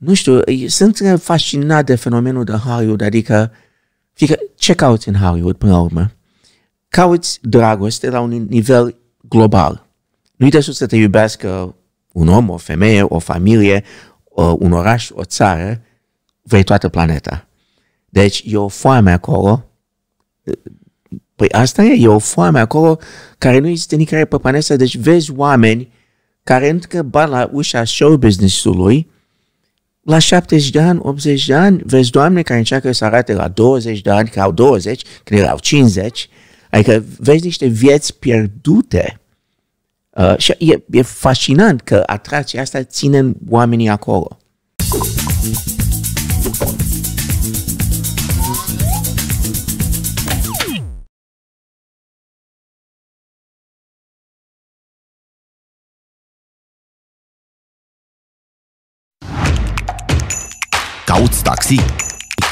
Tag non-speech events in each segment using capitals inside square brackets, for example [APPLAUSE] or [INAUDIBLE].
nu știu, sunt fascinat de fenomenul de Hollywood, adică, fică, ce cauți în Hollywood până la urmă? Cauți dragoste la un nivel global. Nu-i de sus să te iubească un om, o femeie, o familie, un oraș, o țară, vrei toată planeta. Deci e o foame acolo. Păi asta e, e o foame acolo care nu există nicăieri pe planetă. Deci vezi oameni care încă bat la ușa show business-ului la 70 de ani, 80 de ani, vezi doamne care încearcă să arate la 20 de ani, că au 20, când erau 50, adică vezi niște vieți pierdute. Uh, și e, e fascinant că atracția asta ține oamenii acolo. Cauți taxi?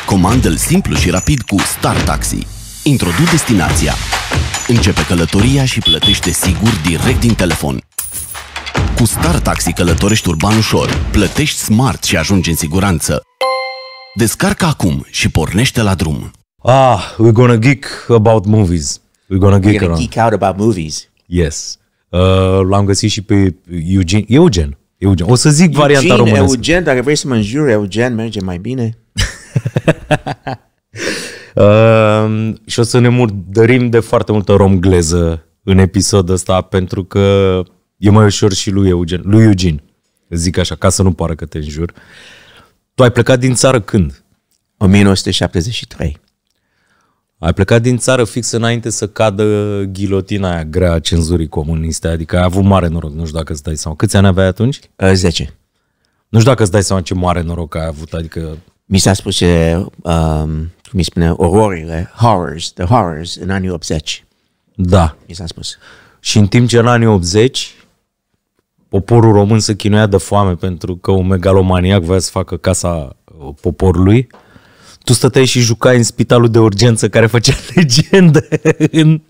Comandă-l simplu și rapid cu Star Taxi. Introdu destinația. Începe călătoria și plătește sigur direct din telefon. Cu Star Taxi călătorești urban ușor, plătești smart și ajungi în siguranță. Descarcă acum și pornește la drum. Ah, we're gonna geek about movies. We're gonna geek You're gonna around. geek out about movies. Yes. Uh, l-am găsit și pe Eugen. Eugen. Eugen. O să zic varianta Eugen, românească. Eugen, dacă vrei să mă înjuri, Eugen merge mai bine. Uh, [LAUGHS] și o să ne murdărim de foarte multă romgleză în episodul ăsta pentru că e mai ușor și lui Eugen. Lui Eugene. Zic așa, ca să nu pară că te înjur. Tu ai plecat din țară când? 1973. Ai plecat din țară fix înainte să cadă ghilotina aia grea a cenzurii comuniste, adică ai avut mare noroc, nu știu dacă îți dai seama. Câți ani aveai atunci? Uh, 10. Nu știu dacă îți dai seama ce mare noroc ai avut, adică Mi s-a spus ce, um, cum îi spune, ororile, horrors, the horrors în anii 80. da. Mi s-a spus. Și în timp ce în anii 80 poporul român se chinuia de foame pentru că un megalomaniac voia să facă casa uh, poporului, tu stăteai și jucai în spitalul de urgență care făcea [LAUGHS] legendă în...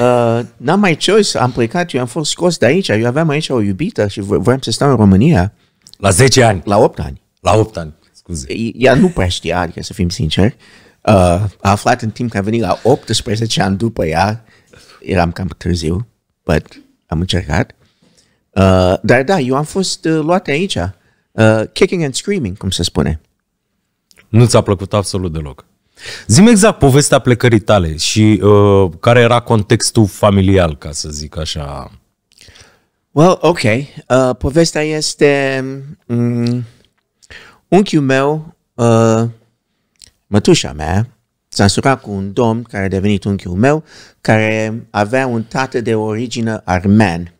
Uh, n-am mai choice, am plecat, eu am fost scos de aici, eu aveam aici o iubită și vo- voiam să stau în România La 10 ani. la 8 ani. La 8 ani, scuze. Ea nu prea știa, adică să fim sinceri. Uh, a aflat în timp că a venit la 18 ani după ea, eram cam târziu, but am încercat. Uh, dar da, eu am fost uh, luat aici, uh, kicking and screaming, cum se spune. Nu ți-a plăcut absolut deloc. Zim exact povestea plecării tale și uh, care era contextul familial, ca să zic așa. Well, ok. Uh, povestea este... Um, unchiul meu, uh, mătușa mea, s-a însurat cu un domn care a devenit unchiul meu, care avea un tată de origine armen.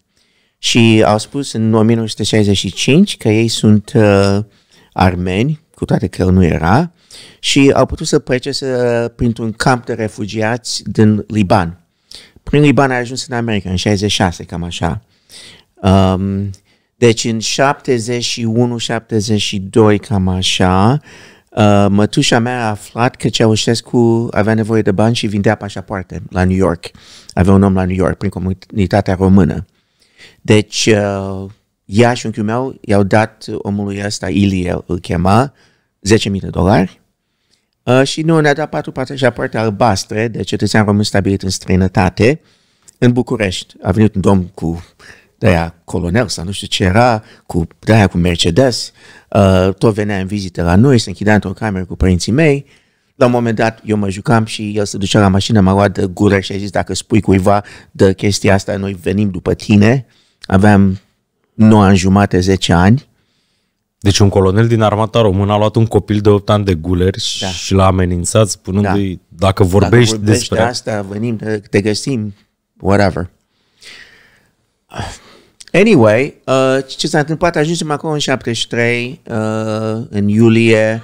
Și au spus în 1965 că ei sunt uh, armeni, cu toate că el nu era, și au putut să plece să, printr-un camp de refugiați din Liban. Prin Liban a ajuns în America, în 66, cam așa. Um, deci în 71-72, cam așa, uh, mătușa mea a aflat că Ceaușescu avea nevoie de bani și vindea pașapoarte la New York. Avea un om la New York, prin comunitatea română. Deci, uh, ea și unchiul meu i-au dat omului ăsta, Ilie îl chema, 10.000 de dolari uh, și nu ne-a dat patru pașapoarte albastre de cetățean român stabilit în străinătate în București. A venit un domn cu de-aia colonel sau nu știu ce era, cu de-aia cu Mercedes, uh, tot venea în vizită la noi, se închidea într-o cameră cu părinții mei. La un moment dat eu mă jucam și el se ducea la mașină, m-a luat de gură și a zis dacă spui cuiva de chestia asta, noi venim după tine. Aveam 9 ani jumate, 10 ani. Deci un colonel din armata română a luat un copil de 8 ani de guleri Da. și l-a amenințat spunându-i dacă vorbești, Dacă vorbești despre de asta, venim, te, te găsim, whatever. Anyway, uh, ce s-a întâmplat, ajungem acolo în 73, uh, în iulie,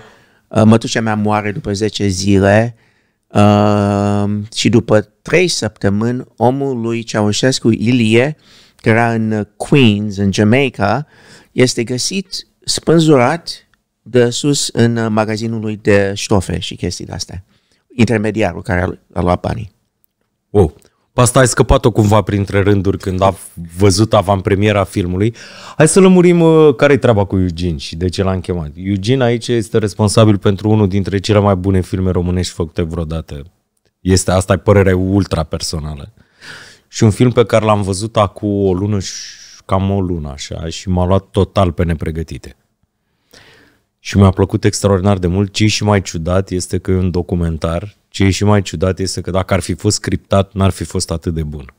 uh, mătușa mea moare după 10 zile uh, și după 3 săptămâni, omul lui Ceaușescu, Ilie, care era în Queens, în Jamaica, este găsit spânzurat de sus în uh, magazinul lui de ștofe și chestii de astea. Intermediarul care a, a luat banii. Wow. Pe asta ai scăpat-o cumva printre rânduri când a văzut avantpremiera filmului. Hai să lămurim uh, care-i treaba cu Eugene și de ce l-am chemat. Eugene aici este responsabil pentru unul dintre cele mai bune filme românești făcute vreodată. Este, asta e părerea ultra personală. Și un film pe care l-am văzut acum o lună și cam o lună așa și m-a luat total pe nepregătite. Și mi-a plăcut extraordinar de mult. Ce și mai ciudat este că e un documentar. Ce e și mai ciudat este că dacă ar fi fost scriptat, n-ar fi fost atât de bun.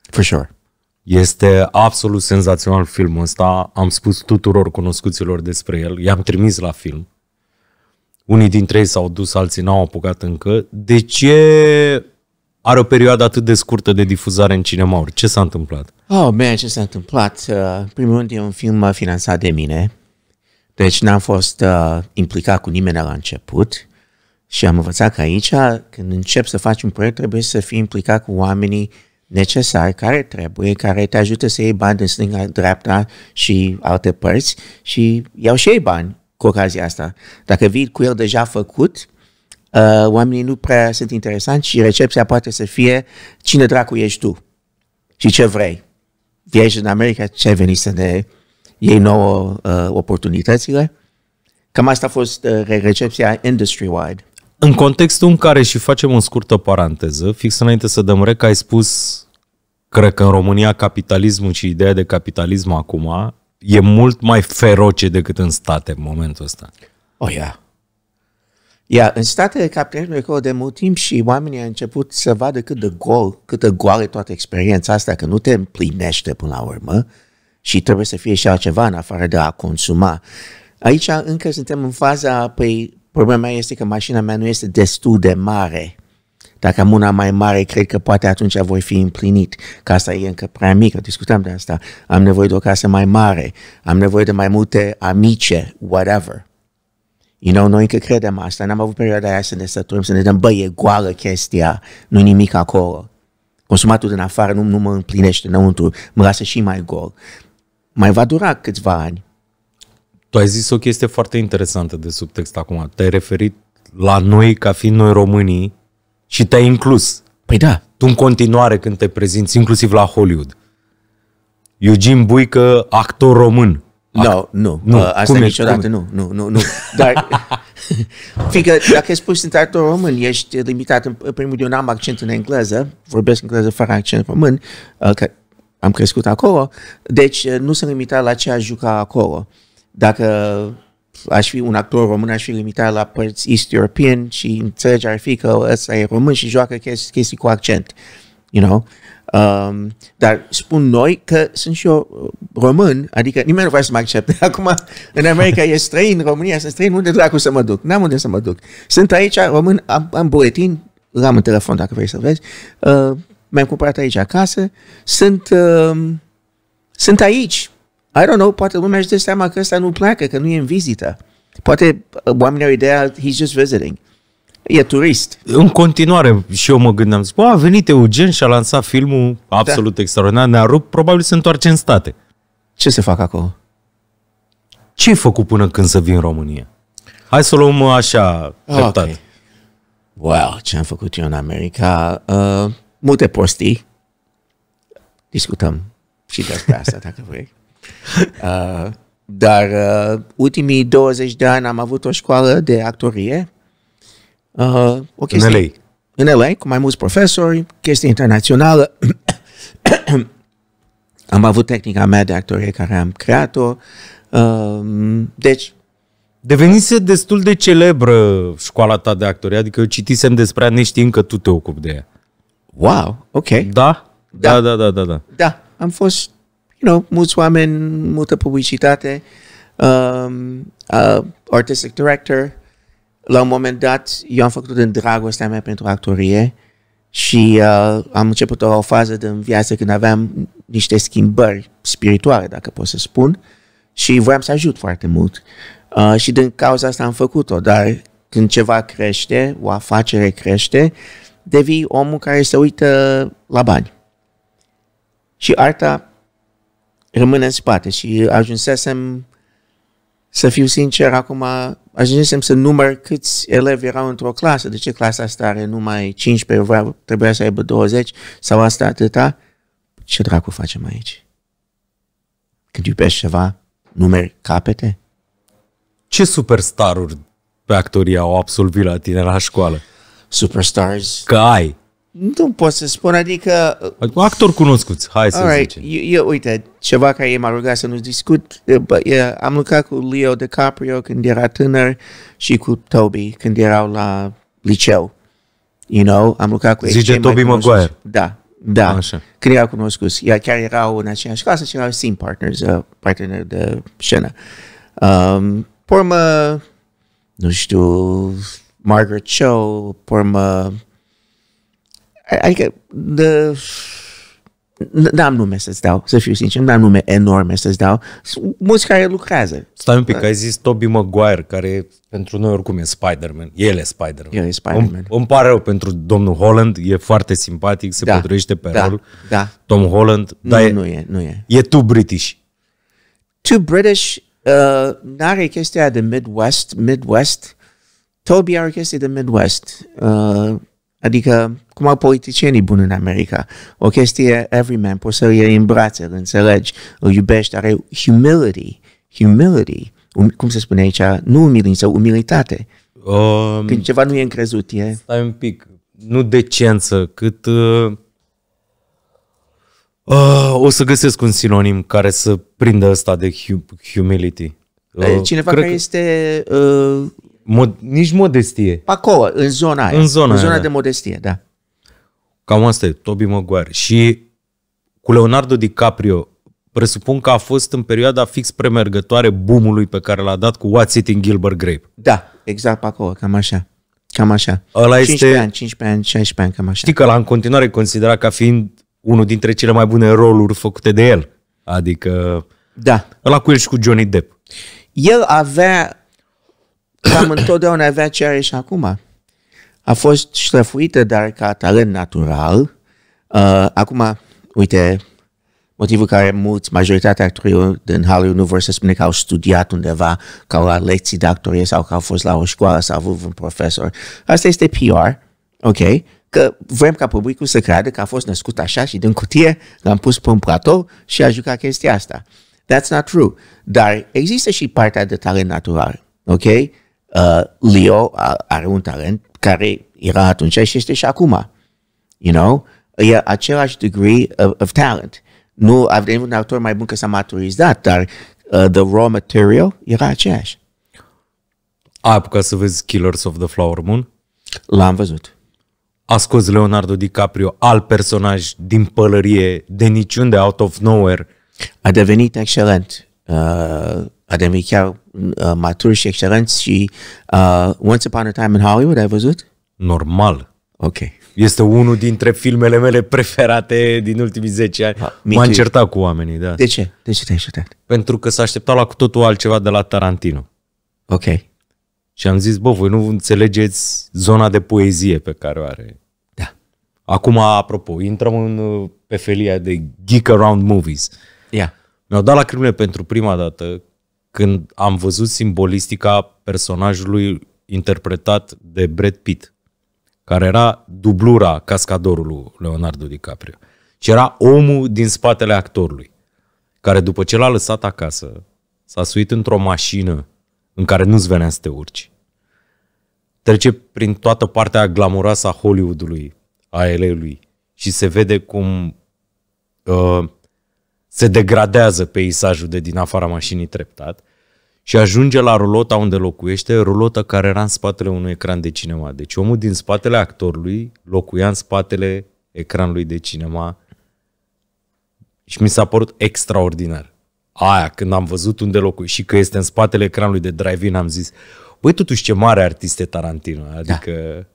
For sure. Este absolut senzațional filmul ăsta. Am spus tuturor cunoscuților despre el. I-am trimis la film. Unii dintre ei s-au dus, alții n-au apucat încă. De ce are o perioadă atât de scurtă de difuzare în cinemauri? Ce s-a întâmplat? Oh, man, ce s-a întâmplat? Uh, primul rând e un film uh, finanțat de mine. Deci n-am fost uh, implicat cu nimeni la început și am învățat că aici, când încep să faci un proiect, trebuie să fii implicat cu oamenii necesari care trebuie, care te ajută să iei bani din stânga, dreapta și alte părți și iau și ei bani cu ocazia asta. Dacă vii cu el deja făcut, uh, oamenii nu prea sunt interesanți și recepția poate să fie cine dracu ești tu și ce vrei. Viești în America, ce ai venit să ne iei nouă uh, oportunitățile? Cam asta a fost uh, recepția industry-wide. În contextul în care și facem o scurtă paranteză, fix înainte să dăm rec, ai spus, cred că în România capitalismul și ideea de capitalism acum e mult mai feroce decât în state în momentul ăsta. Oh, yeah. Ia, în statele capitalismului acolo de mult timp și oamenii au început să vadă cât de gol, cât de goală toată experiența asta, că nu te împlinește până la urmă și trebuie să fie și altceva în afară de a consuma. Aici încă suntem în faza, păi problema este că mașina mea nu este destul de mare. Dacă am una mai mare, cred că poate atunci voi fi împlinit. Casa e încă prea mică, discutam de asta. Am nevoie de o casă mai mare, am nevoie de mai multe amice, whatever. You know, noi încă credem asta, n-am avut perioada aia să ne săturim, să ne dăm, băi, e goală chestia, nu nimic acolo. Consumatul din afară nu, nu mă împlinește înăuntru, mă lasă și mai gol. Mai va dura câțiva ani. Tu ai zis o chestie foarte interesantă de subtext acum. Te-ai referit la noi ca fiind noi românii și te-ai inclus. Păi da. Tu în continuare când te prezinți, inclusiv la Hollywood. Eugene Buică, actor român. No, nu, Nu, nu. Uh, asta cum e- niciodată, cum e? nu, nu, nu, nu. Dar, [LAUGHS] fiindcă dacă ai spus sunt actor român, ești limitat în în primul rând, eu n-am accent în engleză, vorbesc engleză fără accent român, uh, că am crescut acolo, deci uh, nu sunt limitat la ce aș juca acolo. Dacă aș fi un actor român, aș fi limitat la părți East European și înțelegi ar fi că ăsta e român și joacă chestii, chestii cu accent, you know? Um, dar spun noi că sunt și eu uh, român, adică nimeni nu vrea să mă accepte. [LAUGHS] Acum, în America e străin, în România sunt străin, unde dracu să mă duc? N-am unde să mă duc. Sunt aici, român, am, am buletin, îl am în telefon dacă vrei să vezi, uh, mi-am cumpărat aici acasă, sunt, uh, sunt aici. I don't know, poate lumea își dă seama că ăsta nu pleacă, că nu e în vizită. Poate uh, oamenii au ideea, he's just visiting. E turist. În continuare, și eu mă gândeam, zic, bă, a venit Eugen și a lansat filmul absolut da. extraordinar, ne-a rupt, probabil se întoarce în state. Ce se fac acolo? Ce ai făcut până când să vii în România? Hai să o luăm așa, treptat. Ok. Well, ce am făcut eu în America? Uh, multe prostii. Discutăm și despre asta, dacă [LAUGHS] vrei. Uh, dar uh, ultimii 20 de ani am avut o școală de actorie. Uh, o chestie, LA. În LA, cu mai mulți profesori, chestie internațională. am avut tehnica mea de actorie care am creat-o. Uh, deci, Devenise destul de celebră școala ta de actorie, adică eu citisem despre ea neștiind că tu te ocupi de ea. wow, ok. Da? Da, da, da, da. da. Da, am fost, you know, mulți oameni, multă publicitate, um, uh, artistic director. La un moment dat, eu am făcut din dragostea mea pentru actorie și uh, am început o fază din viață când aveam niște schimbări spirituale, dacă pot să spun, și voiam să ajut foarte mult. Uh, și din cauza asta am făcut-o, dar când ceva crește, o afacere crește, devii omul care se uită la bani și arta rămâne în spate și ajunsesem să fiu sincer acum ajungesem să număr câți elevi erau într-o clasă. De ce clasa asta are numai 15, vrea, trebuia să aibă 20 sau asta atâta? Ce dracu facem aici? Când iubești ceva, numeri capete? Ce superstaruri pe actorie au absolvit la tine la școală? Superstars? Că ai. Nu pot să spun, adică... Actori cunoscuți, hai să Alright, zicem. eu, eu, uite, ceva care e m-a rugat să nu discut, eh, bă, e, am lucrat cu Leo DiCaprio când era tânăr și cu Toby când erau la liceu. You know, am lucrat cu ei Zici de cei mai Tobey cunoscuți. Maguire. Da, da. Așa. Când erau cunoscuți. Iar chiar erau în aceeași clasă și erau scene partners, uh, parteneri de scenă. Um, pe urmă, nu știu, Margaret Cho, pe urmă, adică, de, n-am nume să-ți dau, să fiu sincer, n-am nume enorme să-ți dau. Sunt mulți care lucrează. Stai un pic, ai zis Tobey Maguire, care pentru noi oricum e Spider-Man. El e Spider-Man. El e Spider-Man. Îmi, îmi pare rău pentru domnul Holland, e foarte simpatic, se Da, potrivește pe da, rol. da. Tom Holland, Nu, dar e, nu e, nu e. e tu British. Too British, uh, n-are chestia de Midwest, Midwest. Toby are chestie de Midwest. Uh, adică, cum au politicienii buni în America. O chestie everyman, poți să-l iei în brațe, îl înțelegi, îl iubești, are humility. Humility. Um, cum se spune aici? Nu umilință, umilitate. Um, Când ceva nu e încrezut, e... stai un pic, nu decență, cât... Uh, uh, o să găsesc un sinonim care să prindă ăsta de hu- humility. Uh, Cineva cred care că- este uh, Mod, nici modestie. acolo, în zona aia. În zona în aia, zona da. de modestie, da. Cam asta e, Toby Maguire. Și cu Leonardo DiCaprio, presupun că a fost în perioada fix premergătoare boomului pe care l-a dat cu What's It in Gilbert Grape. Da, exact pe acolo, cam așa. Cam așa. Ăla 15 este- ani, 15 ani, 16 ani, cam așa. Știi că l-a în continuare considerat ca fiind unul dintre cele mai bune roluri făcute de el. Adică Da. ăla cu el și cu Johnny Depp. El avea, cam întotdeauna avea ce are și acum. A fost șlefuită, dar ca talent natural. Uh, acum, uite, motivul care mulți, majoritatea actorilor din Hollywood nu vor să spune că au studiat undeva, că au luat lecții de actorie sau că au fost la o școală sau au avut un profesor. Asta este PR, ok? Că vrem ca publicul să creadă că a fost născut așa și din cutie l-am pus pe un platou și a jucat chestia asta. That's not true. Dar există și partea de talent natural, ok? Uh, Leo a- are un talent care era atunci și este și acum you know, e același degree of, of talent. Nu a venit un actor mai bun că s-a maturizat, dar uh, the raw material era aceeași. A apucat să vezi Killers of the Flower Moon? L-am văzut. A scos Leonardo DiCaprio alt personaj din pălărie, de niciunde, out of nowhere. A devenit excelent. Uh, a devenit chiar uh, matur și excelent și uh, Once Upon a Time in Hollywood, ai văzut? Normal. Ok. Este unul dintre filmele mele preferate din ultimii 10 ani. Ha, me M-am too. certat cu oamenii, da. De ce? De ce te-ai certat? Pentru că s-a așteptat la cu totul altceva de la Tarantino. Ok. Și am zis, bă, voi nu înțelegeți zona de poezie pe care o are. Da. Acum, apropo, intrăm în, uh, pe felia de Geek Around Movies. Yeah. Mi-au dat lacrimile pentru prima dată când am văzut simbolistica personajului interpretat de Brad Pitt, care era dublura cascadorului lui Leonardo DiCaprio. Și era omul din spatele actorului, care după ce l-a lăsat acasă, s-a suit într-o mașină în care nu-ți venea să te urci. Trece prin toată partea glamuroasă a Hollywoodului, a LA-ului și se vede cum uh, se degradează peisajul de din afara mașinii treptat și ajunge la rulota unde locuiește, rulotă care era în spatele unui ecran de cinema. Deci omul din spatele actorului locuia în spatele ecranului de cinema și mi s-a părut extraordinar. Aia, când am văzut unde locuie și că este în spatele ecranului de drive-in, am zis, băi, totuși ce mare artist e Tarantino. Adică,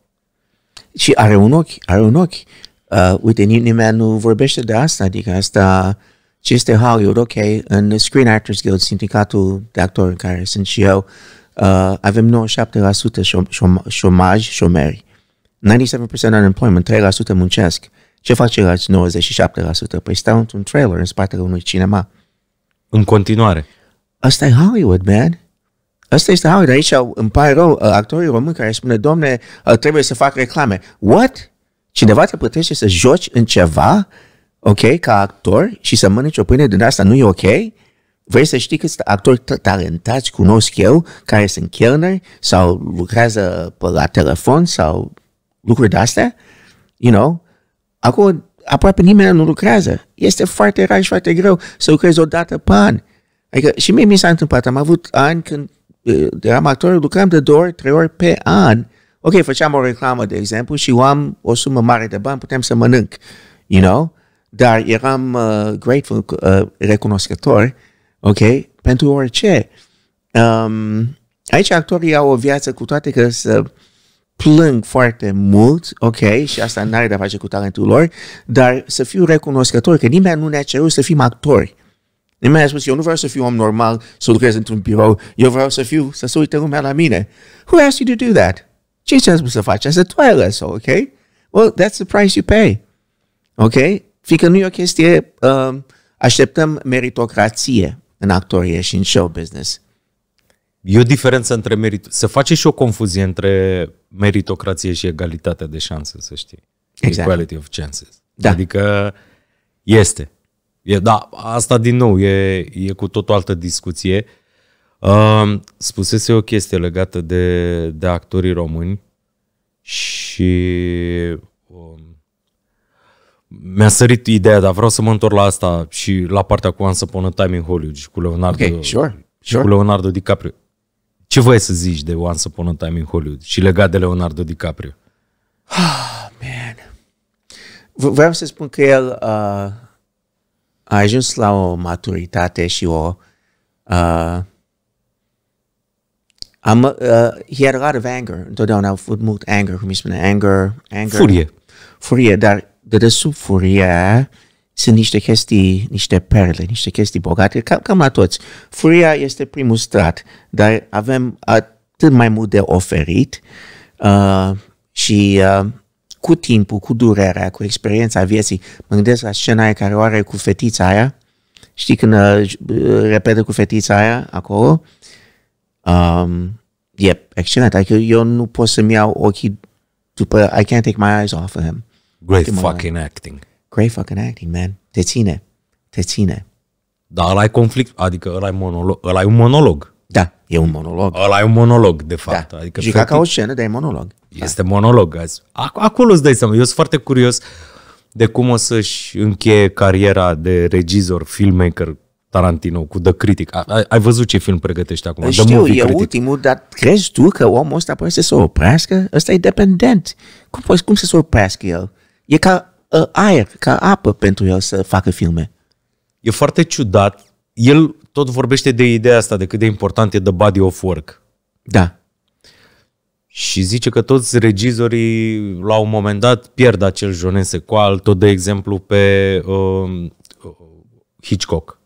Și are un ochi, are un ochi. Uh, uite, ni- nimeni nu vorbește de asta, adică asta ce este Hollywood, ok, în Screen Actors Guild, sindicatul de actori în care sunt și eu, uh, avem 97% șom- șom- șomaj, șomeri. 97% unemployment, 3% muncesc. Ce fac ceilalți 97%? Păi stau într-un trailer în spatele unui cinema. în continuare. Asta e Hollywood, man. Asta este Hollywood. Aici îmi pare rău, uh, actorii români care spune, domne, uh, trebuie să fac reclame. What? Cineva te plătește să joci în ceva, ok, ca actor și să mănânci o pâine din asta nu e ok? Vrei să știi câți actori talentați cunosc eu, care sunt chelneri sau lucrează pe la telefon sau lucruri de-astea? You know? Acum, aproape nimeni nu lucrează. Este foarte rar și foarte greu să lucrezi o dată pe an. Adică și mie mi s-a întâmplat. Am avut ani când uh, eram actor, lucram de două ori, trei ori pe an. Ok, făceam o reclamă, de exemplu, și am o sumă mare de bani, puteam să mănânc, you know? Dar eram uh, grateful, uh, recunoscător, ok, pentru orice. Um, aici actorii au o viață cu toate că să plâng foarte mult, ok, și asta nu are de-a face cu talentul lor, dar să fiu recunoscător, că nimeni nu ne-a cerut să fim actori. Nimeni a spus, eu nu vreau să fiu om normal, să lucrez într-un birou, eu vreau să fiu, să se uite lumea la mine. Who asked you to do that? Ce ți-a spus să faci? Asta tu ai ales ok? Well, that's the price you pay. Ok? Fiindcă nu e o chestie, uh, așteptăm meritocrație în actorie și în show business. E o diferență între merit. Se face și o confuzie între meritocrație și egalitatea de șanse, să știi. Exact. Equality of chances. Da. Adică este. E, da, asta din nou e, e cu tot o altă discuție. Uh, spusese o chestie legată de, de actorii români și um, mi-a sărit ideea, dar vreau să mă întorc la asta și la partea cu Once Upon a Time in Hollywood și cu Leonardo, Ok, sure, și cu sure. Leonardo DiCaprio. Ce voie să zici de Once Upon a Time in Hollywood și legat de Leonardo DiCaprio? V- Vreau să spun că el uh, a ajuns la o maturitate și o... Uh, am, uh, he had a lot of anger. Întotdeauna a avut mult anger, cum îi spune, anger, anger. Furie. Furie, dar de desubt furia sunt niște chestii, niște perle, niște chestii bogate, cam, cam la toți. Furia este primul strat, dar avem atât mai mult de oferit uh, și uh, cu timpul, cu durerea, cu experiența vieții, mă gândesc la scena aia care o are cu fetița aia, știi când uh, repetă cu fetița aia acolo? Um, e excelent, adică eu nu pot să-mi iau ochii după, I can't take my eyes off of him. Great Ultima fucking acting. Great fucking acting, man. Te ține. Te ține. Dar ăla e conflict, adică ăla e, monolog, ăla e un monolog. Da, e un monolog. Ăla e un monolog, de Da. fapt. Adică Și ca, ca o fetița- scenă, dar e monolog. Este monolog azi. Ac- Acolo îți dai seama. Eu sunt foarte curios de cum o să-și încheie cariera de regizor, filmmaker Tarantino cu The Critic. A- Ai, ai văzut ce film pregătește acum? The Știu, Movie e Critic. ultimul, dar crezi tu că omul ăsta poate să se oprească? Ăsta e dependent. Cum, poți, cum să se oprească el? E ca uh, aer, ca apă pentru el să facă filme. E foarte ciudat. El tot vorbește de ideea asta, de cât de important e the body of work. Da. Și zice că toți regizorii, la un moment dat, pierd acel jonen secual. Tot de exemplu pe uh, Hitchcock,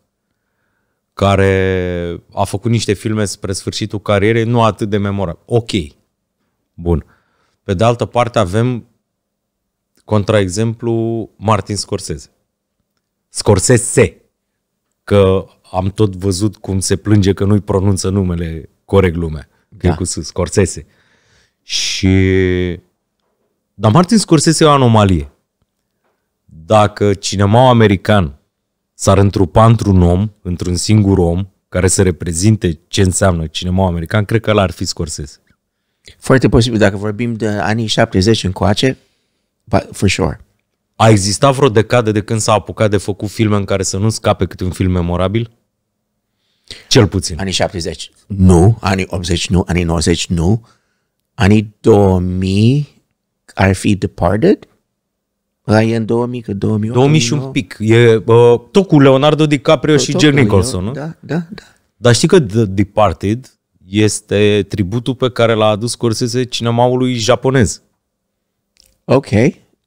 care a făcut niște filme spre sfârșitul carierei, nu atât de memorabil. Ok. Bun. Pe de altă parte avem contraexemplu Martin Scorsese. Scorsese. Că am tot văzut cum se plânge că nu-i pronunță numele corect lumea. Că Da. e cu S, Scorsese. Și... Dar Martin Scorsese e o anomalie. Dacă cinemaul american s-ar întrupa într-un om, într-un singur om, care să reprezinte ce înseamnă cinemaul american, cred că ăla ar fi Scorsese. Foarte posibil, dacă vorbim de anii 70 încoace, but for sure. A existat vreo decadă de când s-a apucat de făcut filme în care să nu scape câte un film memorabil? Cel puțin. Anii 70, nu. Anii 80, nu. Anii 90, nu. Anii 2000 ar fi Departed? Ăla e în 2000, că 2008, 2000 și un pic. E uh, tot cu Leonardo DiCaprio și Tot Jack cu- Nicholson, nu? Da, da, da. Dar știi că The Departed este tributul pe care l-a adus Scorsese cinemaului japonez. Ok.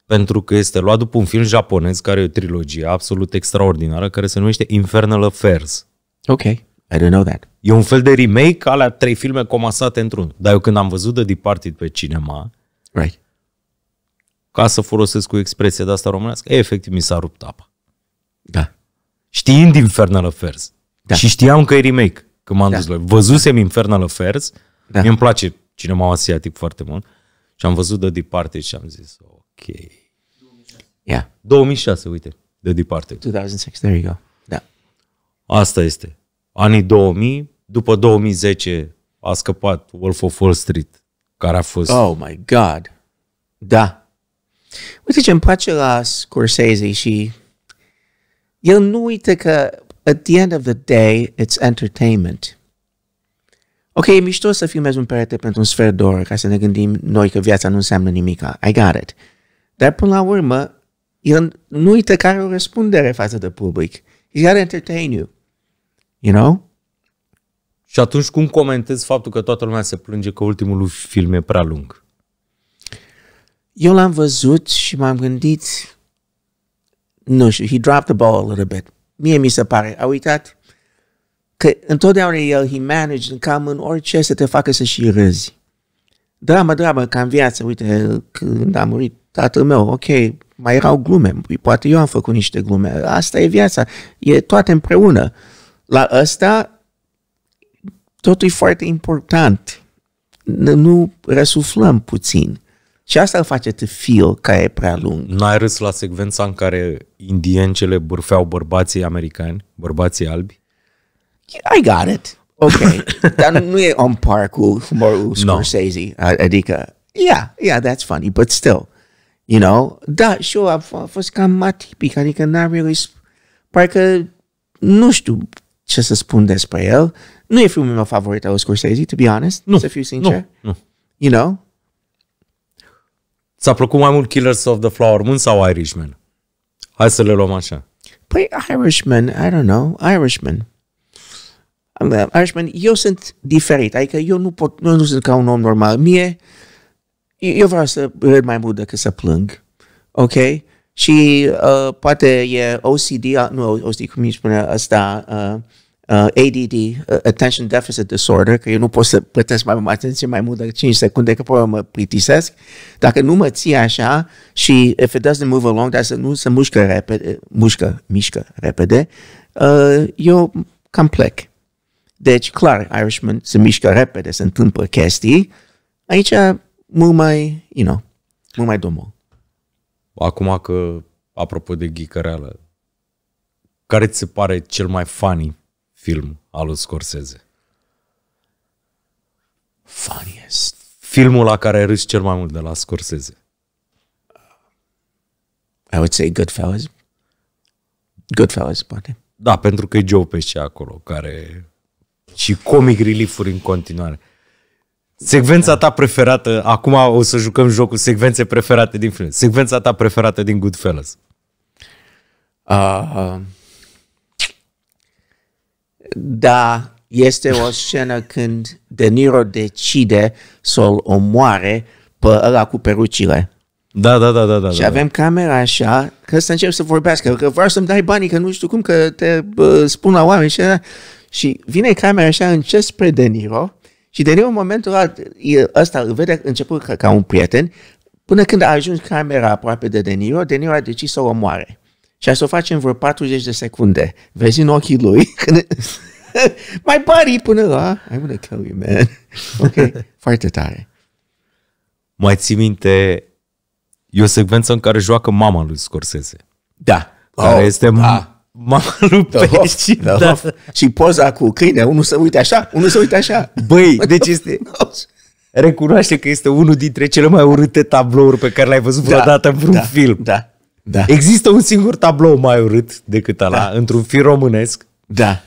Pentru că este luat după un film japonez care e o trilogie absolut extraordinară care se numește Infernal Affairs. Ok. I don't know that. E un fel de remake alea trei filme comasate într-un. Dar eu când am văzut The Departed pe cinema, Right. ca să folosesc o expresie de asta românească, efectiv mi s-a rupt apa. Da. Știind Infernal Affairs Da. și știam că e remake, când m-am Da. dus la Văzusem Infernal Affairs, Da. mie îmi place cinema asiatic foarte mult și am văzut The Departed și am zis, ok. Yeah, 2006, uite, The Departed. 2006, there you go. Da. Asta este. Anii 2000, după 2010 a scăpat Wolf of Wall Street, care a fost... Oh my God. Da. Uite ce îmi place la Scorsese și el nu uită că at the end of the day, it's entertainment. Ok, e mișto să filmezi un perete pentru un sfert de oră ca să ne gândim noi că viața nu înseamnă nimic. I got it. Dar până la urmă, el nu uită că are o răspundere față de public. He's got to entertain you. You know? Și atunci cum comentezi faptul că toată lumea se plânge că ultimul lui film e prea lung? Eu l-am văzut și m-am gândit, nu știu, he dropped the ball a little bit. Mie mi se pare, a uitat că întotdeauna el, he managed cam în orice să te facă să și râzi. Dramă, dramă, ca în viață, uite, când a murit tatăl meu, ok, mai erau glume, poate eu am făcut niște glume, asta e viața, e toate împreună. La ăsta, totul e foarte important. N- Nu răsuflăm puțin. Și asta îl face to feel că e prea lung. N-ai râs la secvența în care indiencele bârfeau bărbații americani, bărbații albi? I got it. Ok. [LAUGHS] Dar nu e on par cu humorul Scorsese. A- Adică, yeah, yeah, that's funny, but still, you know, da, și eu a, f- a fost cam atipic, adică n-a really, sp- parcă nu știu ce să spun despre el. Nu e filmul meu favorit al lui Scorsese, to be honest, Nu, să fiu sincer. Nu, nu. You know? Ți-a plăcut mai mult Killers of the Flower Moon sau Irishman? Hai să le luăm așa. Păi Irishman, I don't know, Irishman. Uh, Irishman, eu sunt diferit, adică eu nu pot, nu, nu sunt ca un om normal. Mie, eu vreau să râd mai mult decât să plâng, ok? Și uh, poate e OCD, uh, nu OCD, cum îi spune ăsta, uh, uh, ADD, uh, Attention Deficit Disorder, că eu nu pot să plătesc mai mult atenție mai mult de 5 secunde, că probabil mă plictisesc. Dacă nu mă ții așa și if it doesn't move along, dar să nu se mușcă repede, mușcă, mișcă repede, uh, eu cam plec. Deci, clar, Irishman se mișcă repede, se întâmplă chestii. Aici, mult mai, you know, mult mai domol. Acum că, apropo de ghicăreală, care ți se pare cel mai funny film al lui Scorsese? Funniest. Filmul la care ai râs cel mai mult de la Scorsese. I would say Goodfellas. Goodfellas, poate. Da, pentru că e Joe Pesci acolo, care... Și comic relief-uri în continuare. Secvența ta preferată, acum o să jucăm jocul secvențe preferate din film. Secvența ta preferată din Goodfellas. Uh, da, este o scenă când De Niro decide să-l omoare pe ăla cu perucile. Da, da, da, da, da. Și da. avem camera așa, că să încep să vorbească, că vreau să-mi dai banii, că nu știu cum, că te bă, spun la oameni și așa. Și vine camera așa încet spre De Niro și De Niro în momentul ăla, e- ăsta îl vede început ca, ca un prieten, până când a ajuns camera aproape de De Niro, De Niro a decis să o omoare. Și a să o face în vreo 40 de secunde. Vezi în ochii lui, [LAUGHS] când [LAUGHS] My buddy, până la, I'm gonna kill you, man. [LAUGHS] Ok, foarte tare. Mai ții minte, e o secvență în care joacă mama lui Scorsese. Da. Care Oh, este da. Mama lui The Hoff, Pesci. the Da. Hoff. Și poza cu câine, unul se uite așa, unul se uite așa. Băi, [LAUGHS] deci este... Recunoaște că este unul dintre cele mai urâte tablouri pe care le-ai văzut vreodată în vreun da, film. Da, da, Există un singur tablou mai urât decât ăla, Da. într-un film românesc, da.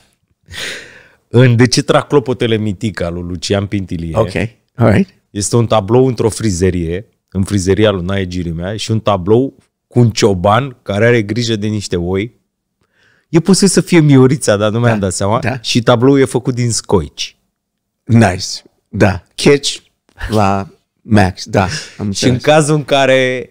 în De ce trag clopotele mitica lui Lucian Pintilie. Ok, alright. Este un tablou într-o frizerie, în frizeria lui Nae Girimea, și un tablou cu un cioban care are grijă de niște oi. E posibil să fie Miorița, dar nu mi-am dat seama. da. Și tabloul e făcut din scoici. Nice. Da. Kitsch la Max, da. Am Și în înțeles. cazul în care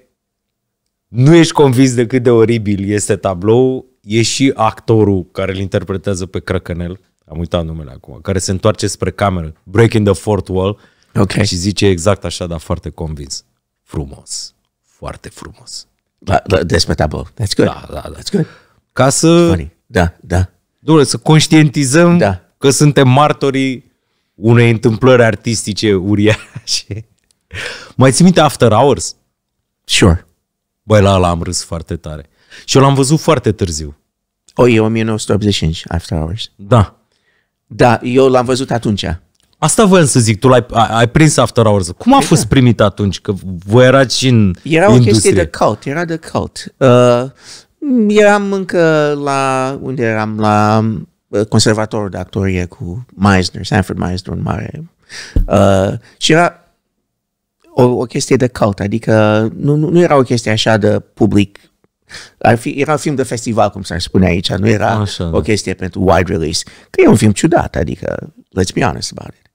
nu ești convins de cât de oribil este tablou, e și actorul care îl interpretează pe Crăcănel, am uitat numele acum, care se întoarce spre cameră, breaking the fourth wall, Ok. și zice exact așa, dar foarte convins. Frumos. Foarte frumos. La, la, despre tablou. That's good. Da, da, da. That's good. Ca să, Funny. Da, da. domnule, să conștientizăm Da. că suntem martorii unei întâmplări artistice uriașe. Mai ții minte After Hours? Sure. Băi, la ăla am râs foarte tare. Și eu l-am văzut foarte târziu. O, e 1985, After Hours. Da. Da, eu l-am văzut atunci. Asta voiam să zic, tu l-ai, ai, ai prins After Hours. Cum a fost primit atunci? Că voi erați și în Era o industrie. chestie de cult, era de cult. Uh, eram încă la, unde eram? La uh, conservatorul de actorie cu Meisner, Sanford Meisner, un mare. Uh, și era o, o chestie de cult, adică nu, nu, nu era o chestie așa de public. Ar fi, era un film de festival, cum s-ar spune aici, nu era Așa, da. o chestie pentru wide release. Că e un film ciudat, adică, let's be honest about it.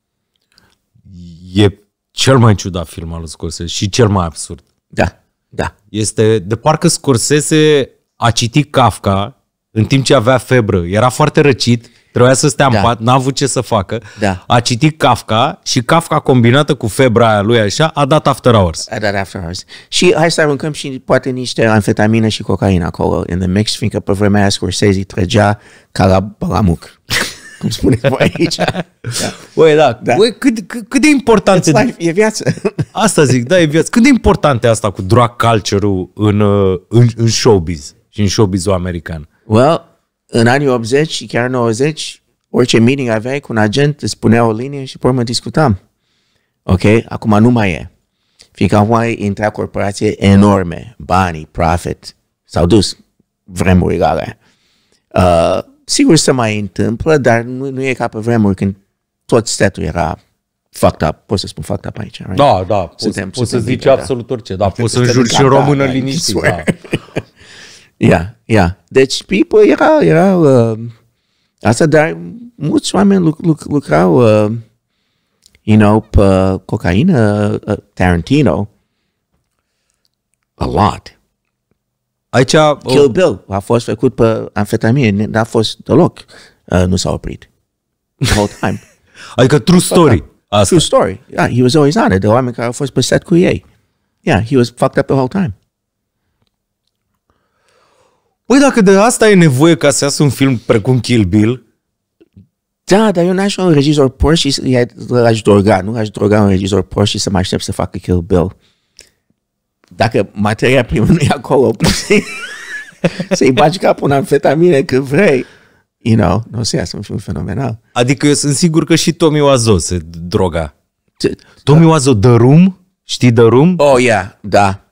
E cel mai ciudat film al lui Scorsese și cel mai absurd. Da, da. Este de parcă Scorsese a citit Kafka în timp ce avea febră. Era foarte răcit, trebuia să stea în Da. pat, n-a avut ce să facă. Da. A citit Kafka și Kafka combinată cu febra aia lui așa a dat After Hours. A dat After Hours. Și hai să aruncăm și poate niște amfetamină și cocaină acolo in the mix, fiindcă pe vremea aia Scorsese trăgea ca la balamuc. [LAUGHS] Cum spuneți voi aici. Da. Băi, da. Da. Băi, cât, cât, cât de important It's life, e viață. Asta zic, da, e viață. Cât de important e asta cu drug culture-ul în, uh, în, în showbiz și în showbiz-ul american? well, în anii 80 și chiar 90, orice meeting aveai cu un agent, îți spunea o linie și pe urmă discutam. Ok? Acum nu mai e. Fiindcă acum intra corporații enorme, banii, profit, s-au dus vremurile alea. Uh, sigur se mai întâmplă, dar nu, nu e ca pe vremuri când tot statul era fucked up. Pot să spun fucked up aici, right? Da, da, poți, Suntem- poți să suntem zici bine, da. absolut orice, da, poți să Suntem înjuri și gata, română I liniștit. Da. Swear. Yeah, yeah. Deci, people era, era uh, asta, dar mulți oameni luc, luc, lucrau, uh, you know, pe cocaină, uh, Tarantino, a lot. Aici, uh, Kill Bill a fost făcut pe amfetamină, n-a fost deloc, uh, nu s-a oprit. The whole time. [LAUGHS] adică true story. Asta. True story. Yeah, he was always on it. De oameni care au fost pe set cu ei. Yeah, he was fucked up the whole time. Păi dacă de asta e nevoie ca să iasă un film precum Kill Bill, Da, dar eu n-aș lua un regizor prost și să- i- l-aș droga, nu aș droga un regizor prost și să mă aștept să facă Kill Bill. Dacă materia primă nu e acolo, poți [LAUGHS] să-i, să-i bagi capul în amfetamine cât vrei. You know, nu o să iasă un film fenomenal. adică eu sunt sigur că și Tommy Wiseau se droga. T- Tommy Wiseau, The Room, știi The Room? Oh, yeah, da,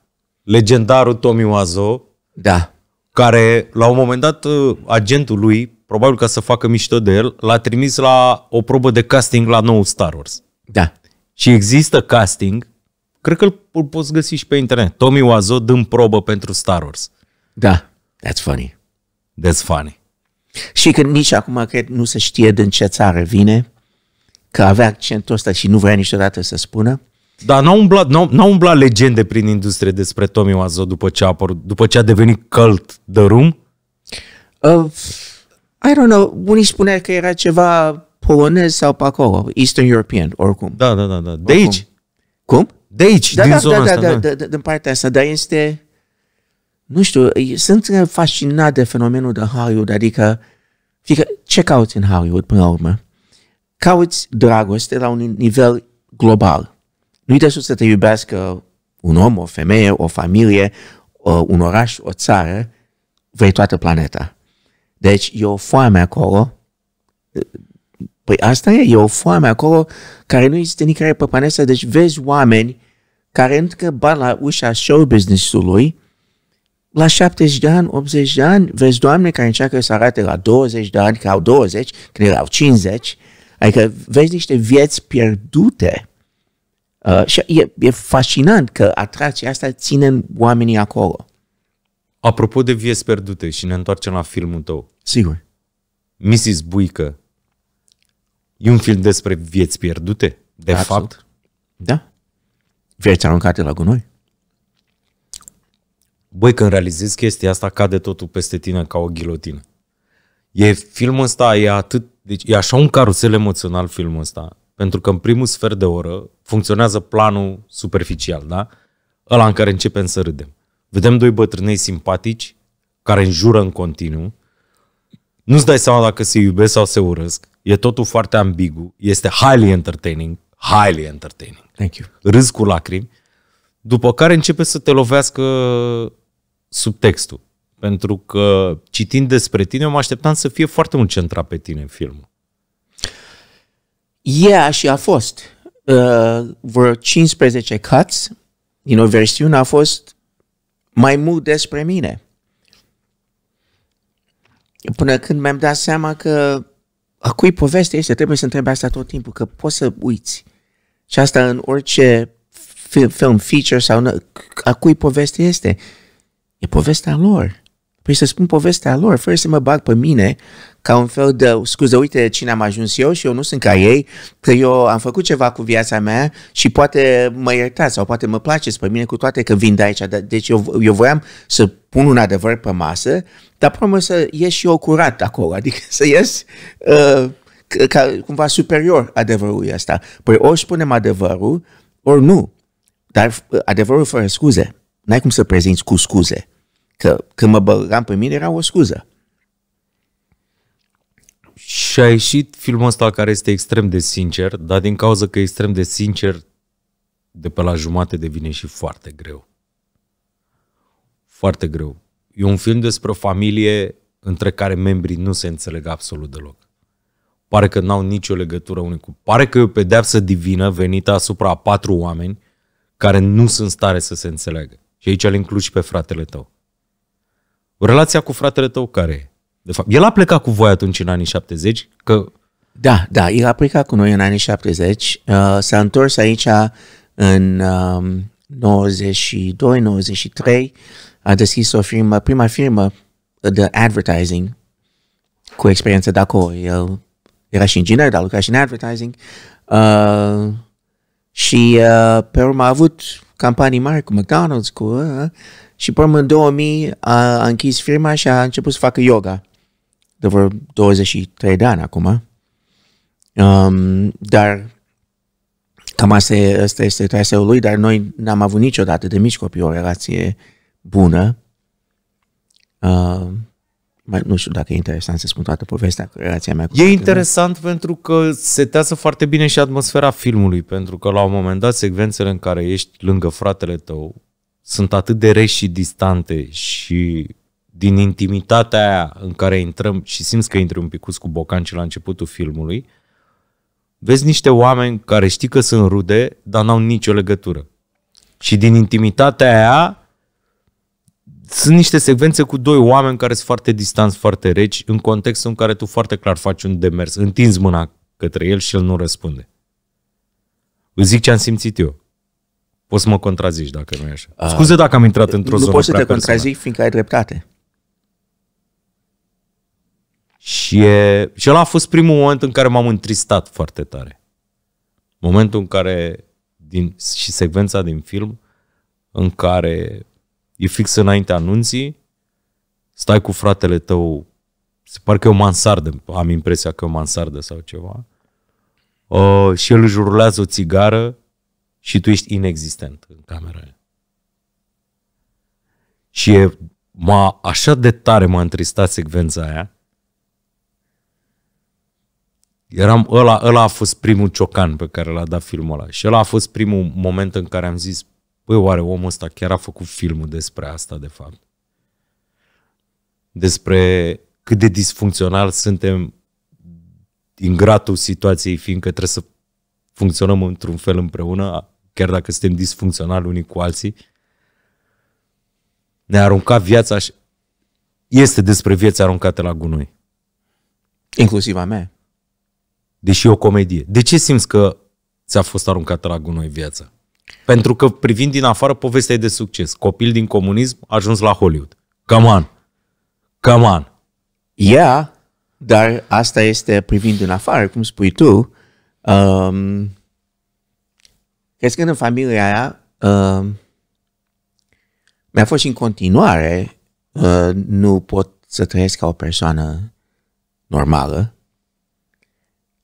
Legendarul Tommy Wiseau, da. Care la un moment dat uh, agentul lui, probabil ca să facă mișto de el, l-a trimis la o probă de casting la nou Star Wars. Da. Și există casting, cred că îl, îl poți găsi și pe internet. Tommy Wiseau dând probă pentru Star Wars. Da. That's funny. That's funny. Și că nici acum cred nu se știe din ce țară vine, că avea accentul ăsta și nu vrea niciodată să spună. Dar n-au umblat, n-au, n-au umblat legende prin industrie despre Tommy Wiseau după ce a, apărut, după ce a devenit cult The Room? Uh, I don't know, unii spunea că era ceva polonez sau pe acolo, Eastern European, oricum. Da, da, da. da. De aici. Cum? De aici, Da, din da, zona da, da, asta. da, da. da, da, din partea asta, dar este, nu știu, sunt fascinat de fenomenul de Hollywood, adică, fică, ce cauți în Hollywood până la urmă? Cauți dragoste la un nivel global. Nu-i de sus să te iubească un om, o femeie, o familie, o- un oraș, o țară, vrei toată planeta. Deci e o foame acolo. Păi asta e, e o foame acolo care nu există nicăieri pe planeta. Deci vezi oameni care încă bat la ușa show business-ului la 70 de ani, 80 de ani, vezi doamne care încearcă să arate la 20 de ani, că au 20, când erau 50, adică vezi niște vieți pierdute. Uh, și e, e fascinant că atracția asta ține oamenii acolo. Apropo de vieți pierdute și ne întoarcem la filmul tău. Sigur. Mrs. Buică e un film despre vieți pierdute, de Absolut. fapt. Da. Vieți aruncate la gunoi. Băi, când realizezi chestia asta, cade totul peste tine ca o ghilotină. E filmul ăsta, e atât, deci e așa un carusel emoțional filmul ăsta, pentru că în primul sfert de oră funcționează planul superficial, da? Ăla în care începem să râdem. Vedem doi bătrânei simpatici care înjură în continuu Nu-ți dai seama dacă se iubesc sau se urăsc. E totul foarte ambigu. Este highly entertaining. Highly entertaining. Thank you. Râzi cu lacrimi. După care începe să te lovească subtextul. Pentru că citind despre tine, eu mă așteptam să fie foarte mult centrat pe tine în filmul. Yeah, și a fost. Uh, vreo 15 cuts din o versiune a fost mai mult despre mine. Până când mi-am dat seama că a cui poveste este, trebuie să întrebi asta tot timpul, că poți să uiți. Și asta în orice film, film feature sau nu, a cui poveste este. E povestea lor. Păi să spun povestea lor, fără să mă bag pe mine ca un fel de, scuze, uite cine am ajuns eu și eu nu sunt ca ei, că eu am făcut ceva cu viața mea și poate mă iertați sau poate mă placeți pe mine cu toate că vin de aici. Deci eu, eu voiam să pun un adevăr pe masă, dar problemă să ies și eu curat acolo, adică [LAUGHS] să ies uh, ca, cumva superior adevărului ăsta. Păi ori spunem adevărul, ori nu. Dar uh, adevărul fără scuze. N-ai cum să prezinți cu scuze. Că când mă băgam pe mine era o scuză. Și a ieșit filmul ăsta care este extrem de sincer, dar din cauza că e extrem de sincer, de pe la jumate devine și foarte greu. Foarte greu. E un film despre o familie între care membrii nu se înțeleg absolut deloc. Pare că n-au nicio legătură unii cu... Pare că e o pedeapsă divină venită asupra a patru oameni care nu sunt stare să se înțeleagă. Și aici îl includ și pe fratele tău. Relația cu fratele tău care e? De fapt, el a plecat cu voi atunci în anii 70, că... Da, da, el a plecat cu noi în anii 70, uh, s-a întors aici în um, 92-93, a deschis o firmă, prima firmă de advertising cu experiență de acolo. El era și inginer, dar lucra și în advertising. Uh, și uh, pe urmă a avut campanii mari cu McDonald's, cu... Uh, și pe urmă în 2000 a, a închis firma și a început să facă yoga. De vreo 23 de ani acum. Um, dar cam asta, e, asta este traseul lui, dar noi n-am avut niciodată de mici copii o relație bună. Uh, mai, nu știu dacă e interesant să spun toată povestea cu relația mea cu E interesant meu. pentru că setează foarte bine și atmosfera filmului, pentru că la un moment dat secvențele în care ești lângă fratele tău sunt atât de reși și distante și din intimitatea aia în care intrăm și simți că intri un pic cu bocanci la începutul filmului, vezi niște oameni care știi că sunt rude, dar n-au nicio legătură. Și din intimitatea aia sunt niște secvențe cu doi oameni care sunt foarte distanți, foarte reci, în contextul în care tu foarte clar faci un demers, întinzi mâna către el și el nu răspunde. Îți zic ce am simțit eu. Poți să mă contrazici dacă nu e așa. Uh, Scuze dacă am intrat într-o zonă Nu poți să te contrazici fiindcă ai dreptate. Și, e, și ăla a fost primul moment în care m-am întristat foarte tare. Momentul în care, din, și secvența din film, în care e fix înainte anunții, stai cu fratele tău, se pare că e o mansardă, am impresia că e o mansardă sau ceva, uh, și el își rulează o țigară și tu ești inexistent în camera aia. Și e, m-a, așa de tare m-a întristat secvența aia. Eram, ăla, ăla a fost primul ciocan pe care l-a dat filmul ăla. Și ăla a fost primul moment în care am zis, băi, oare omul ăsta chiar a făcut filmul despre asta, de fapt? Despre cât de disfuncțional suntem din gratul situației, fiindcă trebuie să funcționăm într-un fel împreună, chiar dacă suntem disfuncționali unii cu alții, ne-a aruncat viața și este despre vieți aruncate la gunoi. Inclusiv a mea. Deși e o comedie. De ce simți că ți-a fost aruncată la gunoi viața? Pentru că privind din afară, povestea e de succes. Copil din comunism a ajuns la Hollywood. Come on! Come on! Yeah, dar asta este privind din afară, cum spui tu. Um, Crescând în familia aia, uh, mi-a fost și în continuare, uh, nu pot să trăiesc ca o persoană normală.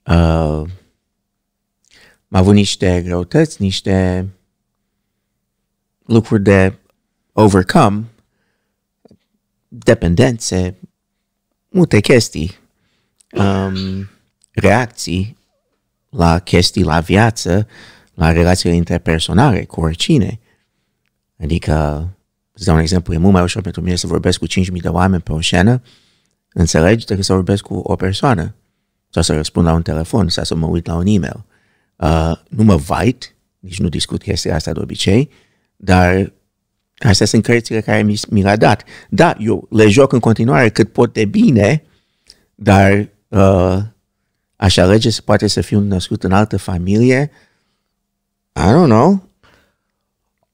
Uh, am avut niște greutăți, niște lucruri de overcome, dependențe, multe chestii, um, reacții la chestii, la viață, la relațiile interpersonale cu oricine. Adică, să dau un exemplu, e mult mai ușor pentru mine să vorbesc cu 5.000 de oameni pe o scenă, înțelegi, decât să vorbesc cu o persoană sau să răspund la un telefon sau să mă uit la un e-mail. Uh, nu mă vait, nici nu discut chestia asta de obicei, dar astea sunt cărțile care mi, mi le-a dat. Da, eu le joc în continuare cât pot de bine, dar uh, aș alege să poate să fiu născut în altă familie. I don't know.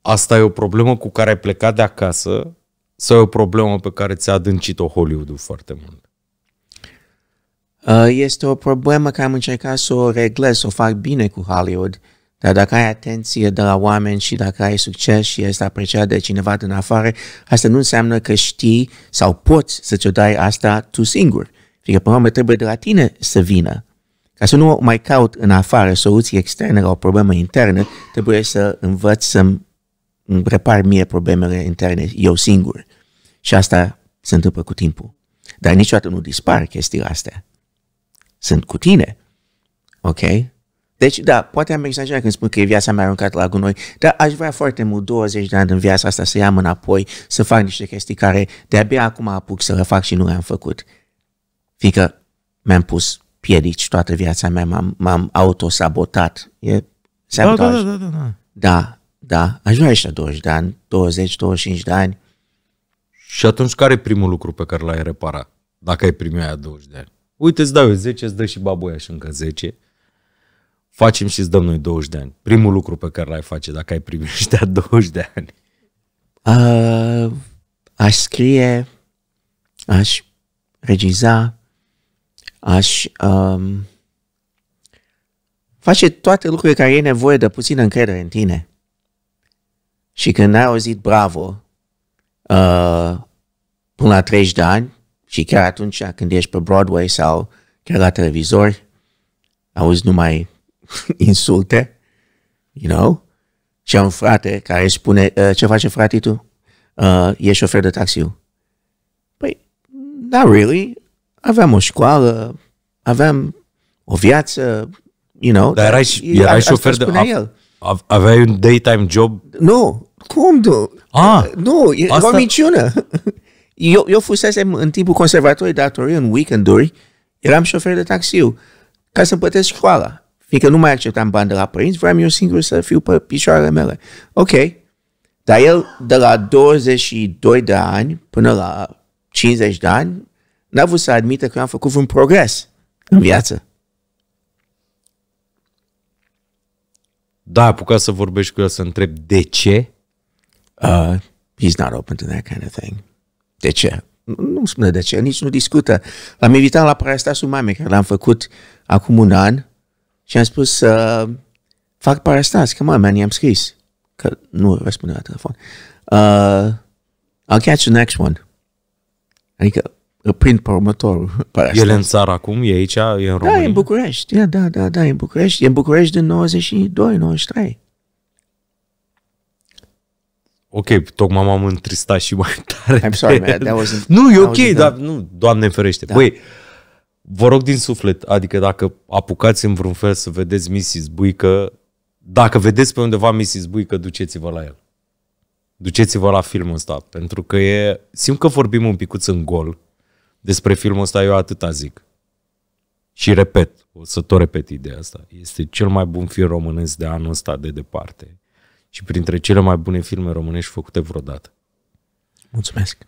Asta e o problemă cu care ai plecat de acasă sau e o problemă pe care ți-a adâncit-o Hollywood foarte mult? Uh, este o problemă care am încercat să o reglez, să o fac bine cu Hollywood. Dar dacă ai atenție de la oameni și dacă ai succes și este apreciat de cineva din afară, asta nu înseamnă că știi sau poți să ți-o dai asta tu singur. Fiindcă, până la urmă, trebuie de la tine să vină. Ca să nu mai caut în afară soluții externe la o problemă internă, trebuie să învăț să repar mie problemele interne eu singur. Și asta se întâmplă cu timpul. Dar niciodată nu dispar chestiile astea. Sunt cu tine. Ok? Deci, da, poate am exagerat când spun că e viața mea aruncată la gunoi, dar aș vrea foarte mult 20 de ani în viața asta să iau înapoi, să fac niște chestii care de-abia acum apuc să le fac și nu le-am făcut. Fiindcă mi-am pus piedici toată viața mea, m-am, m-am autosabotat. E da, da, da, da, da. Da, da. Aș vrea ăștia 20 de ani, 20-25 de ani. Și atunci care e primul lucru pe care l-ai reparat? Dacă ai primit aia 20 de ani. Uite, îți dau eu 10, îți dă și baboia și încă 10. Facem și îți dăm noi 20 de ani. Primul lucru pe care l-ai face dacă ai primit ăștia 20 de ani. Uh, aș scrie, aș regiza, aș um, face toate lucrurile care e nevoie de puțină încredere în tine. Și când ai auzit bravo uh, până la 30 de ani și chiar atunci când ești pe Broadway sau chiar la televizor, auzi numai [LAUGHS] insulte, you know? Și am un frate care își spune, uh, ce face frate tu? Uh, e șofer de taxiu. Păi, not really. Aveam o școală, aveam o viață, you know. Dar erai, erai șofer de... El. Aveai un daytime job? Nu, cum tu? Ah, nu, e asta... o minciună. [LAUGHS] Eu, eu fusesem în timpul conservatorului de actorie, în weekenduri, eram șofer de taxiu ca să plătesc școala. Fiindcă nu mai acceptam bani de la părinți, vreau eu singur să fiu pe picioarele mele. Ok. Dar el, de la 22 de ani până la 50 de ani, n-a vrut să admită că am făcut un progres în viață. Da, apucat să vorbești cu el să întreb de ce? Uh, he's not open to that kind of thing. De ce? Nu spune de ce, nici nu discută. L-am invitat la Parastasul Mamei, care l-am făcut acum un an și am spus să uh, fac parastas, că mă, man, i-am scris. Că nu răspunde la telefon. Uh, I'll catch the next one. Adică îl prind pe următorul parastas. El e în țară acum? E aici? E în România? Da, e în București. Da, da, da, da, e în București. E în București din 92, 93. Ok, tocmai m-am întristat și mai [LAUGHS] tare. I'm sorry, man, that wasn't... Nu, e ok, dar nu, Doamne ferește. Da. Băi, vă rog din suflet, adică dacă apucați în vreun fel să vedeți Mrs. Buică, dacă vedeți pe undeva Mrs. Buică, duceți-vă la el. Duceți-vă la filmul ăsta, pentru că e... Simt că vorbim un picuț în gol despre filmul ăsta, eu atâta zic. Și repet, o să tot repet ideea asta. Este cel mai bun film românesc de anul ăsta de departe. Și printre cele mai bune filme românești făcute vreodată. Mulțumesc.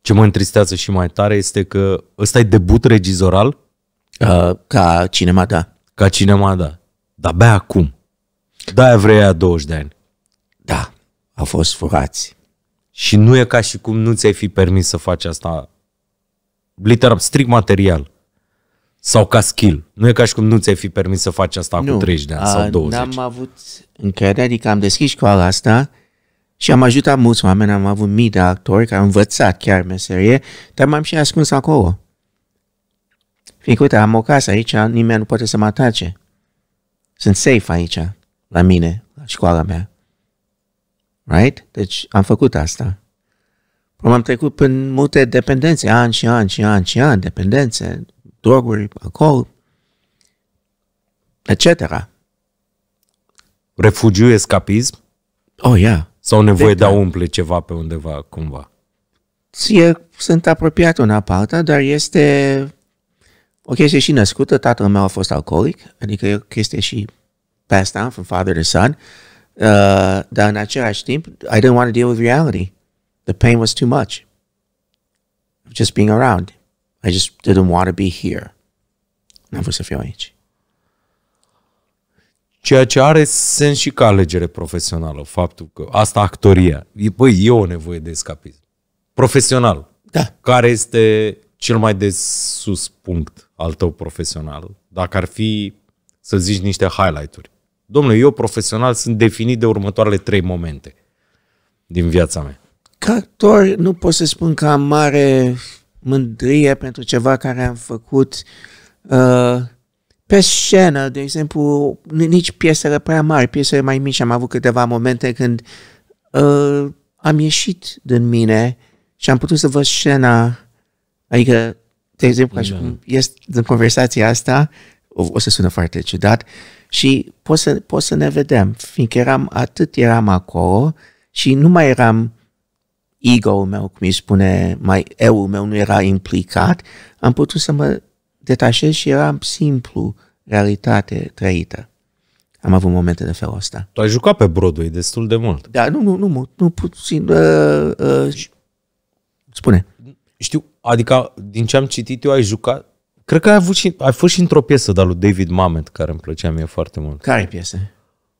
Ce mă întristează și mai tare este că ăsta e debut regizoral? Uh, ca cinema, da. Ca cinema, da. Dar abia acum. Da, vrei aia 20 de ani. Da, au fost furați. Și nu e ca și cum nu ți-ai fi permis să faci asta literal, strict material. Sau ca skill. Nu e ca și cum nu ți-ai fi permis să faci asta nu, cu 30 de ani sau 20. N-am avut încredere, adică am deschis școala asta și am ajutat mulți oameni, am avut mii de actori care au învățat chiar meserie, dar m-am și ascuns acolo. Fiindcă, uite, am o casă aici, nimeni nu poate să mă atace. Sunt safe aici, la mine, la școala mea. Right? Deci am făcut asta. Am trecut prin multe dependențe, ani și ani și ani și ani, dependențe, droguri, alcool, etc. Refugiu, escapism? Oh, yeah. Sau nevoie de a Big time. umple ceva pe undeva, cumva? Ție sunt apropiat una pe alta, dar este o chestie și născută. Tatăl meu a fost alcoolic, adică e o chestie și passed down from father to son. Uh, dar în același timp, I didn't want to deal with reality. The pain was too much. Just being around. I just didn't want to be here. N-am vrut să fiu aici. Ceea ce are sens și ca alegere profesională, faptul că asta actoria. E, băi, e o nevoie de escapism. Profesional. Da. Care este cel mai de sus punct al tău profesional? Dacă ar fi să zici niște highlight-uri. Domnule, eu profesional sunt definit de următoarele trei momente din viața mea. Ca actor nu pot să spun că am mare mândrie pentru ceva care am făcut. Uh, pe scenă, de exemplu, ni- nici piesele prea mari, piesele mai mici, am avut câteva momente când uh, am ieșit din mine și am putut să văd scena, adică, de exemplu, ca și cum este din conversația asta, o, o să sună foarte ciudat, și pot să, pot să ne vedem, fiindcă eram, atât eram acolo și nu mai eram ego-ul meu, cum îi spune, mai eu meu nu era implicat, am putut să mă detașez și eram simplu, realitate trăită. Am avut momente de felul ăsta. Tu ai jucat pe Broadway destul de mult. Dar nu, nu, nu, nu, nu puțin, uh, uh, spune. Știu, adică din ce am citit eu ai jucat, cred că ai, avut și, ai fost și într-o piesă de lui David Mamet, care îmi plăcea mie foarte mult. Care e piesă?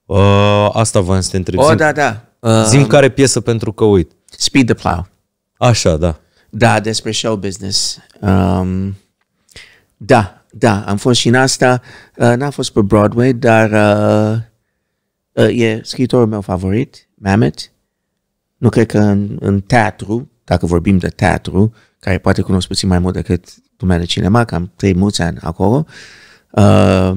Uh, asta v-am să te întreb. Oh, Zim, da, da. Uh, zim care piesă pentru că uit. Speed the Plow. Așa, da. Da, despre show business. Um, da, da, am fost și în asta. Uh, n-am fost pe Broadway, dar uh, uh, e scriitorul meu favorit, Mamet. Nu cred că în, în teatru, dacă vorbim de teatru, care poate cunosc puțin mai mult decât lumea de cinema, că am trăit mulți ani acolo, uh,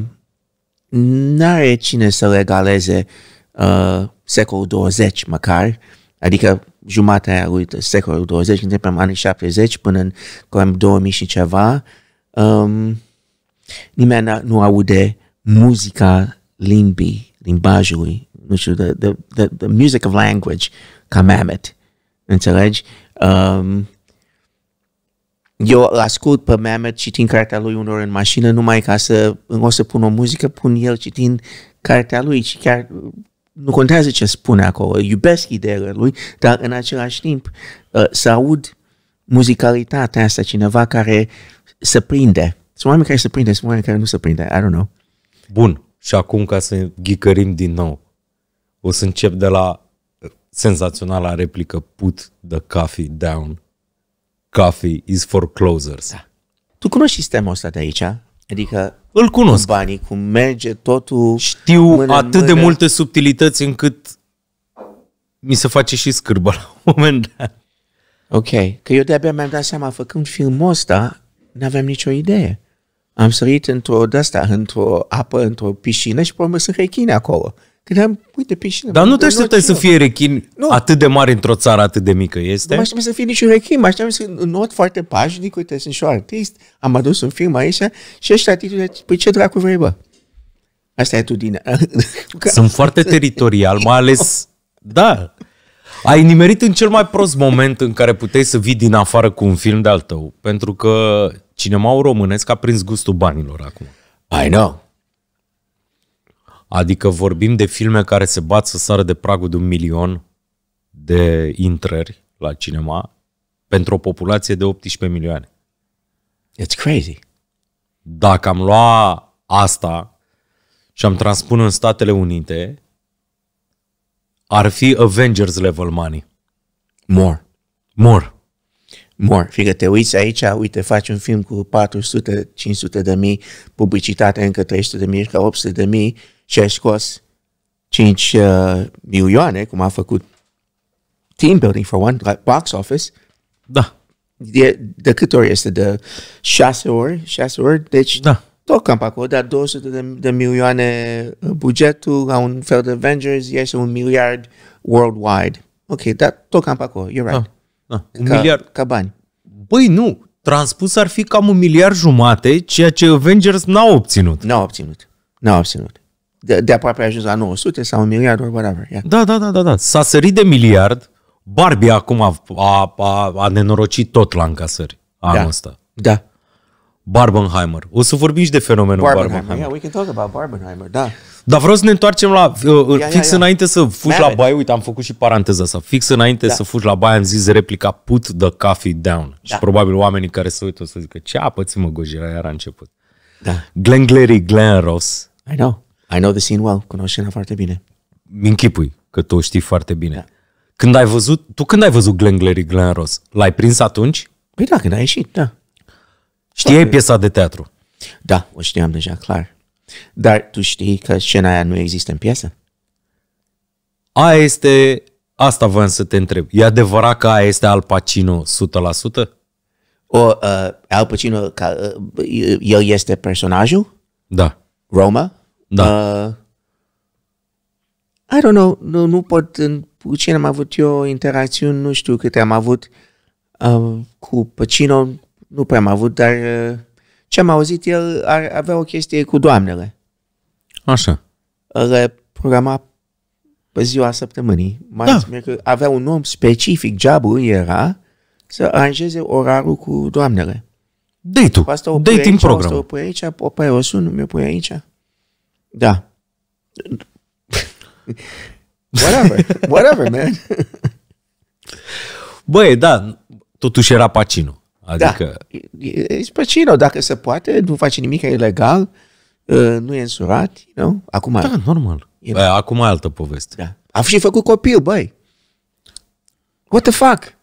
n-are cine să regaleze uh, secolul 20 măcar, adică jumatea lui de secolul 20, începem anii 70 până în cam 2000 și ceva, um, nimeni n- nu aude muzica limbii, limbajului, nu știu, the, the, the, the music of language, ca Mamet, înțelegi? Um, eu îl ascult pe Mamet citind cartea lui unor în mașină numai ca să, în o să pun o muzică, pun el citind cartea lui și chiar nu contează ce spune acolo, iubesc ideile lui, dar în același timp uh, să aud muzicalitatea asta, cineva care se prinde. Sunt oameni care se prinde, sunt oameni care nu se prinde, I don't know. Bun. Și acum ca să ghicărim din nou, o să încep de la senzaționala replică Put the coffee down. Coffee is for closers. Da. Tu cunoști sistemul ăsta de aici? Adică Îl cunosc. cu banii, cum merge totul Știu mână în atât de mână. multe subtilități încât mi se face și scârbă la un moment dat. Ok, că eu de-abia mi-am dat seama, făcând filmul ăsta, n-aveam nicio idee. Am sărit într-o de-asta, într-o apă, într-o piscină și pe urmă sunt rechine acolo. Credeam, uite, piscină. Dar nu te mă așteptai not să eu. fie rechin Nu. atât de mare într-o țară atât de mică, Nu este? mă așteptam să fie niciun rechin, mă așteptam să not foarte pașnic, uite, sunt și eu artist, am adus un film aici și ăștia atitudine, păi ce dracu vrei, bă? Asta e atitudinea. [LAUGHS] Sunt foarte teritorial, mai ales... Da. Ai nimerit în cel mai prost moment în care puteai să vii din afară cu un film de-al tău, pentru că cinemaul românesc a prins gustul banilor acum. I know. Adică vorbim de filme care se bat să sară de pragul de un milion de intrări la cinema pentru o populație de 18 milioane. It's crazy. Dacă am luat asta și am transpune în Statele Unite, ar fi Avengers level money. More. More. More. Fie că te uiți aici, uite, faci un film cu 400, 500 de mii, publicitate încă 300 de mii, ca 800 de mii și ai scos 5 uh, milioane, cum a făcut team building for one, like box office, Da. de, de câte ori este? De șase ori? Șase ori? Deci Da. tot cam pe acolo, dar 200 de, de milioane uh, bugetul la un fel de Avengers, iese un miliard worldwide. Ok, dar tot cam pe acolo, you're right. Da. Da, un ca, miliard. ca bani. Băi, nu. Transpus ar fi cam un miliard jumate, ceea ce Avengers n-au obținut. N-au obținut. N-au obținut. De, de aproape a ajuns la 900 sau un miliard, or whatever. Yeah. Da, da, da, da, da. S-a sărit de miliard. Barbie acum a, a, a, a nenorocit tot la încasări anul Da. ăsta. Da. Barbenheimer. O să vorbim și de fenomenul Barbenheimer. Barbenheimer. Yeah, we can talk about Barbenheimer. Da. Dar vreau să ne întoarcem la, uh, Ia, fix ia, ia. înainte să fugi la Mammoth. baie, uite, am făcut și paranteza asta, fix înainte Da. să fugi la baie am zis replica put the coffee down. Și Da. probabil oamenii care se uită o să zică, ce a pățit mă Gojira, iar a început. Da. Glenn Glary, Glenn Ross, I know. I know the scene well. Cunosc scena foarte bine. mi-închipui că tu o știi foarte bine. Când ai văzut, tu când ai văzut Glenn Glary, Glenn Ross? L-ai prins atunci? Păi da, când a ieșit, da. Știai piesa de teatru? Da, o știam deja, clar. Dar tu știi că scena aia nu există în piesă? Aia este, asta voiam să te întreb. E adevărat că aia este Al Pacino 100%? O, uh, Al Pacino, ca, uh, el este personajul? Da. Roma? Da. Uh, I don't know, nu, nu pot, în, cu cine am avut eu interacțiuni, nu știu câte am avut uh, cu Pacino, nu prea am avut, dar uh, ce am auzit, el ar avea o chestie cu doamnele. Așa. Le programa pe ziua săptămânii. Marți, Da. da. avea un om specific, jobul lui era să aranjeze orarul cu doamnele. Date-ul. Cu Asta o pui Dating aici, program. Asta o pui aici, o pe o sun, mi-o pui aici. Da. [LAUGHS] whatever, whatever, man. Băi, da, totuși era Pacino. Da. Adică, E- E pe cine, dacă se poate, nu face nimic ilegal, uh, nu e însurat, you know? Acum, da, normal. Băi, acum e altă poveste. da. A și făcut copil, băi. What the fuck?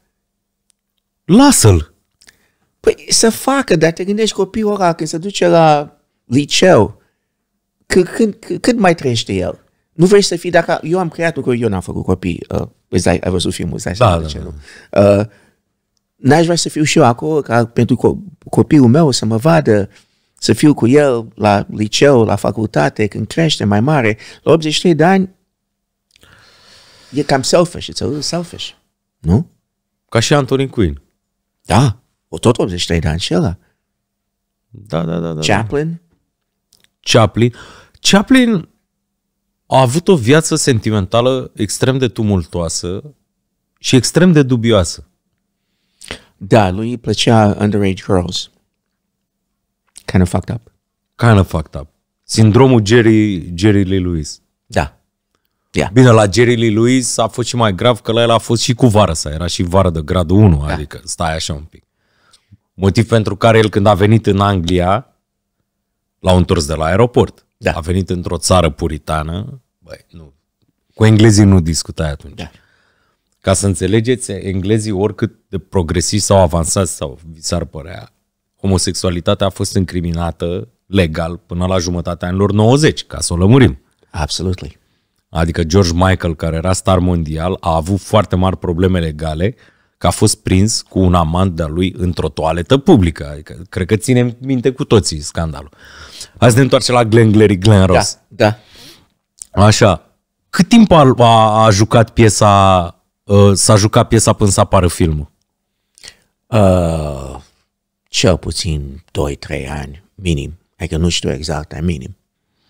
Lasă-l. Păi să facă, dar te gândești copilul ăla când se duce la liceu, că, când, c- cât mai trăiește el? Nu vrei să fii, dacă eu am creat lucruri, eu n-am făcut copii, uh, îți dai, ai văzut filmul, îți dai Da, seama da, de ce, da. nu? Uh, n-aș vrea să fiu și eu acolo, ca pentru co- copilul meu să mă vadă, să fiu cu el la liceu, la facultate, când crește mai mare, la 83 de ani, e cam selfish, it's a little selfish, nu? Ca și Anthony Quinn. Da, o tot 83 de ani și ăla. Da, da, da. da. Chaplin, Chaplin. Chaplin a avut o viață sentimentală extrem de tumultoasă și extrem de dubioasă. Da, lui îi plăcea underage girls. Kind of fucked up. Kind of fucked up. Sindromul Jerry, Jerry Lee Lewis. Da. Yeah. Bine, la Jerry Lee Lewis a fost și mai grav că la el a fost și cu vară sa. Era și vară de gradul 1, da. adică stai așa un pic. Motiv pentru care el când a venit în Anglia, l-au întors de la aeroport. Da. A venit într-o țară puritană. Băi, nu. Cu englezii nu discutai atunci. Da. Ca să înțelegeți, englezii oricât de progresivi sau avansați sau vi s-ar părea, homosexualitatea a fost incriminată legal până la jumătatea anilor 90, ca să o lămurim. Absolutely. Adică George Michael, care era star mondial, a avut foarte mari probleme legale că a fost prins cu un amant de-a lui într-o toaletă publică. Adică, cred că ținem minte cu toții scandalul. Hai să ne întoarcem la Glenn Glary, Glenn Da, Ross. da. Așa. Cât timp a, a, a jucat piesa, uh, s-a jucat piesa până să apară filmul? Uh, cel puțin 2-3 ani, minim. Adică nu știu exact, dar minim.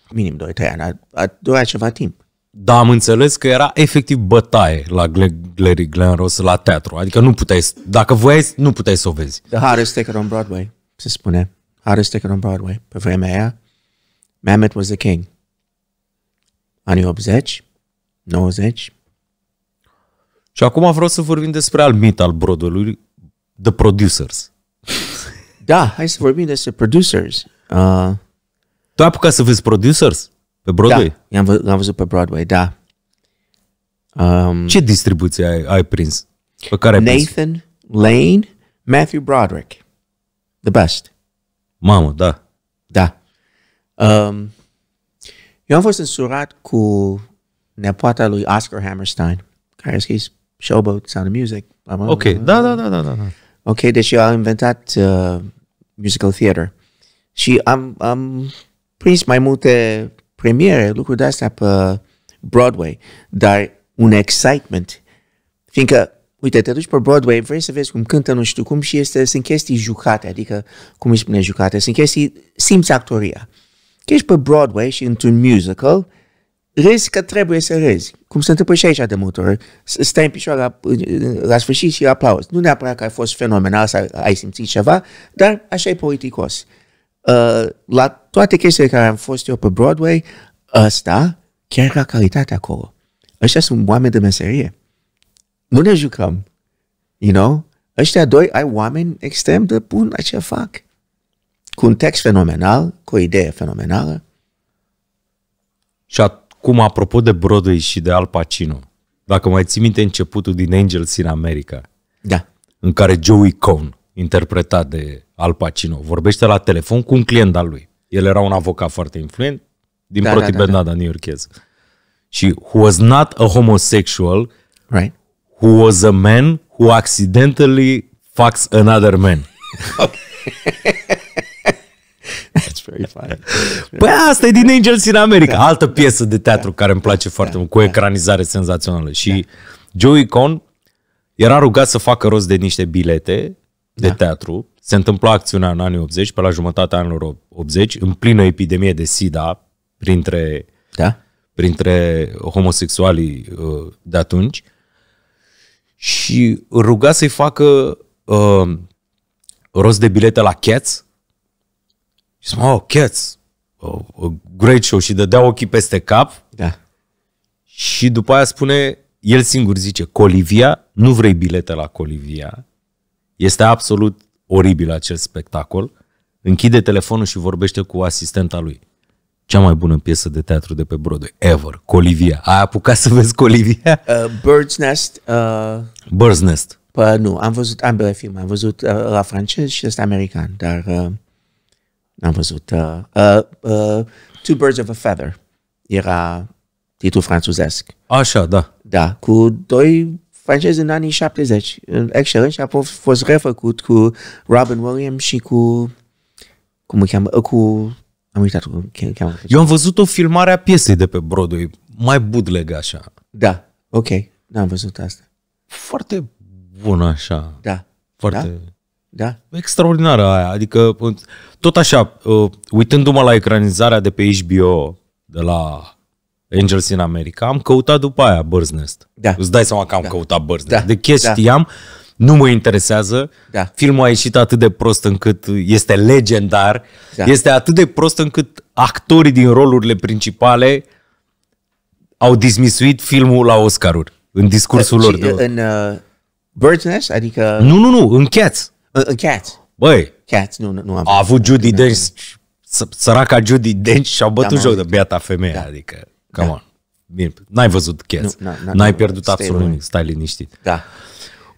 Minim 2-3 ani. A, a durat ceva timp. Dar am înțeles că era efectiv bătaie la Glenn Glary, Glenn Ross la teatru. Adică nu puteai, să- dacă voiai, nu puteai să o vezi. The hottest ticket on Broadway, se spune. Hottest ticket on Broadway. Pe vremea aia, Mammoth was the king. Anii 80, 90. Și acum vreau să vorbim despre alt mit al Broadway-ului, The Producers. Da, hai să vorbim despre producers. Uh, Tu ai apucat să vezi Producers pe Broadway? Da, i-am, vă- l-am văzut pe Broadway, da. Um, Ce distribuție ai, ai prins? Pe care ai prins? Nathan Lane, Matthew Broderick. The best. Mamă, da. Da. Um, eu am fost însurat cu nepoata lui Oscar Hammerstein, care a scris Showboat, Sound of Music. bla, bla, Ok, bla, bla. da, da, da, da, da. da. Ok, deci eu am inventat uh, musical theater. Și am, am prins mai multe premiere, lucruri de astea pe Broadway, dar un excitement, fiindcă uite, te duci pe Broadway, vrei să vezi cum cântă nu știu cum și este, sunt chestii jucate, adică, cum îi spune jucate, sunt chestii, simți actoria. Că ești pe Broadway și într-un musical, râzi că trebuie să râzi. Cum se întâmplă și aici de multe ori. Stai în picioare la, la sfârșit și aplauzi. Nu neapărat că ai fost fenomenal să ai simțit ceva, dar așa e politicos. Uh, la toate chestiile care am fost eu pe Broadway, ăsta chiar era calitate acolo. Ăștia sunt oameni de meserie. Nu ne jucăm. You know? Ăștia doi ai oameni extrem de buni la ce fac. Cu un text fenomenal, cu o idee fenomenală. Și acum, apropo de Broadway și de Al Pacino, dacă mai ții minte începutul din Angels in America, Da. în care Joey Cohn, interpretat de Al Pacino, vorbește la telefon cu un client al lui. El era un avocat foarte influent din Da, da, da, da, protibernada da, new-yorkeză. Și who was not a homosexual, Right? Who was a man who accidentally fucks another man. [LAUGHS] That's very funny. Păi asta e din Angels in America, altă piesă de teatru care îmi place foarte mult, cu o ecranizare senzațională. Și Joey Cohn era rugat să facă rost de niște bilete de teatru. Se întâmpla acțiunea în anii 80, pe la jumătatea anilor 80, în plină epidemie de SIDA, printre, Da? printre homosexualii uh, de atunci. Și îl ruga să-i facă uh, rost de bilete la Cats. Și zice, oh, Cats, oh, a great show. Și dădea ochii peste cap Da. și după aia spune, el singur zice, Colivia, nu vrei bilete la Colivia. Este absolut oribil acel spectacol. Închide telefonul și vorbește cu asistenta lui. Cea mai bună piesă de teatru de pe Broadway, ever, Colivia. Ai apucat să vezi Colivia? [LAUGHS] Uh, Bird's Nest, uh, Bird's Nest. pă, nu, am văzut ambele filme. Am văzut uh, la francez și ăsta american, dar uh, am văzut uh, uh, uh, Two Birds of a Feather. Era titlul franțuzesc. Așa, da. Da, cu doi francezi în anii 70. Excelent și a fost, fost refăcut cu Robin Williams și cu cum îl cheamă, cu am uitat cum îl cheamă. Eu am văzut o filmare a piesei de pe Broadway, mai bootleg așa. Da, ok, n-am văzut asta. Foarte bună așa. Da, Foarte... da, extraordinară aia. Adică, tot așa, uh, uitându-mă la ecranizarea de pe HBO, de la Angels in America, am căutat după aia Bird's Nest. Da. Îți dai seama că am căutat Bird's Nest. Da. De chestii Da. știam, nu mă interesează. Da. Filmul a ieșit atât de prost încât este legendar. Da. Este atât de prost încât actorii din rolurile principale au dismisuit filmul la Oscaruri în discursul lor. Și, De... în uh, Bird's Nest, adică Nu, nu, nu, în Cats. în, în Cats. Băi, Cats, nu, nu, nu am a avut Judy Dench, s- săraca Judy Dench și-au bătut Da, joc mă, de beata femeie, Da. adică, come on. Bine, n-ai văzut Cats, Nu, n- n- n-ai nu, pierdut stai absolut liniștit. nimic, stai liniștit. Da.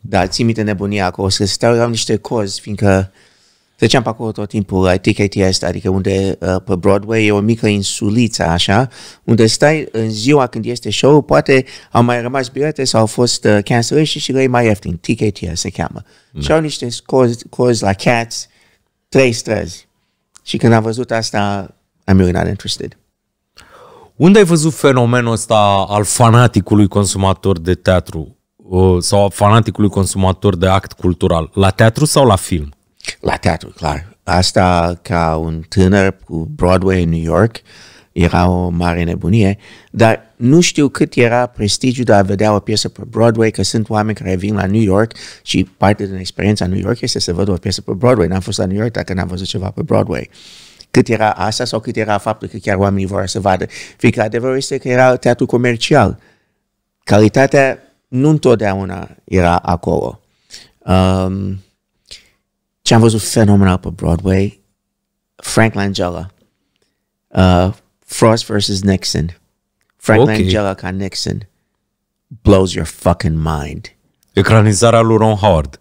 Da, țin minte nebunia acolo, să stau, erau niște cozi, fiindcă treceam pe acolo tot timpul la TKTS, adică unde uh, pe Broadway e o mică insuliță așa, unde stai în ziua când este show, poate au mai rămas bilete sau au fost uh, cancellation și le e mai ieftin. TKTS se cheamă. Da. Și au niște cozi, cozi la Cats, trei străzi. Și când am văzut asta, I'm really not interested. Unde ai văzut fenomenul ăsta al fanaticului consumator de teatru uh, sau al fanaticului consumator de act cultural? La teatru sau la film? La teatru, clar. Asta ca un tânăr cu Broadway în New York era o mare nebunie, dar nu știu cât era prestigiul de a vedea o piesă pe Broadway, că sunt oameni care vin la New York și parte din experiența New York este să văd o piesă pe Broadway. N-am fost la New York dacă n-am văzut ceva pe Broadway. Cât era asta sau cât era faptul că chiar oamenii vor să vadă. Fiindcă adevărul este că era teatru comercial. Calitatea nu întotdeauna era acolo. Um, ce am văzut fenomenal pe Broadway, Frank Langella, uh, Frost vs. Nixon. Frank Ok. Langella ca Nixon blows your fucking mind. Ecranizarea lui Ron Howard.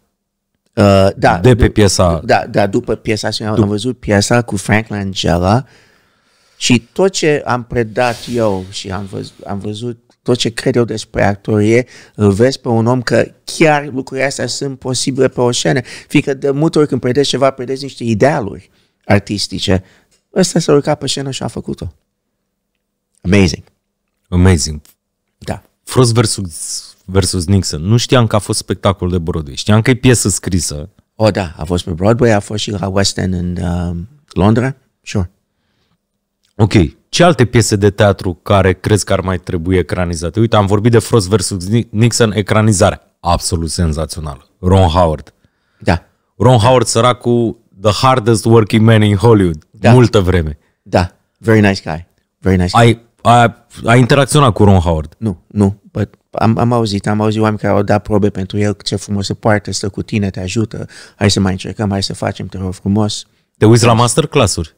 Uh, da, De pe piesa... da, da, după piesa asta, am văzut piesa cu Frank Langella și tot ce am predat eu și am văzut, am văzut tot ce cred eu despre actorie, îl vezi pe un om că chiar lucrurile astea sunt posibile pe o scenă. Fiindcă de multe ori când predezi ceva, predezi niște idealuri artistice. Ăsta s-a urcat pe scenă și a făcut-o. Amazing. Amazing. Da. Frost versus, versus Nixon. Nu știam că a fost spectacol de Broadway. Știam că e piesă scrisă. O, da, a fost pe Broadway, a fost și la West End în uh, Londra. Sure. Ok. Ce alte piese de teatru care crezi că ar mai trebui ecranizate? Uite, am vorbit de Frost versus Ni- Nixon, ecranizare. Absolut senzațională. Ron Howard. Da, Ron Howard, săracul, the hardest working man in Hollywood. Da. Multă vreme. da. Very nice guy. Very nice guy. Ai, ai, ai interacționat cu Ron Howard. Nu, nu. But am, am auzit, am auzit oameni care au dat probe pentru el, ce frumos se poartă, stă cu tine, te ajută, hai să mai încercăm, hai să facem, te rog frumos. Te uiți la masterclass-uri.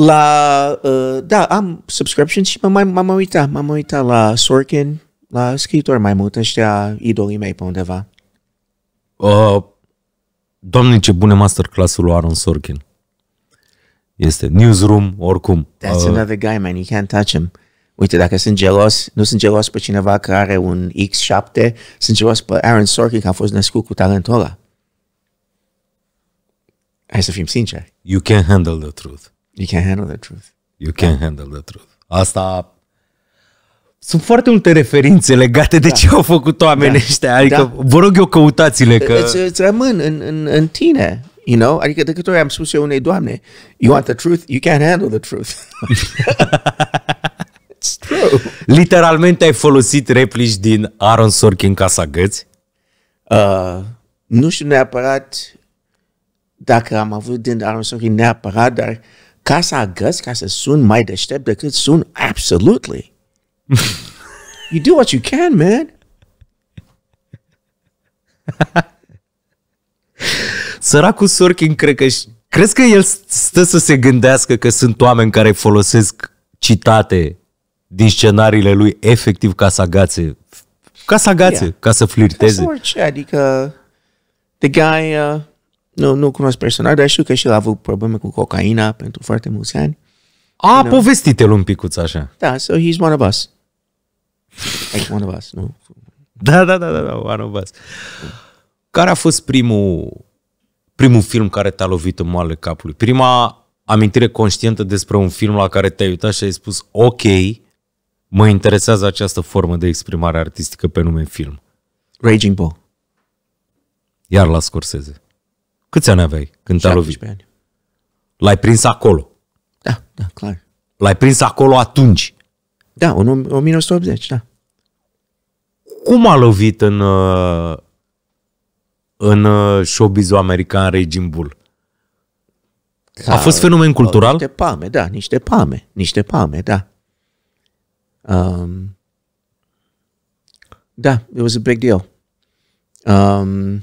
La, uh, da, am subscription și mă mai, m-am uitat, m-am uitat la Sorkin, la scriitori mai mult, ăștia idolii mei pe undeva. Uh, doamne, ce bune masterclass-ul lui Aaron Sorkin. Este newsroom, oricum. That's Uh, another guy, man, you can't touch him. Uite, dacă sunt gelos, nu sunt gelos pe cineva care are un X7, sunt gelos pe Aaron Sorkin, că a fost născut cu talentul ăla. Hai să fim sinceri. you can handle the truth. You can't handle the truth. You can handle the truth. Asta... Sunt foarte multe referințe legate de ce au făcut oamenii Da. ăștia. Adică, Da. vă rog eu, căutați-le că... Îți, îți rămân în, în, în tine, you know? Adică de câte ori am spus eu unei doamne, you want the truth? You can't handle the truth. [LAUGHS] It's true. Literalmente ai folosit replici din Aaron Sorkin ca să agăți? Uh, nu știu neapărat dacă am avut din Aaron Sorkin neapărat, dar ca să agăți, ca să sun mai deștept decât sun, absolutely. [LAUGHS] you do what you can, man. Săracul Sorkin, cred că... Crezi că el stă să se gândească că sunt oameni care folosesc citate din scenariile lui efectiv ca să agațe? Ca să agațe, Yeah. ca să Ca flirteze. să orice, adică the guy, uh, nu, nu cunosc personal, dar știu că și el a avut probleme cu cocaina pentru foarte mulți ani. A povestit el un picuț așa. Da, so he's one of us. Like one of us, nu? Da, da, da, da, da one of us. Care a fost primul, primul film care te-a lovit în moale capului? Prima amintire conștientă despre un film la care te-ai uitat și ai spus, ok, mă interesează această formă de exprimare artistică pe nume film. Raging Bull. Iar la Scorsese. Câți ani aveai când te-a lovit? 17 ani. L-ai prins acolo. Da, da, clar. L-ai prins acolo atunci. Da, în 1980, da. Cum a lovit în, uh, în uh, showbiz american Raging Bull? A fost fenomen cultural? Niște palme, da, niște palme, niște palme, da. Um, da, it was a big deal. Um,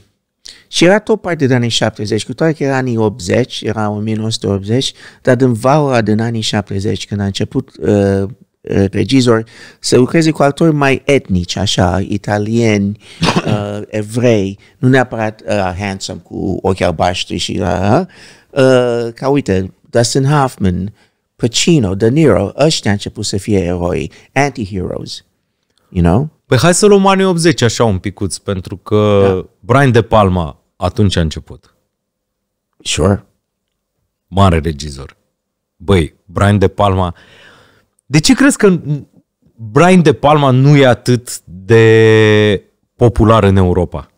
și era tot parte de anii 70, cu toate că era anii 80, era 1980, dar din vara din anii 70, când a început uh, uh, regizor să lucreze cu actori mai etnici, așa, italieni, [COUGHS] uh, evrei, nu neapărat uh, handsome cu ochi albaștri și uh, uh, ca uite, Dustin Hoffman, Pacino, De Niro, ăștia au început să fie eroi, anti-heroes, you know? Păi hai să luăm anii 80 așa un picuț, pentru că da. Brian De Palma atunci a început. Sure. Mare regizor. Băi, Brian De Palma... De ce crezi că Brian De Palma nu e atât de popular în Europa?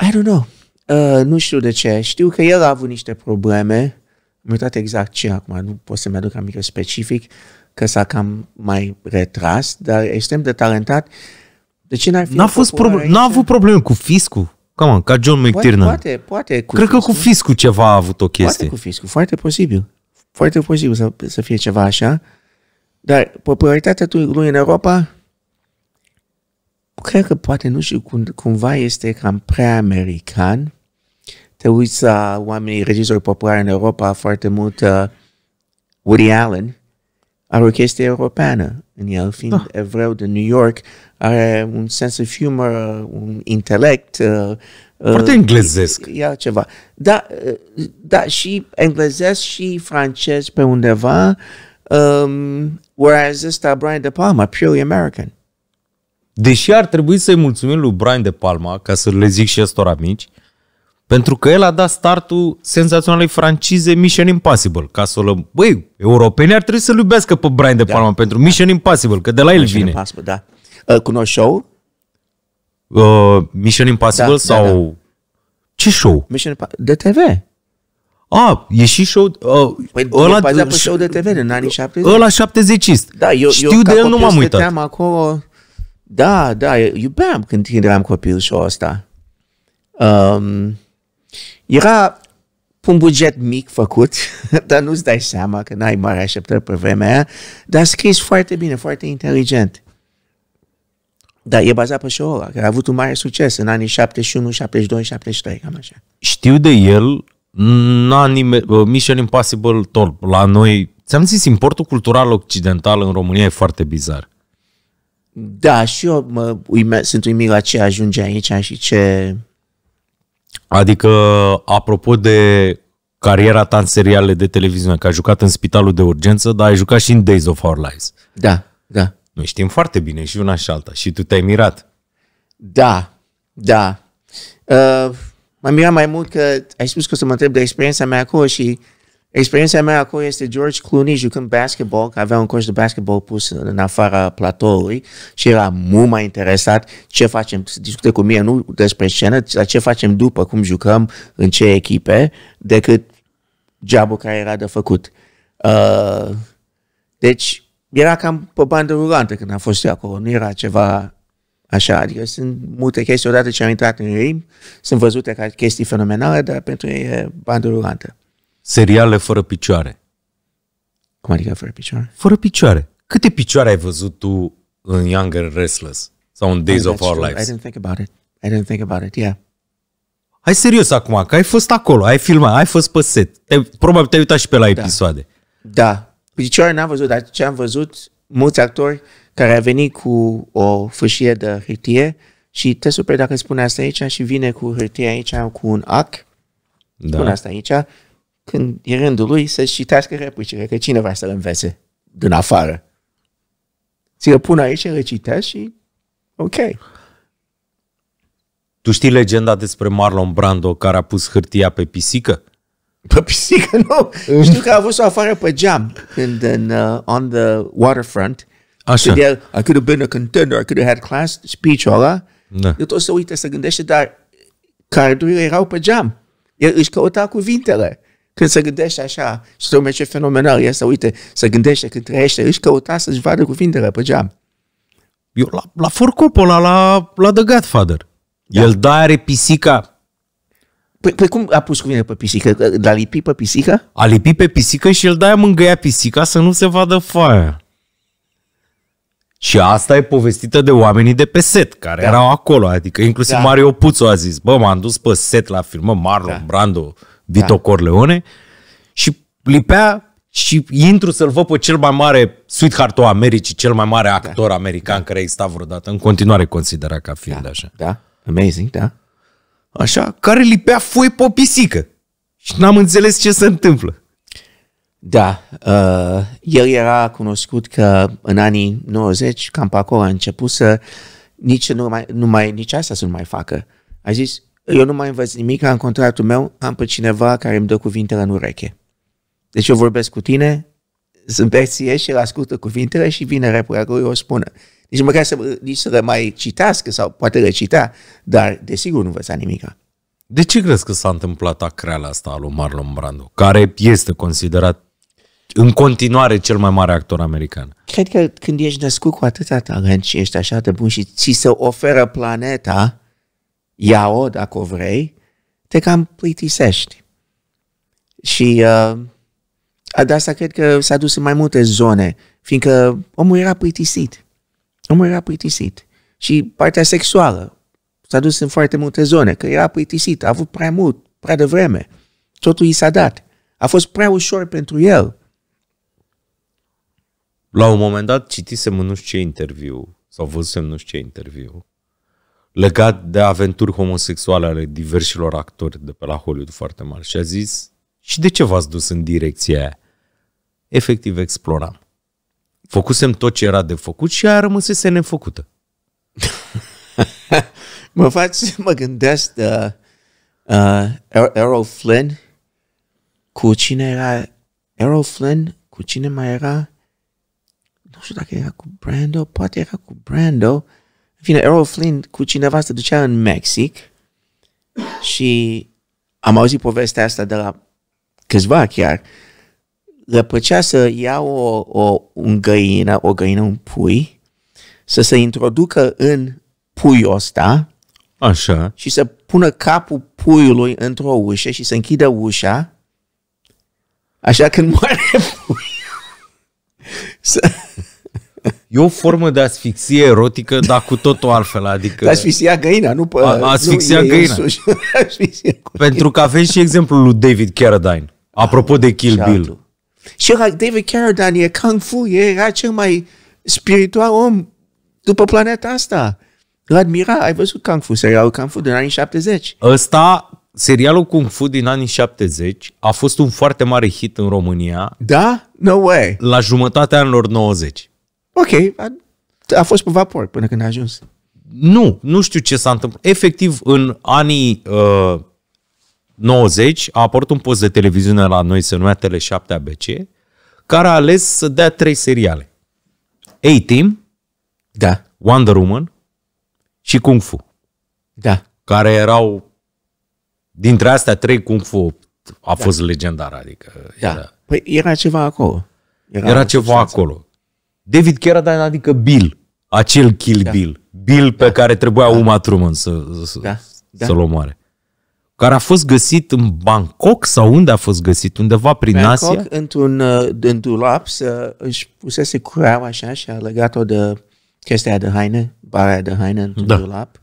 I don't know. Uh, nu știu de ce. Știu că el a avut niște probleme. Am uitat exact ce acum, nu pot să-mi aduc aminte specific, că s-a cam mai retras, dar extrem de talentat. De ce n-ar fi N-a, fost popular proble- aici? n-a avut probleme cu fiscul. Come on, ca John Poate, McTiernan. poate, poate cu Cred că cu fiscul. fiscul ceva a avut o Poate chestie. cu fiscul, foarte posibil. Foarte posibil să, să fie ceva așa. Dar popularitatea tu- lui în Europa, cred că poate, nu știu, cum, cumva este cam prea american. Te uiți la oamenii regizori populari în Europa foarte mult. Uh, Woody Allen are o chestie europeană în el, fiind Da. evreu de New York, are un sense of humor, uh, un intelect. Uh, Foarte uh, englezesc. E altceva. Da, uh, da, și englezesc și francez pe undeva, um, whereas ăsta Brian De Palma, purely American. Deși ar trebui să-i mulțumim lui Brian De Palma, ca să le zic și ăstora mici, Pentru că el a dat startul senzaționalei francize Mission Impossible. Ca să o lă... Băi, europenii ar trebui să-l iubească pe Brian De Palma da. pentru Mission Impossible, că de la el Mission vine. Impossible, da. Uh, cunoști show? Uh, Mission Impossible Da, sau... da, Ce show? Mission Impossible, de TV. A, e și show... Uh, Păi ăla, e bazat pe show de TV din anii 70. Ăla 70 Da, eu, Știu eu, de ca el, nu copil m-am uitat. stăteam acolo. Da, da, iubeam când eram copil show ăsta. Um, era un buget mic făcut, [LAUGHS] dar nu-ți dai seama că n-ai mare așteptări pe vremea aia, dar scris foarte bine, foarte inteligent. Dar e bazat pe show ăla, care a avut un mare succes în anii 71, 72, 73, cam așa. Știu de el, n-a nime, uh, Mission Impossible tot la noi. Ți-am zis, importul cultural occidental în România e foarte bizar. Da, și eu mă uime, sunt uimit la ce ajunge aici și ce... Adică, apropo de cariera ta în seriale de televiziune, că ai jucat în spitalul de urgență, dar ai jucat și în Days of Our Lives. Da, da. Noi știm foarte bine și una și alta. Și tu te-ai mirat. Da, da. Uh, m-am mirat mai mult că ai spus că o să mă întreb de experiența mea acolo și experiența mea acolo este George Clooney jucând basketball, că avea un coș de basketball pus în afara platoului și era mult mai interesat ce facem, să discute cu mine, nu despre scenă, dar ce facem după, cum jucăm, în ce echipe, decât jobul care era de făcut. Uh, deci, era cam pe bandă rulantă când am fost eu acolo, nu era ceva așa, adică sunt multe chestii, odată ce am intrat în ring, sunt văzute ca chestii fenomenale, dar pentru ei e bandă rulantă. Seriale fără picioare. Cum adică fără picioare? Fără picioare. Câte picioare ai văzut tu în Young and Restless? Sau în Days of That's Our true. Lives? I didn't think about it. I didn't think about it, yeah. Hai serios acum, că ai fost acolo, ai filmat, ai fost pe set. Te, probabil te-ai uitat și pe la episoade. Da. Picioare n-am văzut, dar ce am văzut, mulți actori care au venit cu o fâșie de hârtie și te super dacă spune asta aici și vine cu hârtie aici, cu un ac, Da. spune asta aici, când e rândul lui să-și citească replicile, că cine vrea să-l învețe din afară. Ți le pun aici, le citesc și ok. Tu știi legenda despre Marlon Brando care a pus hârtia pe pisică? Pe pisică, [LAUGHS] nu. Știu că a avut o afară pe geam când în, uh, on the waterfront. Așa. Când el, I could have been a contender, I could have had class speech ăla. Da. El tot se uită, se gândește, dar cardurile erau pe geam. El își căuta cuvintele. Când se gândește așa, și se ce fenomenal, el se uite, se gândește când trăiește, își căuta să-și vadă cuvintele pe geam. Eu la, la Ford Coppola, la, la The Godfather. Da. El da are pisica, Păi, păi cum a pus cuvintele pe pisică? L-a lipit pe pisică? a lipit pe pisică și el de-aia mângâia pisica să nu se vadă foaia. Și asta e povestită de oamenii de pe set, care da. erau acolo. Adică inclusiv Da. da. Mario Puțu a zis, bă, m-am dus pe set la filmă, Marlon Da. da. Brando, Vito Da. da. Corleone și lipea și intru să-l văd pe cel mai mare Sweetheart-ul Americii, cel mai mare actor da. american da. care a existat vreodată. În continuare considerat ca fiind da. așa. Da. Amazing, da. Așa, care lipea foi pe o pisică. Și n-am înțeles ce se întâmplă. Da, uh, el era cunoscut că în anii 90, cam pe acolo a început să nici, nu mai, nu mai, nici asta să nu mai facă. A zis, eu nu mai învăț nimic, în contractul meu am pe cineva care îmi dă cuvintele în ureche. Deci eu vorbesc cu tine, zâmbesc ție și el ascultă cuvintele și vine replica lui o spună. Nici măcar să, nici să le mai citească sau poate le cita, dar desigur nu învăța nimica. De ce crezi că s-a întâmplat acreala asta a lui Marlon Brando, care este considerat în continuare cel mai mare actor american? Cred că când ești născut cu atâta talent și ești așa de bun și ți se oferă planeta, ia-o dacă o vrei, te cam plictisești. Și uh, de asta cred că s-a dus în mai multe zone, fiindcă omul era plictisit. Omul era plictisit. Și partea sexuală s-a dus în foarte multe zone, că era plictisit, a avut prea mult, prea devreme. Totul i s-a dat. A fost prea ușor pentru el. La un moment dat citisem în nu știu ce interviu, sau văzusem nu știu ce interviu, legat de aventuri homosexuale ale diversilor actori de pe la Hollywood foarte mari. Și a zis, și de ce v-ați dus în direcția aia? Efectiv exploram. Făcusem tot ce era de făcut și aia rămăsese nefăcută. [LAUGHS] mă faci să mă gândesc de Uh, Er- Errol Flynn. Cu cine era? Errol Flynn? Cu cine mai era? Nu știu dacă era cu Brando. Poate era cu Brando. În fine, Errol Flynn cu cineva se ducea în Mexic și am auzit povestea asta de la câțiva chiar. Le plăcea să ia o, o un găină, o găină, un pui, să se introducă în puiul ăsta Așa. și să pună capul puiului într-o ușă și să închidă ușa, așa când moare [LAUGHS] puiul. Să, E o formă de asfixie erotică, dar cu totul altfel, adică... asfixia găina, nu pe... A- asfixia nu, e găina. însuși. [LAUGHS] asfixia Pentru că aveți și exemplul lui David Carradine. Apropo de Kill Și Bill. altul. Și ăla, David Carradine e Kung Fu, era cel mai spiritual om după planeta asta. Îl admira, ai văzut Kung Fu, serialul Kung Fu din anii 70. Ăsta, serialul Kung Fu din anii 70, a fost un foarte mare hit în România Da? No way. la jumătatea anilor 90. Ok, a, a fost pe vapor până când a ajuns. Nu, nu știu ce s-a întâmplat. Efectiv, în anii uh, 90 a apărut un post de televiziune la noi, se numea Tele7 ABC, care a ales să dea trei seriale. A-Team, Da, Wonder Woman și Kung Fu, da. care erau dintre astea trei Kung Fu a fost legendar, adică Da. era, Păi era ceva acolo. era o ceva substanță. acolo. David Carradine, adică Bill, acel Kill Bill, Bill pe care trebuia Uma Truman să, să, Da. Da. să-l omoare. Care a fost găsit în Bangkok sau unde a fost găsit? Undeva prin Asia? Bangkok, într-un uh, în dulap, să își pusese cureaua așa și a legat-o de chestia aia de haine, bara de haine într-un Da. dulap.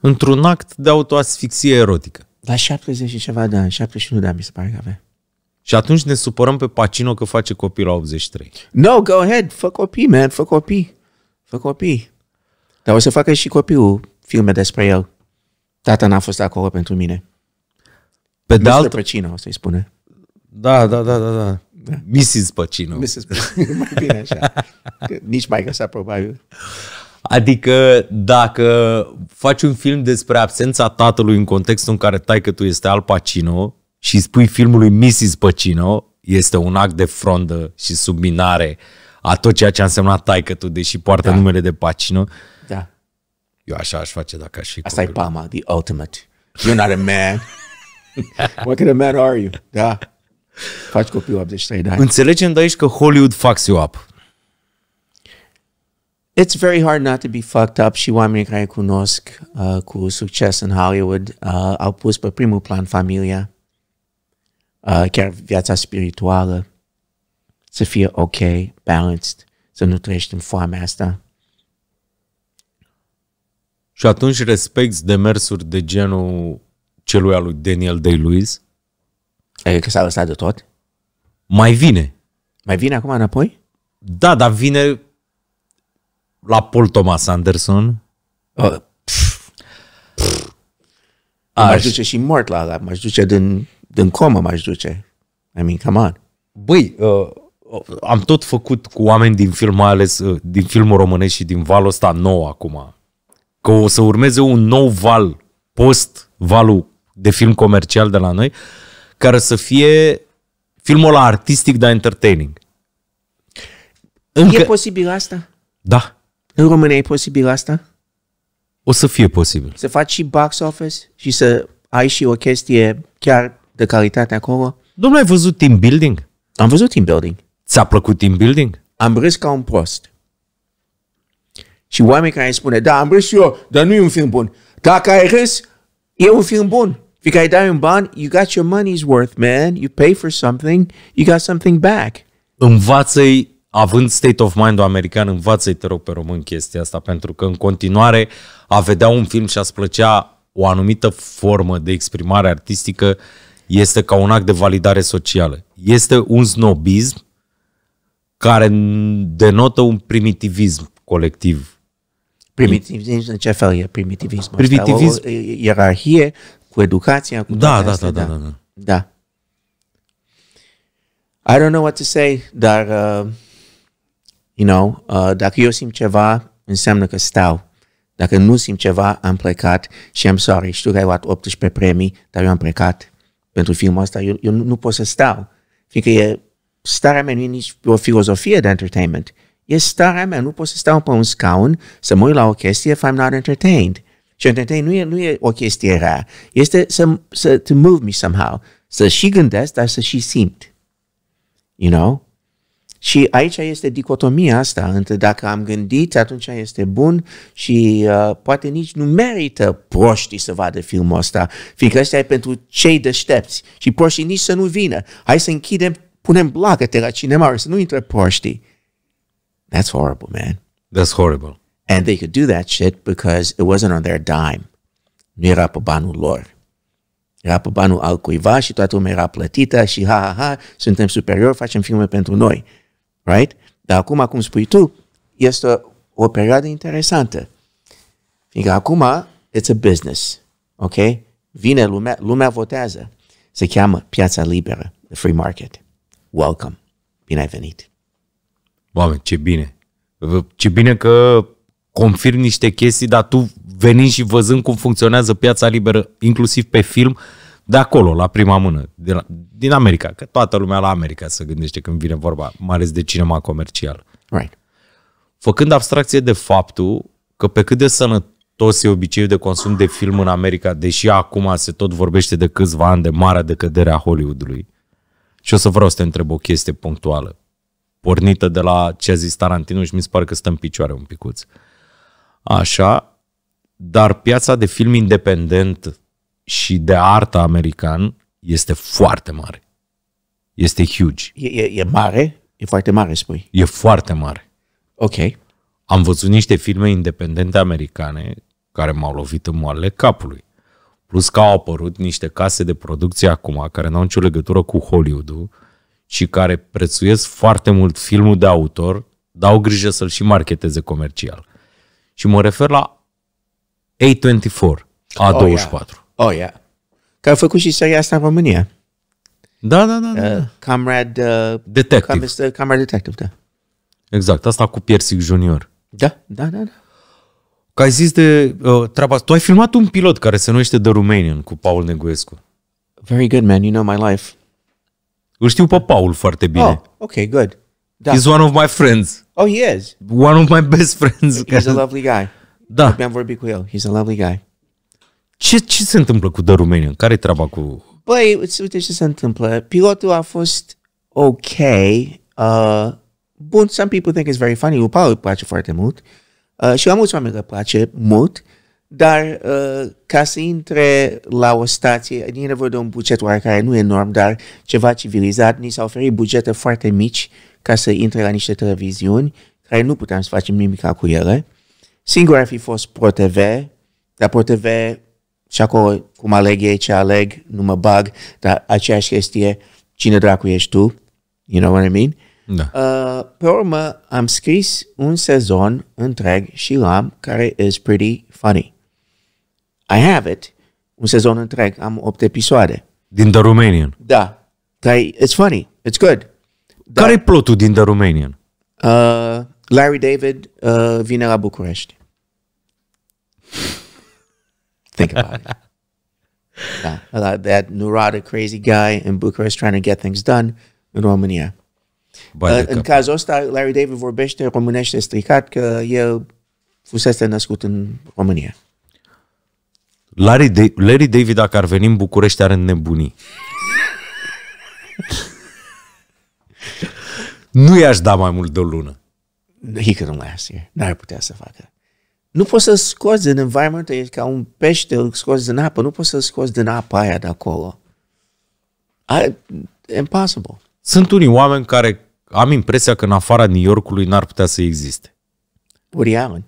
Într-un act de autoasfixie erotică. La 70 și ceva de ani, 71 de ani mi se pare că avea. Și atunci ne supărăm pe Pacino că face copii la 83. No, go ahead, fă copii, man, fă copii. Fă copii. Dar o să facă și copilul filme despre el. Tata n-a fost acolo pentru mine. Pe de Mr. alt... Pacino, o să-i spune. Da, da, da, da, da. Mrs. Pacino. Mrs. Pacino, [LAUGHS] mai bine așa. Că nici mai găsa probabil. Adică dacă faci un film despre absența tatălui în contextul în care taică tu este Al Pacino și spui filmului Mrs. Pacino, este un act de frondă și subminare a tot ceea ce a însemnat taică tu, deși poartă Da. numele de Pacino. Da. Eu așa aș face dacă aș fi Asta e copil. Palma, the ultimate. You're not a man. [LAUGHS] What kind of man are you? Da. Faci copilul 83 de ani. Înțelegem de aici că Hollywood fucks you up. It's very hard not to be fucked up și oamenii care cunosc uh, cu succes în Hollywood uh, au pus pe primul plan familia, uh, chiar viața spirituală, să fie ok, balanced, să nu trăiești în foamea asta. Și atunci respecti demersuri de genul celui al lui Daniel Day-Lewis. Adică că s-a lăsat de tot. Mai vine. Mai vine acum înapoi? Da, dar vine la Paul Thomas Anderson. Uh, m-aș duce și mort la ăla, m-aș duce din, din comă, m-aș duce. I mean, come on. Băi, uh, am tot făcut cu oameni din film, mai ales uh, din filmul românesc și din valul ăsta nou acum. Că o să urmeze un nou val post valul de film comercial de la noi, care să fie filmul ăla artistic, dar entertaining. Încă... E posibil asta? Da, În România e posibil asta? o să fie posibil. Să faci și box office și să ai și o chestie chiar de calitate acolo? Domnule, ai văzut team building? Am văzut team building. Ți-a plăcut team building? Am râs ca un prost. Și oameni care îmi spune, da, am râs și eu, dar nu e un film bun. Dacă ai râs, e un film bun. Fiindcă ai dai un ban, you got your money's worth, man. You pay for something, you got something back. învață-i, având state of mind american, învață-i, te rog, pe român chestia asta, pentru că în continuare a vedea un film și a-ți plăcea o anumită formă de exprimare artistică este ca un act de validare socială. Este un snobism care denotă un primitivism colectiv. Primitivism, în ce fel e primitivism? Primitivism- O, o, ierarhie cu educația, cu Da, toate da, astea, da, da, da, da. Da. I don't know what to say, dar, uh, you know, uh, dacă eu simt ceva, înseamnă că stau. Dacă nu simt ceva, am plecat și am sorry, știu că ai luat 18 premii, dar eu am plecat pentru filmul ăsta, eu, eu nu, nu pot să stau. Fiindcă e, starea mea nu e nici o filozofie de entertainment. E starea mea, nu pot să stau pe un scaun să mă uit la o chestie if I'm not entertained. Și entertain nu e, nu e o chestie rea, este să, să to move me somehow, să și gândesc, dar să și simt. You know? Și aici este dicotomia asta, între dacă am gândit, atunci este bun și uh, poate nici nu merită proștii să vadă filmul ăsta, fiindcă ăsta e pentru cei deștepți și proștii nici să nu vină. Hai să închidem, punem blagăte la cinema, să nu intre proștii. That's horrible, man. That's horrible. And they could do that shit because it wasn't on their dime. Nu era pe banul lor. Era pe banul altcuiva și toată lumea era plătită și ha, ha, ha, suntem superiori, facem filme pentru noi. Right? Dar acum, cum spui tu, este o, o perioadă interesantă. Fiindcă acum, it's a business. Ok? Vine lumea, lumea votează. Se cheamă piața liberă, the free market. Welcome. Bine ai venit. Oameni, ce bine. Ce bine că confirm niște chestii, dar tu venind și văzând cum funcționează piața liberă, inclusiv pe film, de acolo, la prima mână, de la, din America, că toată lumea la America se gândește când vine vorba, mai ales de cinema comercial. Right. Făcând abstracție de faptul că pe cât de sănătos e obiceiul de consum de film în America, deși acum se tot vorbește de câțiva ani de marea decădere a Hollywoodului, și o să vreau să te întreb o chestie punctuală, pornită de la ce a zis Tarantino și mi se pare că stă în picioare un picuț. Așa, dar piața de film independent și de artă american este foarte mare. Este huge. E, e, e mare? E foarte mare, spui. E foarte mare. Ok. Am văzut niște filme independente americane care m-au lovit în moalele capului. Plus că au apărut niște case de producție acum care nu au nicio legătură cu Hollywood-ul și care prețuiesc foarte mult filmul de autor, dau grijă să-l și marketeze comercial. Și mă refer la A24, A24. Oh, yeah. Oh, yeah. Că a făcut și seria asta în România. Da, da, da. da. Uh, Comrade... Uh, Detective. Com- Comrade Detective, da. Exact, asta cu Piersic Junior. Da, da, da, da. Că ai zis de uh, treaba Tu ai filmat un pilot care se numește The Romanian cu Paul Negoescu. Very good, man. You know my life. Îl știu pe Paul foarte bine. Oh, okay, good. Da. He's one of my friends. Oh, he is. One of my best friends. He's a [LAUGHS] lovely guy. Da. Mi-am vorbit cu el. He's a lovely guy. Ce, ce se întâmplă cu The Romanian? Care-i treaba cu... Băi, uite uite ce se întâmplă. Pilotul a fost ok. Uh, bun, some people think it's very funny. Lui Paul îi place foarte mult. Uh, și la mulți oameni le place mult. Dar uh, ca să intre la o stație, e nevoie de un buget oarecare, nu enorm, dar ceva civilizat. Ni s-au oferit bugete foarte mici ca să intre la niște televiziuni, care nu puteam să facem nimic cu ele. Singur ar fi fost ProTV, dar ProTV și acolo cum aleg ei ce aleg, nu mă bag, dar aceeași chestie, cine dracu ești tu, you know what I mean? Da. Uh, pe urmă am scris un sezon întreg și l-am care is pretty funny. I have it, un sezon întreg, am 8 episoade. Din The Romanian. Da, care it's funny, it's good. Da. Care-i plotul din The Romanian? Uh, Larry David uh, vine la București. Think about it. [LAUGHS] Da, that, that neurotic, crazy guy in Bucharest trying to get things done în România. Bai Uh, de în cap. cazul ăsta, Larry David vorbește românește stricat că el fusese născut în România. Larry, da- Larry David, dacă ar veni în București, are nebunii. [LAUGHS] nu i-aș da mai mult de o lună. He couldn't last here. N-ar putea să facă. Nu poți să-l scoți din environment, e ca un pește, îl scoți din apă, nu poți să-l scoți din apa aia de acolo. I, impossible. Sunt unii oameni care am impresia că în afara New Yorkului n-ar putea să existe. Woody Allen,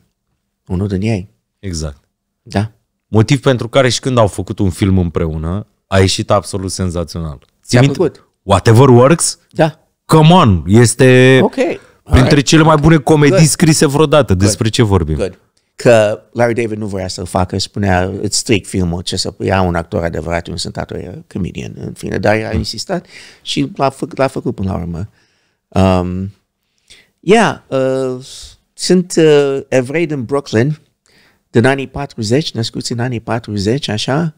unul din ei. Exact. Da. Motiv pentru care și când au făcut un film împreună, a ieșit absolut senzațional. Ții Ți-a minte? plăcut? Whatever Works? Da. Come on! Este Ok. printre Alright. cele mai bune comedii Good. scrise vreodată. Despre ce vorbim? Good. Că Larry David nu voia să-l facă, spunea, îți stric filmul, ce să ia un actor adevărat, un sunt actor, e comedian, în fine, dar a insistat și l-a, fă, l-a făcut până la urmă. Um, yeah, uh, sunt uh, evrei din Brooklyn, din anii 40, născuți în anii 40, așa.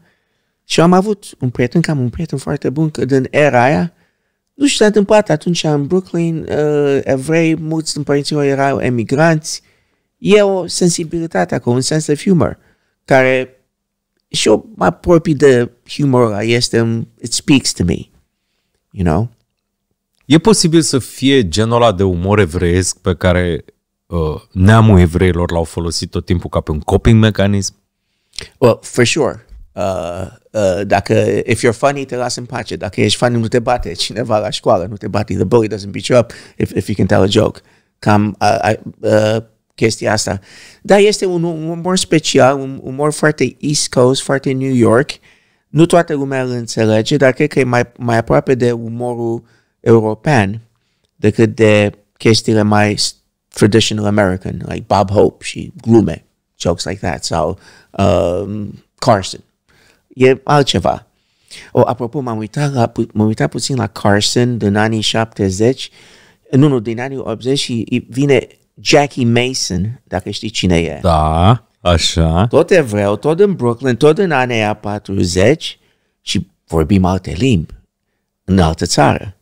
Și am avut un prieten, cam un prieten foarte bun, că din era aia, nu știu ce s-a întâmplat atunci în Brooklyn, uh, evrei, mulți din părinții lor erau emigranți. E o sensibilitate acolo, un sens of humor, care și eu mă apropii de humor ăla, este, it speaks to me, you know? E posibil să fie genul ăla de umor evreiesc pe care uh, neamul evreilor l-au folosit tot timpul ca pe un coping mecanism? Well, for sure. Uh, uh, dacă, if you're funny, te lasă în pace. Dacă ești funny, nu te bate cineva la școală, nu te bate. The bully doesn't beat you up if, if you can tell a joke. Cam uh, uh, chestia asta. Dar este un, un umor special, un umor foarte East Coast, foarte New York. Nu toată lumea îl înțelege, dar cred că e mai, mai aproape de umorul european decât de chestiile mai traditional American, like Bob Hope și glume, jokes like that, sau um, Carson. E altceva. O, apropo, m-am uitat, la, m-am uitat puțin la Carson din anii 70, nu, nu, din anii 80 și vine Jackie Mason, dacă știi cine e. Da, așa. Tot evreu, tot în Brooklyn, tot în anii 40 și vorbim alte limbi în altă țară.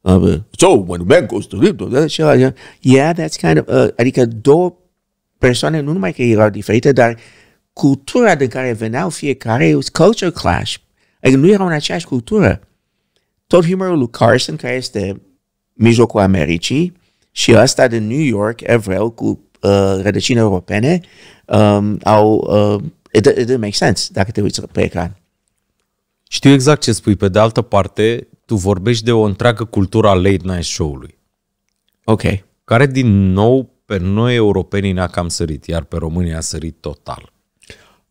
Uh, so, when a man goes to live, yeah, that's kind of, uh, adică două persoane nu numai că erau diferite, dar cultura de care veneau fiecare, it was culture clash. Adică nu erau în aceeași cultură. Tot humorul lui Carson, care este mijlocul Americii, și ăsta de New York, evreu, cu uh, rădăcini europene, um, au, uh, it, it didn't make sense dacă te uiți pe ecran. Știu exact ce spui. Pe de altă parte, tu vorbești de o întreagă cultură a late night show-ului. Ok. Care, din nou, pe noi europenii ne-a cam sărit, iar pe România a sărit total.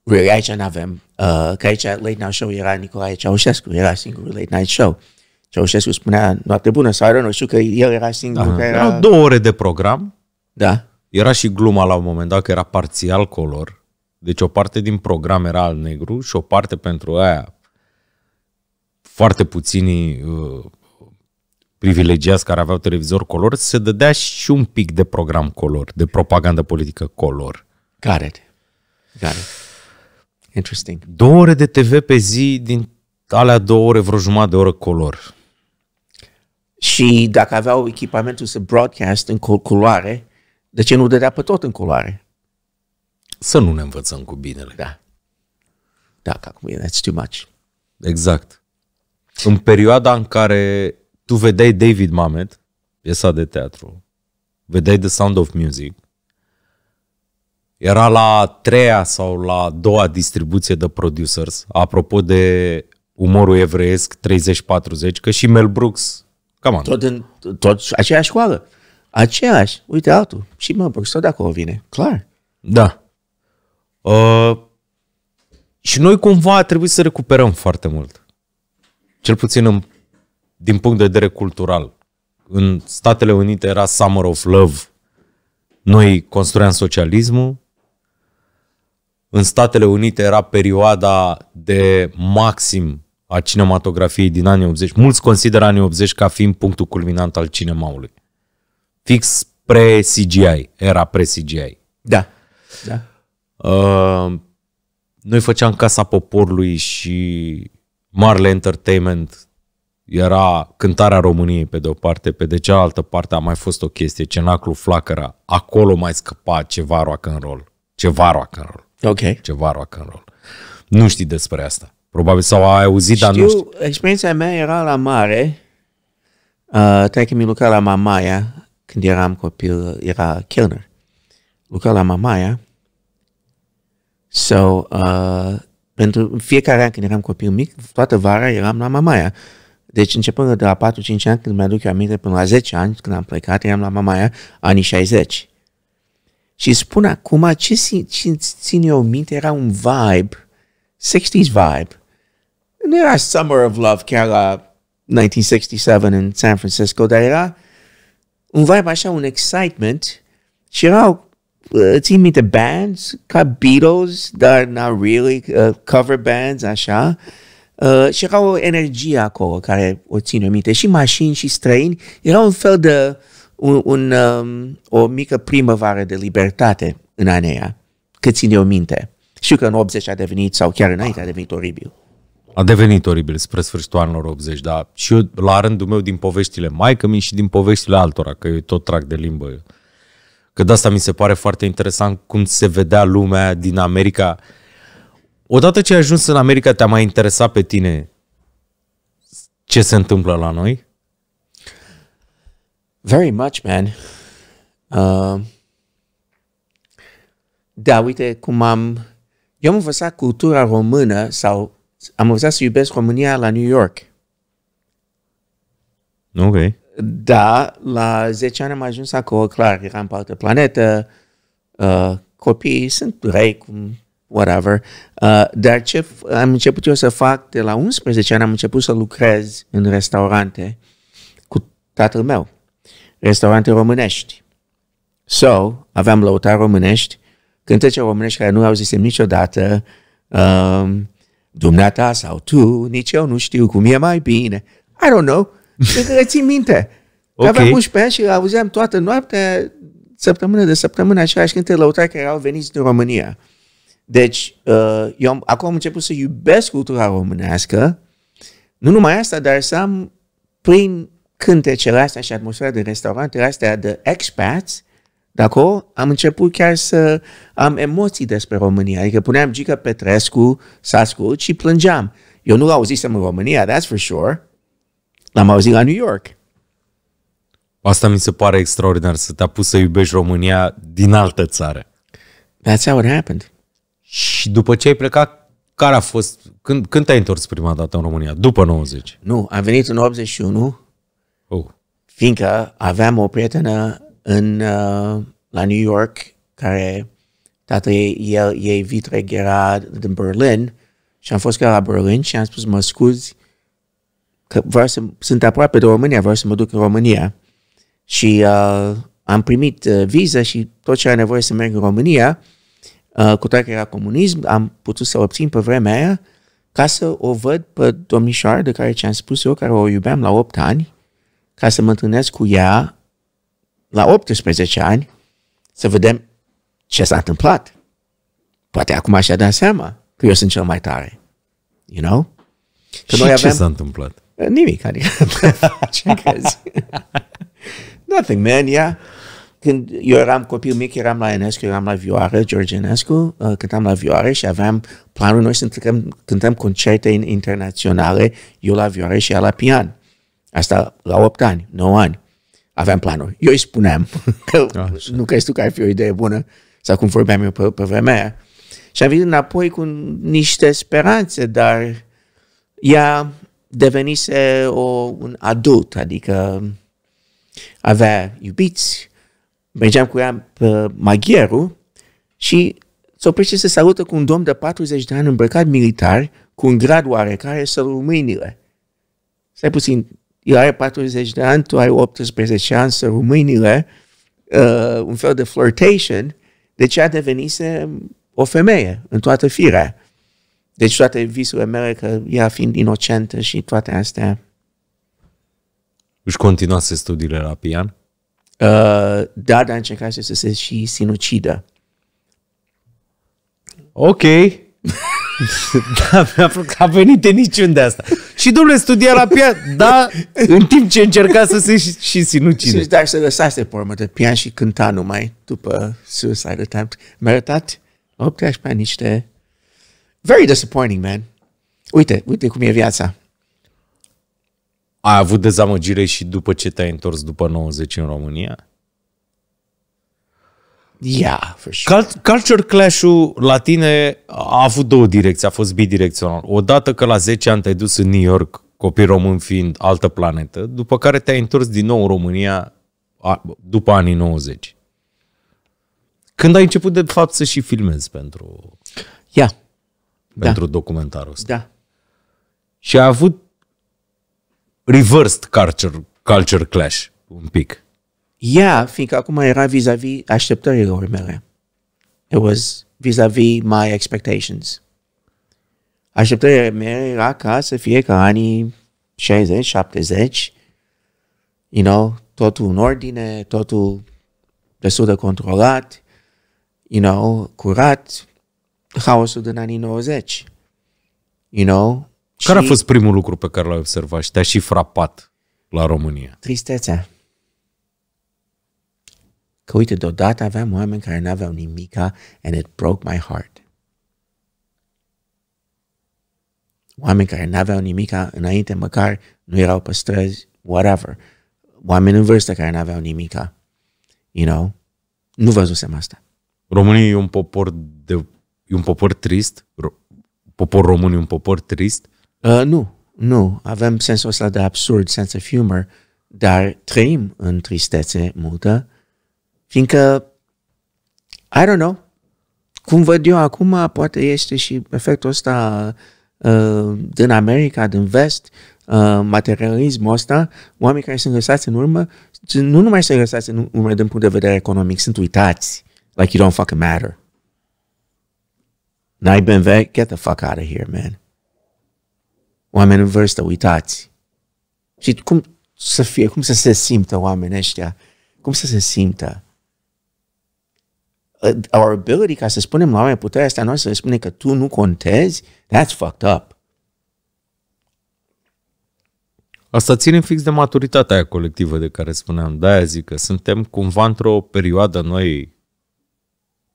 Really, aici nu avem. Uh, că aici Late Night Show era Nicolae Ceaușescu, era singurul Late Night Show. Ceaușescu spunea noapte bună sau nu știu că el era singurul care era... Erau două ore de program. Da. Era și gluma la un moment dat că era parțial color. Deci o parte din program era al negru și o parte pentru aia foarte puțini uh, privilegiați care aveau televizor color, se dădea și un pic de program color, de propagandă politică color. Got it. Got it. Interesting. Două ore de TV pe zi, din alea două ore, vreo jumătate de oră color. Și dacă aveau echipamentul să broadcast în culoare, de ce nu dădea pe tot în culoare? Să nu ne învățăm cu binele. Da. Da, că acum e, that's too much. Exact. În perioada în care tu vedeai David Mamet, piesa de teatru, vedeai The Sound of Music, era la a treia sau la a doua distribuție de producers, apropo de umorul evreiesc 30-40, că și Mel Brooks, cam on. Tot, în, tot aceeași școală. Aceeași. Uite altul. Și Mel Brooks tot de acolo vine. Clar. Da. Uh, și noi cumva a trebuit să recuperăm foarte mult. Cel puțin în, din punct de vedere cultural. În Statele Unite era Summer of Love. Noi construiam socialismul. În Statele Unite era perioada de maxim a cinematografiei din anii 80. Mulți consideră anii 80 ca fiind punctul culminant al cinemaului. Fix pre-CGI, era pre-CGI. Da. Da. Uh, noi făceam Casa Poporului și Marle Entertainment era cântarea României pe de o parte, pe de cealaltă parte a mai fost o chestie, Cenaclu Flacăra, acolo mai scăpa ceva rock and roll. Ceva rock and roll. Ok. Ceva rock and roll. Nu știi despre asta. Probabil sau ai auzit, dar nu știu. Știu, experiența mea era la mare. Uh, Taică mi lucra la Mamaia când eram copil, era Kilner. Lucra la Mamaia. So, uh, pentru fiecare an când eram copil mic, toată vara eram la Mamaia. Deci începând de la 4-5 ani, când mi-aduc eu aminte, până la 10 ani, când am plecat, eram la Mamaia, anii 60. Și spun acum, ce țin, ce țin eu minte, era un vibe, 60s vibe. Nu era Summer of Love chiar la 1967 în San Francisco, dar era un vibe așa, un excitement și erau uh, țin minte bands ca Beatles, dar not really, uh, cover bands, așa. Uh, și era o energie acolo care o țin eu minte. Și mașini și străini. Era un fel de un, un, um, o mică primăvară de libertate în anii aia. cât țin eu minte. Știu că în 80 a devenit, sau chiar înainte a devenit oribil. A devenit oribil spre sfârșitul anilor 80, dar și eu, la rândul meu, din poveștile maică mi și din poveștile altora, că eu tot trag de limbă. Că de asta mi se pare foarte interesant cum se vedea lumea din America. Odată ce ai ajuns în America, te-a mai interesat pe tine ce se întâmplă la noi? Very much, man. Uh, da, uite cum am... Eu am învățat cultura română sau am învățat să iubesc România la New York. Ok. Da, la 10 ani am ajuns acolo, clar, eram pe altă planetă, uh, copiii sunt rei, cum, whatever, uh, dar ce f- am început eu să fac de la 11 ani, am început să lucrez în restaurante cu tatăl meu, restaurante românești. So, aveam lăutari românești, cântece românești care nu auzisem niciodată, um, dumneata sau tu, nici eu nu știu cum e mai bine. I don't know. Cred că țin minte. Ok. Okay. Aveam 11 ani și auzeam toată noaptea, săptămână de săptămână, același cântece lăutari care erau veniți din România. Deci, uh, eu am, acum am început să iubesc cultura românească, nu numai asta, dar să am prin cântecele astea și atmosfera de restaurantele astea de expats, de acolo am început chiar să am emoții despre România. Adică puneam Gica Petrescu să ascult și plângeam. Eu nu l-auzisem în România, that's for sure. L-am auzit la New York. Asta mi se pare extraordinar, să te pus să iubești România din altă țară. That's how it happened. Și după ce ai plecat, care a fost, când, când te-ai întors prima dată în România? După 90. Nu, am venit în 81, Oh. fiindcă aveam o prietenă în, uh, la New York care tatăl ei, el, ei vitreg era din Berlin și am fost chiar la Berlin și am spus, mă scuzi, că vreau să, sunt aproape de România, vreau să mă duc în România. Și uh, am primit uh, viză și tot ce era nevoie să merg în România, uh, cu toate că era comunism, am putut să o obțin pe vremea aia ca să o văd pe domnișoară de care ți-am spus eu, care o iubeam la 8 ani, ca să mă întâlnesc cu ea la 18 ani, să vedem ce s-a întâmplat. Poate acum și-a dat seama că eu sunt cel mai tare. You know? Că și ce s-a întâmplat? Nimic, adică [LAUGHS] ce crezi? Nothing, man, yeah. Când eu eram copil mic, eram la Enescu, eram la vioară, George Enescu, uh, cântam la vioară și aveam planul noi să cântăm, cântăm concerte internaționale, eu la vioară și ea la pian. Asta la 8 ani, 9 ani. Aveam planuri. Eu îi spuneam [LAUGHS] că Așa. nu crezi tu că ar fi o idee bună sau cum vorbeam eu pe, pe vremea aia. Și am venit înapoi cu niște speranțe, dar ea devenise o, un adult, adică avea iubiți, mergeam cu ea pe Maghieru și se oprește să salută cu un domn de 40 de ani îmbrăcat militar, cu un grad oarecare, să mâinile. Stai puțin, el are 40 de ani, tu ai 18 ani, să mâinile, uh, un fel de flirtation, deci ea devenise o femeie în toată firea. Deci toate visurile mele, că ea fiind inocentă și toate astea, Își continuase studiile la pian? uh, da, dar încercase să se și sinucidă. Ok. [LAUGHS] [LAUGHS] da, mi-a plăcut, a venit de niciunde asta. Și domnule, studia la pian, da, în timp ce încerca să se și, și sinucide. Și dar să lăsase pe urmă de pian și cânta numai după suicide attempt. Mi-a arătat 18 ani niște... Very disappointing, man. Uite, uite cum e viața. Ai avut dezamăgire și după ce te-ai întors după 90 în România? Yeah, for sure. Cult- Culture Clash-ul la tine a avut două direcții, a fost bidirecțional. Odată că la 10 ani te-ai dus în New York, copii român fiind altă planetă, după care te-ai întors din nou în România a, după anii 90. Când ai început de fapt să și filmezi pentru, Yeah, pentru documentarul ăsta. da. Și ai avut reversed culture, culture clash un pic. Yeah, fiindcă acum era vis-a-vis așteptărilor mele. It was vis-a-vis my expectations. Așteptările mele era ca să fie ca anii 60, 70, you know, totul în ordine, totul destul de controlat. you know, curat, haosul din anii 90. You know? Care a Și fost primul lucru pe care l-ai observat și te-a și frapat la România? Tristețea. Că uite, deodată aveam oameni care n-aveau nimica and it broke my heart. Oameni care n-aveau nimica înainte, măcar nu erau pe străzi, whatever. Oameni în vârstă care n-aveau nimica. You know? Nu văzusem asta. România e un popor de e un popor trist? Ro- popor român e un popor trist? Uh, nu, nu. Avem sensul ăsta de absurd, sense of humor, dar trăim în tristețe multă, fiindcă, I don't know, cum văd eu acum, poate este și efectul ăsta uh, din America, din vest, uh, materialismul ăsta, oamenii care sunt lăsați în urmă, nu numai sunt lăsați în urmă din punct de vedere economic, sunt uitați, like you don't fucking matter. N-ai been vechi? Get the fuck out of here, man oameni în vârstă, uitați. Și cum să fie, cum să se simtă oamenii ăștia? Cum să se simtă? Uh, Our ability ca să spunem la oameni puterea asta noastră să spune că tu nu contezi, that's fucked up. Asta ține fix de maturitatea aia colectivă de care spuneam. De-aia zic că suntem cumva într-o perioadă noi,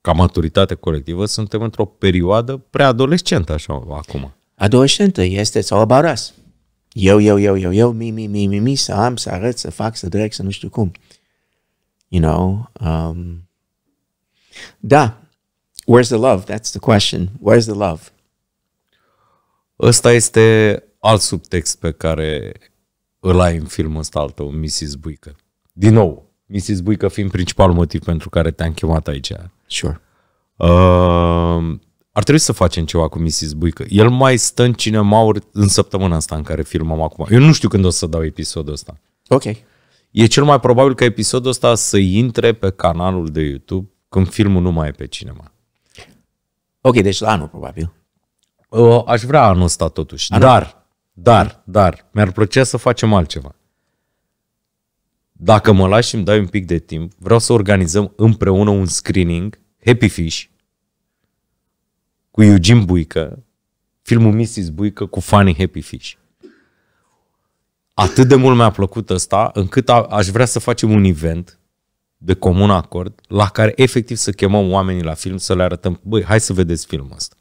ca maturitate colectivă, suntem într-o perioadă preadolescentă așa acum. Adolescentă este it's all about us. Eu, eu, eu, eu, eu, mi, mi, mi, mi, mi, să am, să arăt, să fac, să direct, să nu știu cum. You know? Um, da. Where's the love? That's the question. Where's the love? Ăsta este alt subtext pe care îl ai în filmul ăsta al tău, Mrs. Buică. Din nou, Mrs. Buică fiind principalul motiv pentru care te-am chemat aici. Sure. Uh, ar trebui să facem ceva cu Mrs. Buică. El mai stă în cinema în săptămâna asta în care filmăm acum. Eu nu știu când o să dau episodul ăsta. Ok. E cel mai probabil ca episodul ăsta să intre pe canalul de YouTube când filmul nu mai e pe cinema. Ok, deci la anul, probabil. Uh, Aș vrea anul ăsta totuși. Dar, dar, dar, mi-ar plăcea să facem altceva. Dacă mă lași și îmi dai un pic de timp, vreau să organizăm împreună un screening, Happy Fish, cu Eugene Buică, filmul Mrs. Buică cu Funny Happy Fish. Atât de mult mi-a plăcut ăsta, încât a, aș vrea să facem un event de comun acord, la care efectiv să chemăm oamenii la film, să le arătăm, băi, hai să vedeți filmul ăsta.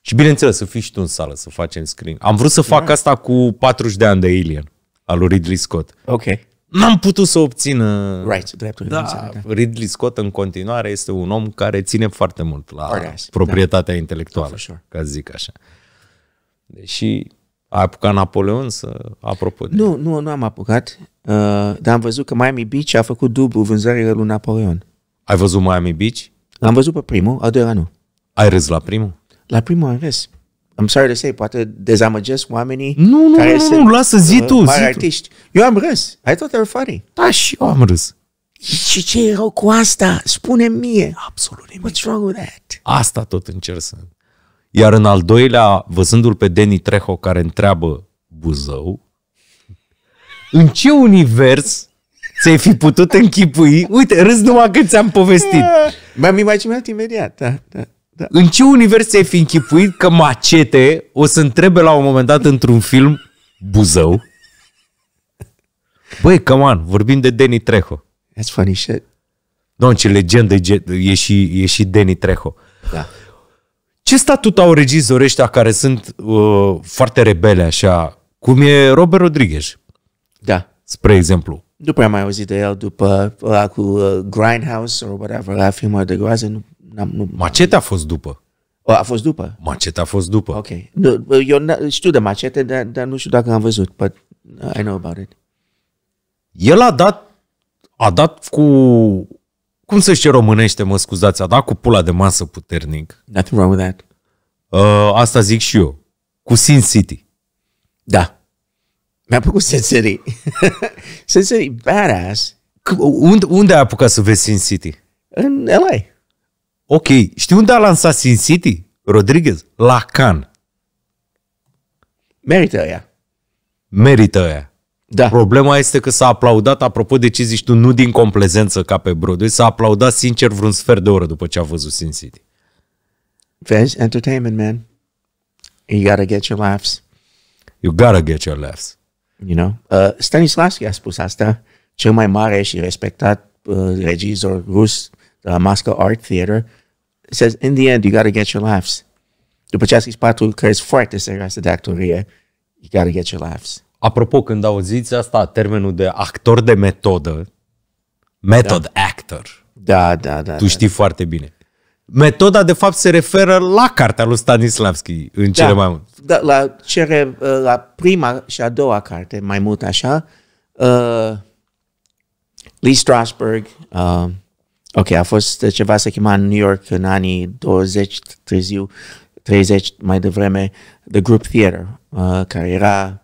Și bineînțeles, să fii și tu în sală, să facem screen. Am vrut să fac asta cu 40 de ani de Alien, al lui Ridley Scott. Ok. N-am putut să obțin uh, Right, dreptul. da, Ridley Scott în continuare este un om care ține foarte mult la Artist, proprietatea intelectuală, For sure. ca să zic așa. Deși a apucat Napoleon să, apropo de... Nu, nu, nu am apucat, uh, dar am văzut că Miami Beach a făcut dublu vânzările lui Napoleon. Ai văzut Miami Beach? L-am văzut pe primul, al doilea nu. Ai râs la primul? La primul am râs. I'm sorry to say, poate dezamăgesc oamenii Nu, nu, care nu, sunt, nu, lasă, zi uh, tu, mari zi tu. artiști. Eu am râs. I thought they were funny. Da, și eu am râs. Și ce e rău cu asta? spune mie. Absolut nimic. What's wrong with that? Asta tot încerc să... Iar în al doilea, văzându-l pe Danny Trejo care întreabă Buzău, în ce univers ți-ai fi putut închipui? Uite, râs numai că ți-am povestit. Mi-am imaginat imediat, da, da, da. În ce univers ți-ai fi închipuit că Macete o să întrebe la un moment dat într-un film Buzău? Băi, come on, vorbim de Danny Trejo. That's funny shit. Doamne, ce legendă e, e, și, e și Danny Trejo. Da. Ce statut au regizorii ăștia care sunt uh, foarte rebele așa, cum e Robert Rodriguez, Da. spre exemplu? Nu prea am mai auzit de el după ăla cu uh, Grindhouse sau whatever, la filmul de groază. Nu, n-am, nu, Macete a fost după. o, a fost după. Macete a fost după. Ok. Nu, eu n- știu de Machete, dar, dar nu știu dacă am văzut, but uh, I know about it. El a dat, a dat cu, cum să zice românește, mă scuzați, a dat cu pula de masă puternic. Nothing wrong with that. Uh, asta zic și eu. Cu Sin City. Da. Mi-a plăcut Sin City. Sin City, badass. C- Unde, unde ai apucat să vezi Sin City? În LA. Ok, știi unde a lansat Sin City? Rodriguez? La Cannes. Merită ea. Merită aia. Da. Problema este că s-a aplaudat, apropo de ce zici tu, nu din complezență ca pe Broadway, s-a aplaudat sincer vreun sfert de oră după ce a văzut Sin City. Vezi, entertainment, man. You gotta get your laughs. You gotta get your laughs. You know? Uh, Stanislavski a spus asta, cel mai mare și respectat uh, regizor rus de la Moscow Art Theater. Says, in the end, you gotta get your laughs. După ce a scris patru cărți foarte serioase de actorie, you gotta get your laughs. Apropo, când auziți asta, termenul de actor de metodă, method da. actor, Da, da, da. tu știi foarte bine. Metoda, de fapt, se referă la cartea lui Stanislavski, în cele mai multe. Da, la, cere, uh, la prima și a doua carte, mai mult așa, uh, Lee Strasberg, uh, ok, a fost ceva să chema în New York în anii 20, târziu, 30 mai devreme, The Group Theater, uh, care era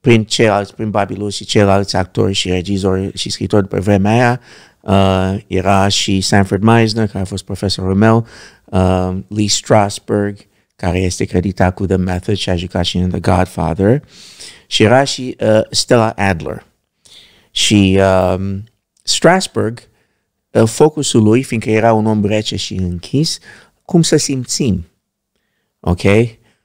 prin ceilalți, prin Babilus și ceilalți actori și regizori și scritori pe vremea aia, uh, era și Sanford Meisner, care a fost profesorul meu, uh, Lee Strasberg, care este creditat cu The Method și a jucat și în The Godfather, și era și uh, Stella Adler. Și um, Strasberg, uh, focusul lui, fiindcă era un om rece și închis, cum să simțim. Ok?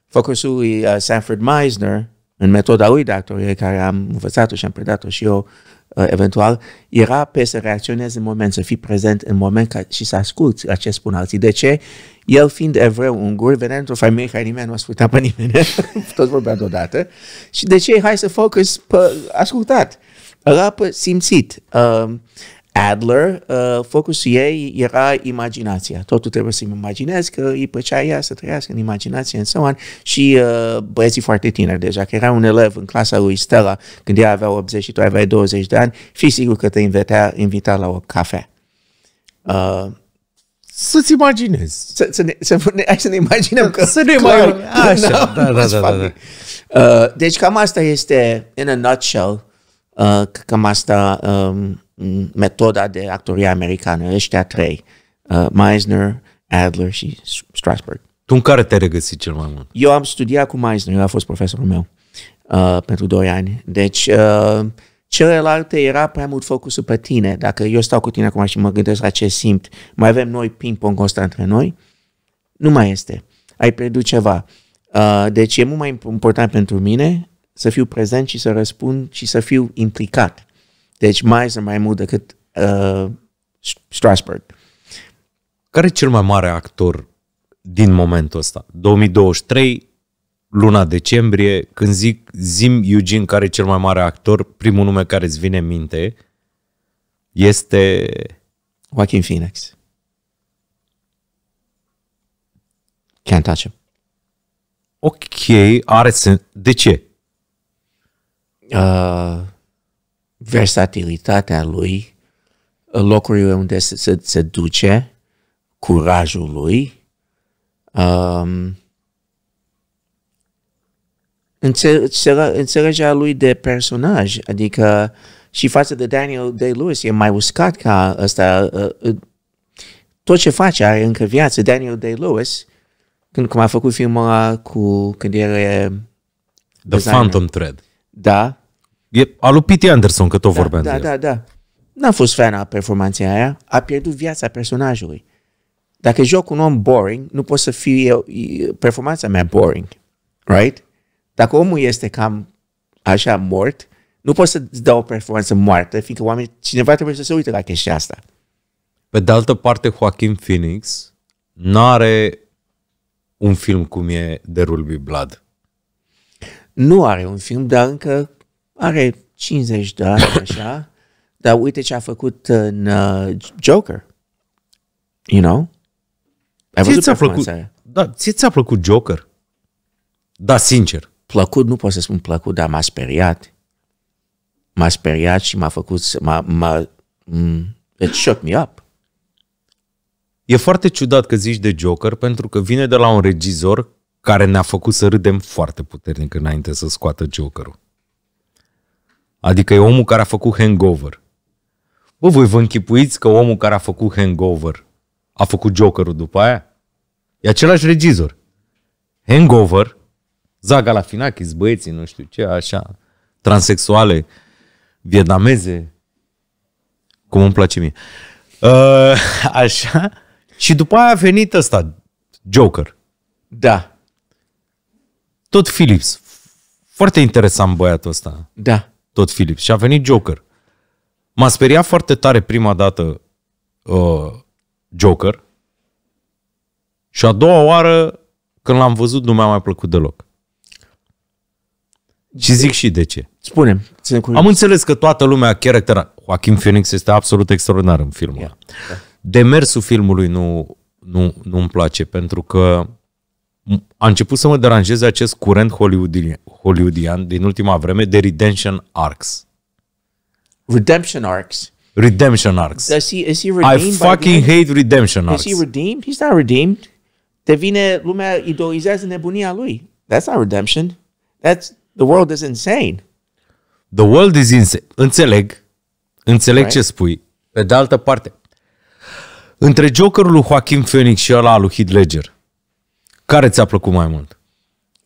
Focusul lui uh, Sanford Meisner, în metoda lui de actorie, care am învățat-o și am predat-o și eu uh, eventual, era pe să reacționezi în moment, să fii prezent în moment ca, și să asculți la ce spun alții. De ce? El fiind evreu ungur, venea într-o familie care nimeni nu asculta pe nimeni, [LAUGHS] toți vorbea deodată, și de ce? Hai să focus pe ascultat, era pe simțit. Uh, Adler, uh, focusul ei era imaginația. Totul trebuie să-mi imaginez că îi plăcea ea să trăiască în imaginație and so on. Și uh, băieții foarte tineri deja, că era un elev în clasa lui Stella, când ea avea 80 și tu aveai 20 de ani, fi sigur că te invita, invita la o cafea. Uh, Să-ți imaginezi. să, să, ne, să, ne, hai să ne imaginăm că... Să ne clar, mai- așa, n-am da, da, fost da, da, funny. Uh, deci cam asta este, in a nutshell, uh, cam asta um, m- metoda de actorie americană, ăștia trei, uh, Meisner, Adler și S- Strasberg. Tu în care te regăsi cel mai mult? Eu am studiat cu Meisner, el a fost profesorul meu uh, pentru doi ani. Deci, uh, celelalte era prea mult focusul pe tine. Dacă eu stau cu tine acum și mă gândesc la ce simt, mai avem noi ping-pong constant între noi, nu mai este. Ai pierdut ceva. Uh, deci e mult mai important pentru mine să fiu prezent și să răspund și să fiu implicat. Deci Meisner mai mult decât uh, Strasberg. Care e cel mai mare actor din momentul ăsta? 2023, luna decembrie, când zic zim Eugene care e cel mai mare actor, primul nume care îți vine în minte este Joaquin Phoenix. Can't touch him. ok, are sens. De ce? uh, versatilitatea lui, locurile unde se, se, se duce, curajul lui, um, înțe- înțele- înțelegerea lui de personaj, adică și față de Daniel Day-Lewis e mai uscat ca ăsta. Uh, uh, tot ce face are încă viață. Daniel Day-Lewis, când cum a făcut filmul ăla cu, când era, The Designer. Phantom Thread. da, E al lui P.T. Anderson, că tot da, vorbeam de da, el. da, da. N-am fost fan al performanței aia, a pierdut viața personajului. Dacă joc un om boring, nu pot să fiu eu, performanța mea boring, right? Dacă omul este cam așa mort, nu pot să-ți dau o performanță moartă, fiindcă oameni, cineva trebuie să se uite la chestia asta. Pe de altă parte, Joaquin Phoenix n-are un film cum e The Ruby Blood. Nu are un film, dar încă are 50 de ani, [COUGHS] așa. Dar uite ce a făcut în uh, Joker. You know? Ai Ție văzut ți-a plăcut, performanța aia? da, ție ți-a plăcut Joker? Da, sincer. plăcut, nu pot să spun plăcut, dar m-a speriat. M-a speriat și m-a făcut, să- m-a, m-a mm, it shook me up. E foarte ciudat că zici de Joker pentru că vine de la un regizor care ne-a făcut să râdem foarte puternic înainte să scoată Jokerul. Adică e omul care a făcut Hangover. Bă, voi vă închipuiți că omul care a făcut Hangover a făcut Jokerul după aia? E același regizor. Hangover, Zaga la Finakis, băieții, nu știu ce, așa. transexuale, vietnameze, cum îmi place mie. Uh, [LAUGHS] așa. Și după aia a venit ăsta, Joker. Da, Tot Phillips. Foarte interesant băiatul ăsta. da. Tot Phillips. Și a venit Joker. M-a speriat foarte tare prima dată uh, Joker. Și a doua oară, când l-am văzut, nu mi-a mai plăcut deloc. Și zic și de ce. Spune-mi. Sunt curios. Am înțeles că toată lumea, character, Joaquin Phoenix este absolut extraordinar în filmul Yeah. ăla. Demersul filmului nu, nu, nu-mi place, pentru că a început să mă deranjeze acest curent hollywoodian, hollywoodian din ultima vreme de redemption arcs. Redemption arcs. Redemption arcs. Does he, is he I redeemed by the fucking end? hate redemption Is arcs. he redeemed? He's not redeemed. Devine, lumea idolizează nebunia lui. That's not redemption. That's, the world is insane. The world is insane. Înțeleg. Înțeleg Right. ce spui. Pe de altă parte, între Jokerul lui Joaquin Phoenix și ăla al lui Heath Ledger, care ți-a plăcut mai mult?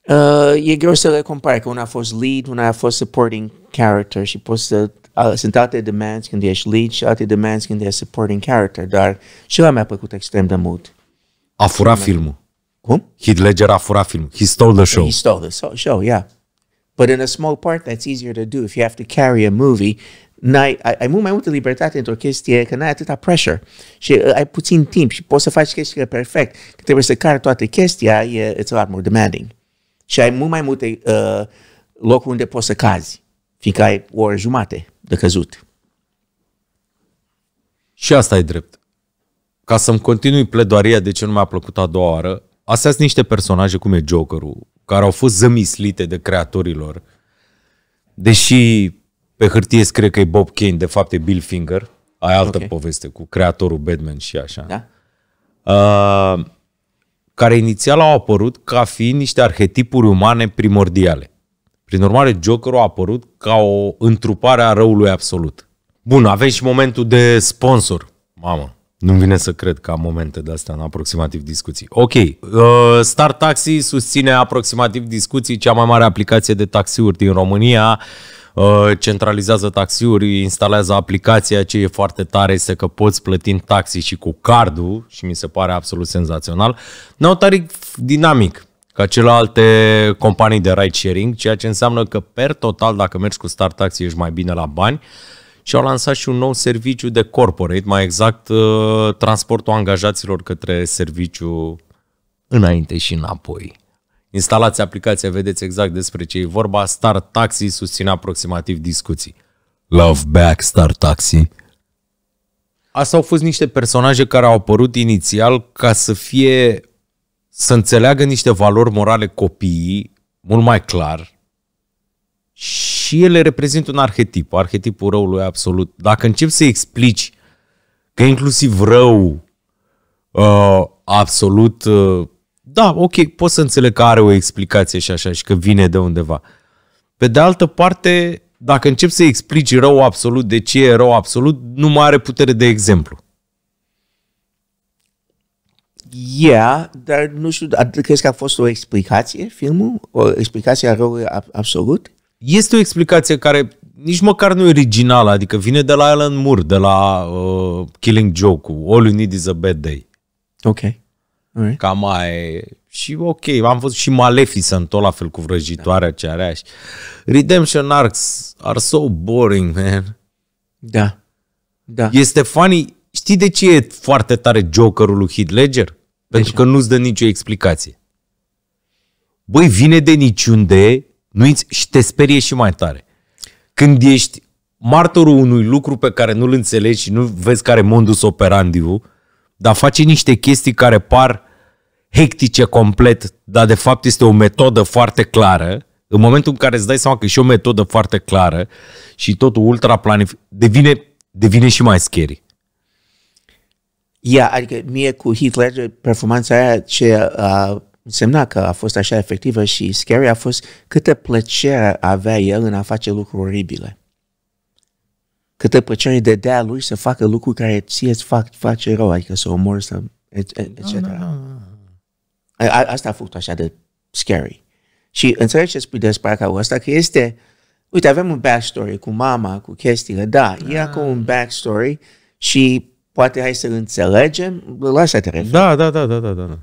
Uh, e greu să le compari, că una a fost lead, una a fost supporting character și poți să... Uh, sunt alte demands când ești lead și alte demands când ești supporting character, dar și ăla mi-a plăcut extrem de mult. A furat filmul. Cum? Heath Ledger a furat filmul. He stole the show. He stole the so- show, yeah. But in a small part, that's easier to do. If you have to carry a movie, n-ai, ai, ai mult mai multă libertate într-o chestie, că n-ai atâta pressure. Și uh, ai puțin timp și poți să faci chestiile perfect. Că trebuie să cari toată chestia, e, it's a lot more demanding. Și ai mult mai multe uh, locuri unde poți să cazi, fiindcă ai o oră jumate de căzut. Și asta e drept. Ca să-mi continui pledoaria de ce nu mi-a plăcut a doua oară, astea sunt niște personaje cum e Jokerul, care au fost zămislite de creatorilor. Deși pe hârtie scrie că e Bob Kane, de fapt e Bill Finger. Ai altă Ok. poveste cu creatorul Batman și așa. Da? uh, care inițial au apărut ca fiind niște arhetipuri umane primordiale. Prin urmare, Jokerul a apărut ca o întrupare a răului absolut. Bun, avem și momentul de sponsor. Mamă, nu vine să cred că am momente de astea în aproximativ discuții. Ok, uh, Star Taxi susține aproximativ discuții, cea mai mare aplicație de taxiuri din România, uh, centralizează taxiuri, instalează aplicația, ce e foarte tare este că poți plăti în taxi și cu cardul și mi se pare absolut senzațional. N-au tarif dinamic ca celelalte companii de ride sharing, ceea ce înseamnă că per total, dacă mergi cu Star Taxi, ești mai bine la bani și au lansat și un nou serviciu de corporate, mai exact uh, transportul angajaților către serviciu înainte și înapoi. Instalați aplicația, vedeți exact despre ce e vorba. Star Taxi susține aproximativ discuții. Love back Star Taxi. Asta au fost niște personaje care au apărut inițial ca să fie să înțeleagă niște valori morale copiii mult mai clar și ele reprezintă un arhetip, arhetipul răului absolut. Dacă începi să explici că inclusiv rău uh, absolut, uh, da, ok, pot să înțeleg că are o explicație și așa și că vine de undeva. Pe de altă parte, dacă începi să explici rău absolut, de ce e rău absolut, nu mai are putere de exemplu. Yeah, dar nu știu, ad- crezi că a fost o explicație filmul? O explicație a răului ab- absolut? Este o explicație care nici măcar nu e originală, adică vine de la Alan Moore, de la uh, Killing Joke, All You Need Is a Bad Day. Ok. Alright. Cam mai... Și ok, am văzut și Maleficent, tot la fel cu vrăjitoarea ce are și Redemption arcs are so boring, man. Da. Da. Este funny. Știi de ce e foarte tare Jokerul lui Heath Ledger? Pentru că nu-ți dă nicio explicație. Băi, vine de niciunde nu și te sperie și mai tare. Când ești martorul unui lucru pe care nu-l înțelegi și nu vezi care e modus operandi dar face niște chestii care par hectice complet, dar de fapt este o metodă foarte clară, în momentul în care îți dai seama că e și o metodă foarte clară și totul ultra planificat, devine, devine și mai scary. Yeah, adică mie cu Heath Ledger, performanța aia ce a însemna că a fost așa efectivă și scary a fost câtă plăcere avea el în a face lucruri oribile. Câtă plăcere îi dădea lui să facă lucruri care ție îți fac, face rău, adică să omori, să et- et- etc. A- a- Asta a făcut așa de scary. Și înțeleg ce spui despre acalul ăsta, că este Uite, avem un backstory cu mama, cu chestiile, da, e acolo un backstory și poate hai să înțelegem, la asta te referi. Da, da, da, da, da, da.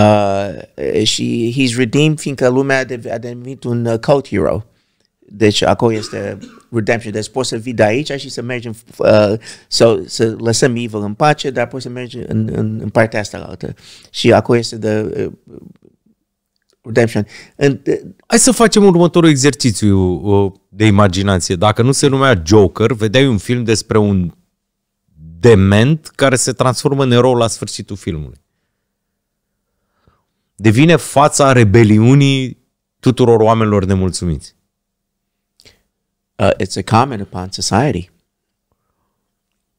Uh, și he's redeemed fiindcă lumea a, dev- a devenit un uh, cult hero. Deci acolo este redemption. Deci poți să vii de aici și să mergi în, uh, să, să lăsăm evil în pace, dar poți să mergi în, în, în partea asta la altă. Și acolo este de uh, redemption. În, uh, Hai să facem următorul exercițiu uh, de imaginație. Dacă nu se numea Joker, vedeai un film despre un dement care se transformă în erou la sfârșitul filmului. Devine fața rebeliunii tuturor oamenilor nemulțumiți. Uh, it's a comment upon society.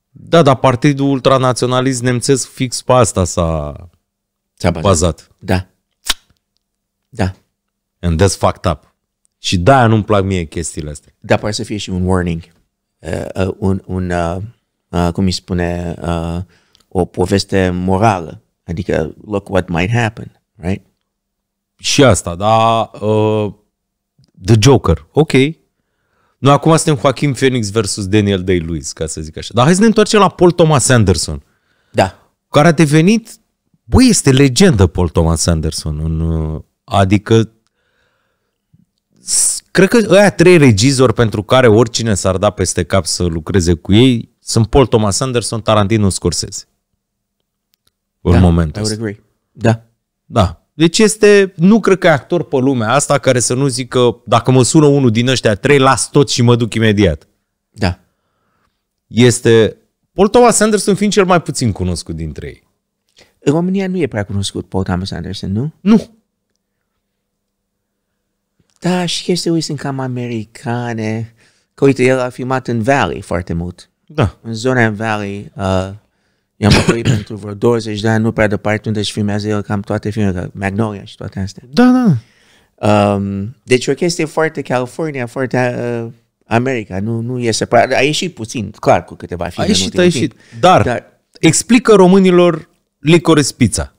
Da, dar partidul ultranaționalist nemțesc fix pe asta s-a S-a bazat. bazat. Da. Da. And that's fucked up. Și de-aia nu-mi plac mie chestiile astea. Dar poate să fie și un warning. Uh, uh, un, un uh, uh, cum îi spune, uh, o poveste morală. Adică, look what might happen, right? Și asta, dar uh, The Joker, ok. Noi acum suntem Joaquin Phoenix versus Daniel Day-Lewis, ca să zic așa. Dar hai să ne întoarcem la Paul Thomas Anderson, Da. care a devenit, băi, este legendă Paul Thomas Anderson. În, uh, adică, s- cred că ăia trei regizori pentru care oricine s-ar da peste cap să lucreze cu ei sunt Paul Thomas Anderson, Tarantino, Scorsese. În da. momentul I ăsta. would agree. Da. Da. Deci este, nu cred că e actor pe lumea asta care să nu zică, dacă mă sună unul din ăștia trei, las tot și mă duc imediat. Da. Este Paul Thomas Anderson fiind cel mai puțin cunoscut dintre ei. În România nu e prea cunoscut Paul Thomas Anderson, nu? Nu. Da, și chestiile sunt cam americane. Că uite, el a filmat în Valley foarte mult. Da. În zona în Valley, uh, i-am locuit pentru vreo 20 de ani, nu prea departe unde își filmează el cam toate filmele, ca Magnolia și toate astea. Da, da. Um, deci o chestie foarte California, foarte uh, America, nu, nu e separat. A ieșit puțin, clar, cu câteva A filme. în ieșit, a ultimul ieșit. timp. Dar, Dar explică românilor Licorice Pizza.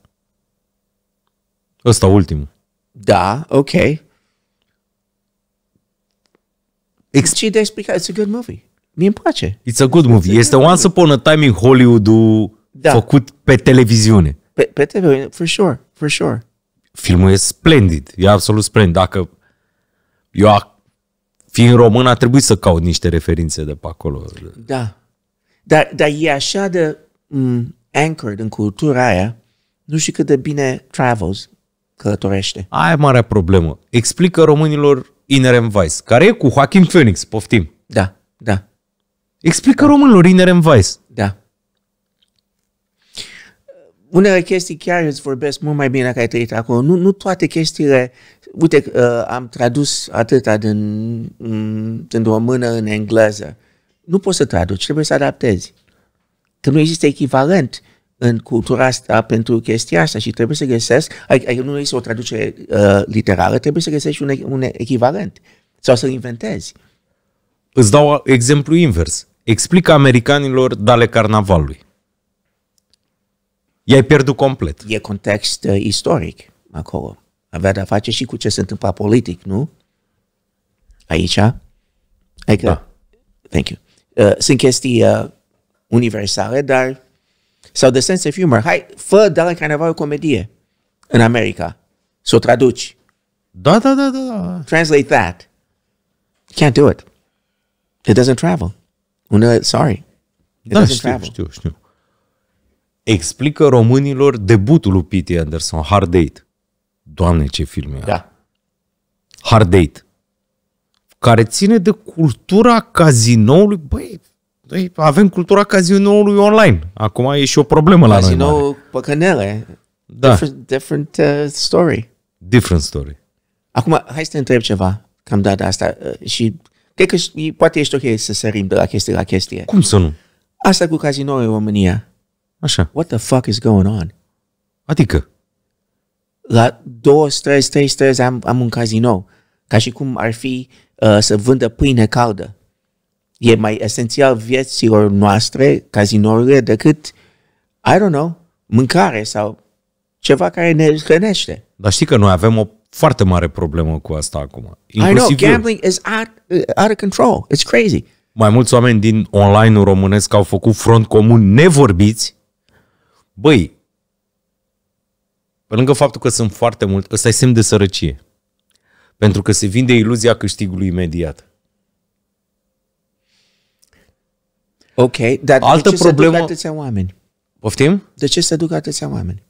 Ăsta ultimul. da, ok. Ex- și de explicat, it's a good movie. Mie îmi place. It's a good movie. Este Once Upon a Time in Hollywood-ul Da. făcut pe televiziune. Pe, pe TV, for sure, for sure. filmul e splendid, e absolut splendid. Dacă eu, a, fiind român, a trebuit să caut niște referințe de pe acolo. Da. Dar, dar e așa de mm, anchored în cultura aia, nu știu cât de bine travels, călătorește. Aia e marea problemă. Explică românilor Inherent Vice, care e cu Joaquin Phoenix, poftim. Da, da, Explică românilor Inherent Vice. da. Unele chestii chiar îți vorbesc mult mai bine dacă ai trăit acolo. Nu, nu toate chestiile... Uite, uh, am tradus atâta din, mm, din română în engleză. Nu poți să traduci, trebuie să adaptezi. Că nu există echivalent în cultura asta pentru chestia asta și trebuie să găsesc, adică nu există o traducere uh, literară, trebuie să găsești un, un echivalent sau să-l inventezi. Îți dau exemplu invers. Explică americanilor dale carnavalului. I-ai pierdut complet. E context uh, istoric acolo. Avea de-a face și cu ce se întâmpla politic, nu? Aici. Adică, Da. thank you. Uh, sunt chestii uh, universale, dar sau de sense of humor. Hai, fă de la carnaval o comedie în America. Să o traduci. Da, da, da, da. Translate that. Can't do it. It doesn't travel. Una, sorry. It Da, doesn't știu, travel. știu, știu. Explică românilor debutul lui P.T. Anderson, Hard Date. Doamne, ce film e. Da. Hard Date. Care ține de cultura cazinoului. Băi, băi, avem cultura cazinoului online. Acum e și o problemă la noi. mare. Casino Păcănele. Da. Different, different uh, story. Different story. Acum, hai să te întreb ceva cam data asta uh, și cred că și- poate ești ok să sărim de la chestie la chestie. Cum să nu? Asta cu casino în România, Așa. what the fuck is going on? Adică, La două străzi, trei străzi am, am un casino, ca și cum ar fi uh, să vândă pâine caldă. E mai esențial vieților noastre, cazinourile, decât, I don't know, mâncare sau ceva care ne hrănește. dar știi că noi avem o foarte mare problemă cu asta acum. I know, Inclusiv eu. gambling is out, uh, out of control. It's crazy. mai mulți oameni din online-ul românesc au făcut front comun nevorbiți, băi, pe lângă faptul că sunt foarte mult, ăsta e semn de sărăcie. Pentru că se vinde iluzia câștigului imediat. Ok, dar Altă de ce problemă- se duc atâția oameni? Poftim? De ce se duc atâția oameni?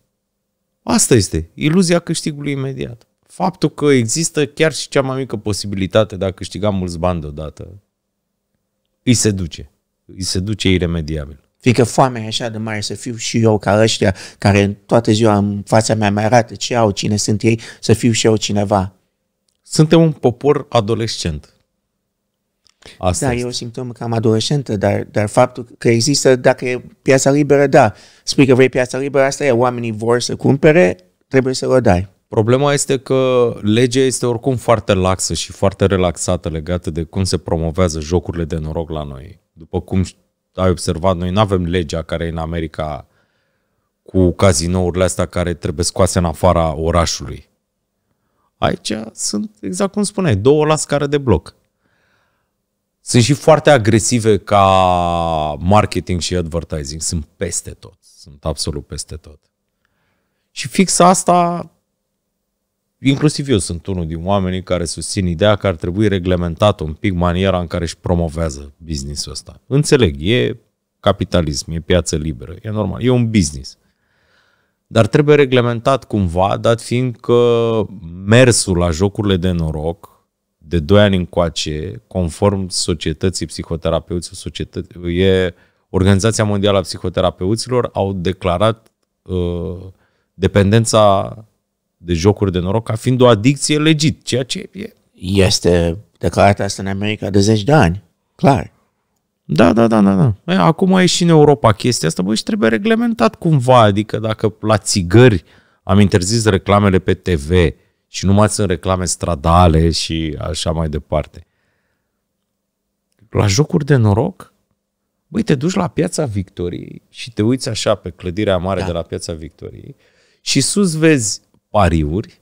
Asta este, iluzia câștigului imediat. Faptul că există chiar și cea mai mică posibilitate de a câștiga mulți bani deodată, îi se duce. Îi se duce iremediabil. Fiindcă foamea e așa de mare să fiu și eu ca ăștia care în toată ziua în fața mea mai arată ce au, cine sunt ei, să fiu și eu cineva. Suntem un popor adolescent. Asta Da, este. e o simptomă cam adolescentă, dar, dar faptul că există, dacă e piața liberă, da. Spui că vrei piața liberă, asta e, oamenii vor să cumpere, trebuie să o dai. Problema este că legea este oricum foarte laxă și foarte relaxată legată de cum se promovează jocurile de noroc la noi. După cum ai observat, noi nu avem legea care e în America cu cazinourile astea care trebuie scoase în afara orașului. Aici sunt, exact cum spuneai, două la scară de bloc. Sunt și foarte agresive ca marketing și advertising. Sunt peste tot. Sunt absolut peste tot. Și fix asta inclusiv eu sunt unul din oamenii care susțin ideea că ar trebui reglementat un pic maniera în care își promovează businessul ăsta. Înțeleg, e capitalism, e piață liberă, e normal, e un business. Dar trebuie reglementat cumva, dat fiind că mersul la jocurile de noroc de 2 ani încoace, conform societății psihoterapeuților, societă- e Organizația Mondială a Psihoterapeuților, au declarat uh, dependența de jocuri de noroc ca fiind o adicție legit, ceea ce e. Este declarat asta în America de zeci de ani, clar. Da, da, da, da, da. E, Acum e și în Europa chestia asta, băi, și trebuie reglementat cumva, adică dacă la țigări am interzis reclamele pe TV și nu mai sunt reclame stradale și așa mai departe. La jocuri de noroc, băi, te duci la Piața Victoriei și te uiți așa pe clădirea mare da. de la Piața Victoriei și sus vezi pariuri,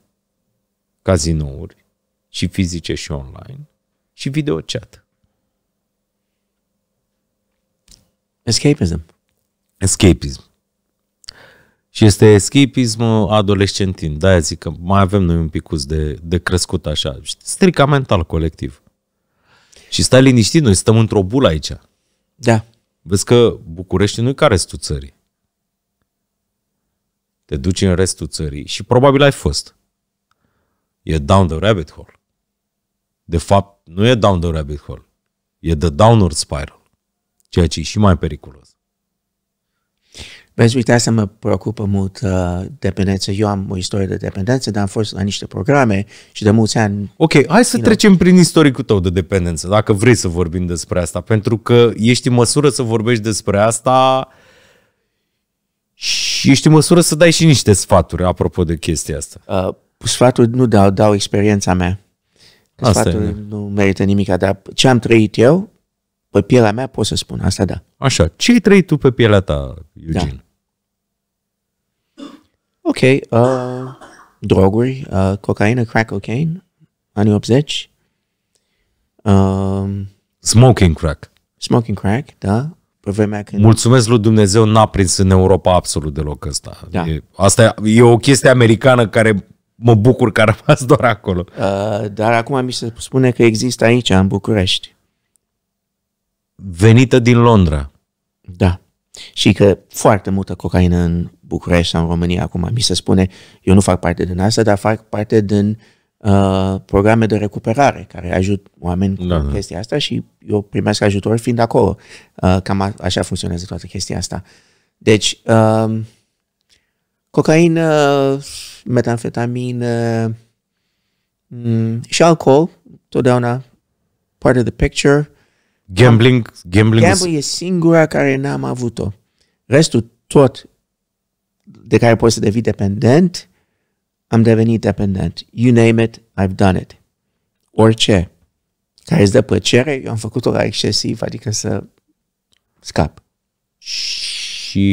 cazinouri, și fizice și online, și videochat. Escapism. Escapism. Și este escapism adolescentin. De-aia zic că mai avem noi un picus de, de crescut așa. Strica mental colectiv. Și stai liniștit, noi stăm într-o bulă aici. Da. Vezi că București nu e ca restul țării. Te duci în restul țării și probabil ai fost. E down the rabbit hole. De fapt, nu e down the rabbit hole. E the downward spiral. Ceea ce e și mai periculos. Vezi, uite, asta mă preocupă mult uh, dependență. Eu am o istorie de dependență, dar am fost la niște programe și de mulți ani Ok, hai să trecem prin istoricul tău de dependență, dacă vrei să vorbim despre asta, pentru că ești în măsură să vorbești despre asta și ești în măsură să dai și niște sfaturi apropo de chestia asta. uh, sfatul nu dau, dau experiența mea. Că Asta sfatul e. nu merită nimic, dar ce am trăit eu, pe pielea mea pot să spun, asta da. Așa, ce ai trăit tu pe pielea ta, Eugene? Da. Ok, uh, droguri, uh, cocaină, crack cocaine, anii 80, um, Smoking crack. smoking crack, da, pe vremea când... Mulțumesc lui Dumnezeu, n-a prins în Europa absolut deloc ăsta. Da. E, asta e o chestie americană care mă bucur că a rămas [LAUGHS] doar acolo. Uh, dar acum mi se spune că există aici, în București. Venită din Londra. Da. Și că foarte multă cocaină în București sau în România acum. Mi se spune, eu nu fac parte din asta, dar fac parte din uh, programe de recuperare care ajut oameni cu Da, da, da. chestia asta și eu primesc ajutor fiind acolo. Uh, cam a, așa funcționează toată chestia asta. Deci, uh, cocaină, metamfetamină mm, și alcool, totdeauna part of the picture. Gambling, gambling, Gambling e singura care n-am avut-o. Restul tot de care poți să devii dependent, am devenit dependent. You name it, I've done it. Orice care îți dă plăcere, eu am făcut-o la excesiv, adică să scap. Și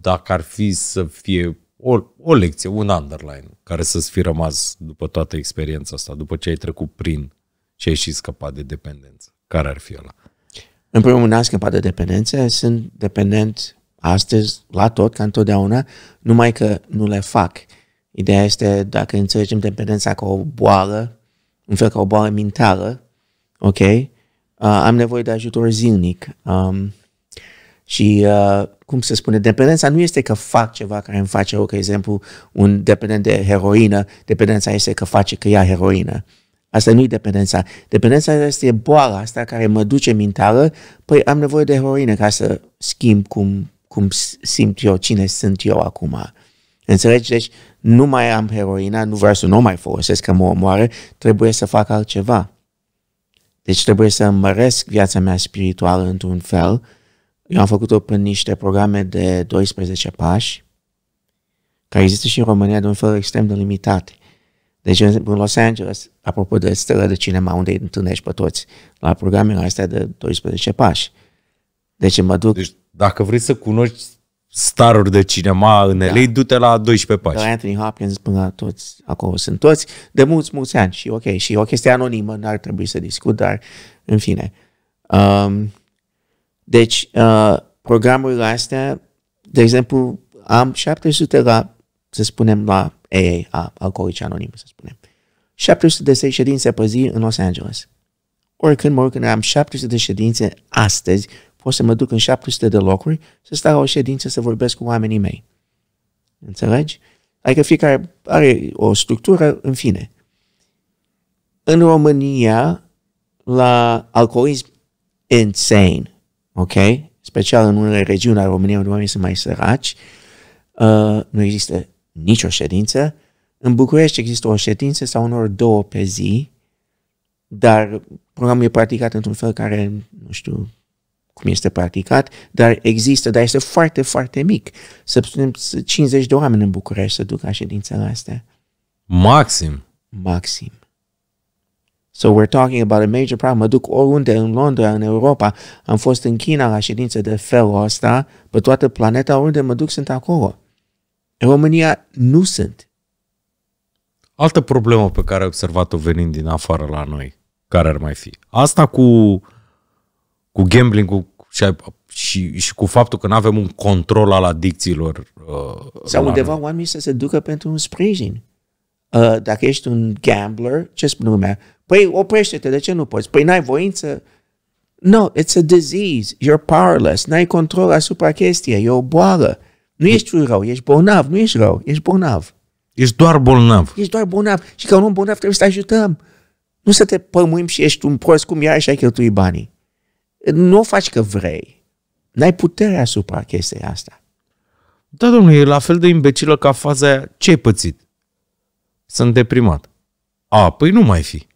dacă ar fi să fie o, o lecție, un underline, care să-ți fi rămas după toată experiența asta, după ce ai trecut prin și ai și scăpat de dependență. Care ar fi ăla? În primul rând, n-am scăpat de dependențe, sunt dependent astăzi la tot, ca întotdeauna, numai că nu le fac. Ideea este, dacă înțelegem dependența ca o boală, un fel ca o boală mentală, ok, uh, am nevoie de ajutor zilnic. Um, și, uh, cum se spune, dependența nu este că fac ceva care îmi face rău, ca exemplu, un dependent de heroină, dependența este că face că ia heroină. Asta nu e dependența. Dependența este boala asta care mă duce mentală, păi am nevoie de heroină ca să schimb cum, cum simt eu, cine sunt eu acum. Înțelegi? Deci nu mai am heroina, nu vreau să nu mai folosesc că mă omoare, trebuie să fac altceva. Deci trebuie să măresc viața mea spirituală într-un fel. Eu am făcut-o prin niște programe de 12 pași, care există și în România de un fel extrem de limitat. Deci în Los Angeles, apropo de stele de cinema unde îi întâlnești pe toți, la programele astea de 12 pași. Deci mă duc... Deci dacă vrei să cunoști staruri de cinema în da. LA, du-te la 12 pași. De la Anthony Hopkins până la toți, acolo sunt toți, de mulți, mulți ani și ok, și o chestie anonimă, n-ar trebui să discut, dar în fine. Um, deci, uh, programurile astea, de exemplu, am 700 la, să spunem, la AA, a alcoolici anonimi, să spunem. 700 de ședințe pe zi în Los Angeles. Oricând mă oricând am 700 de ședințe astăzi, pot să mă duc în 700 de locuri să stau la o ședință să vorbesc cu oamenii mei. Înțelegi? Adică fiecare are o structură, în fine. În România, la alcoolism insane, ok? Special în unele regiuni ale României unde oamenii sunt mai săraci, uh, nu există nicio ședință. În București există o ședință sau unor două pe zi, dar programul e practicat într-un fel care, nu știu cum este practicat, dar există, dar este foarte, foarte mic. Să spunem 50 de oameni în București să ducă la ședințele astea. Maxim. Maxim. So we're talking about a major problem. Mă duc oriunde, în Londra, în Europa. Am fost în China la ședință de felul ăsta. Pe toată planeta, oriunde mă duc, sunt acolo. În România nu sunt. Altă problemă pe care ai observat-o venind din afară la noi, care ar mai fi? Asta cu, cu gambling și, și, și cu faptul că nu avem un control al adicțiilor. Uh, Sau undeva noi. oamenii să se ducă pentru un sprijin. Uh, dacă ești un gambler, ce spune lumea? Păi oprește-te, de ce nu poți? Păi n-ai voință? No, it's a disease. You're powerless. N-ai control asupra chestiei. E o boală. Nu ești rău, ești bolnav, nu ești rău, ești bolnav. Ești doar bolnav. Ești doar bolnav. Și ca un om bolnav trebuie să te ajutăm. Nu să te pămuim și ești un prost cum iar și ai cheltui banii. Nu o faci că vrei. N-ai putere asupra chestiei asta. Da, domnule, e la fel de imbecilă ca faza aia. Ce ai pățit? Sunt deprimat. A, păi nu mai fi.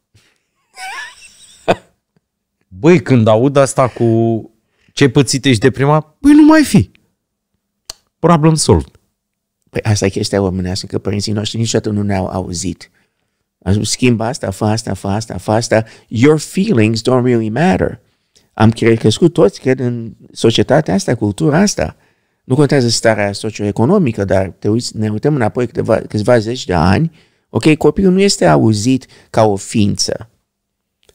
[LAUGHS] Băi, când aud asta cu ce ai pățit, ești deprimat, păi nu mai fi problem solved. Păi asta e chestia românească, că părinții noștri niciodată nu ne-au auzit. Schimba asta, fă asta, fă asta, fă asta. Your feelings don't really matter. Am crescut toți, cred, în societatea asta, cultura asta. Nu contează starea socioeconomică, dar te uiți, ne uităm înapoi câteva, câțiva zeci de ani, ok, copilul nu este auzit ca o ființă.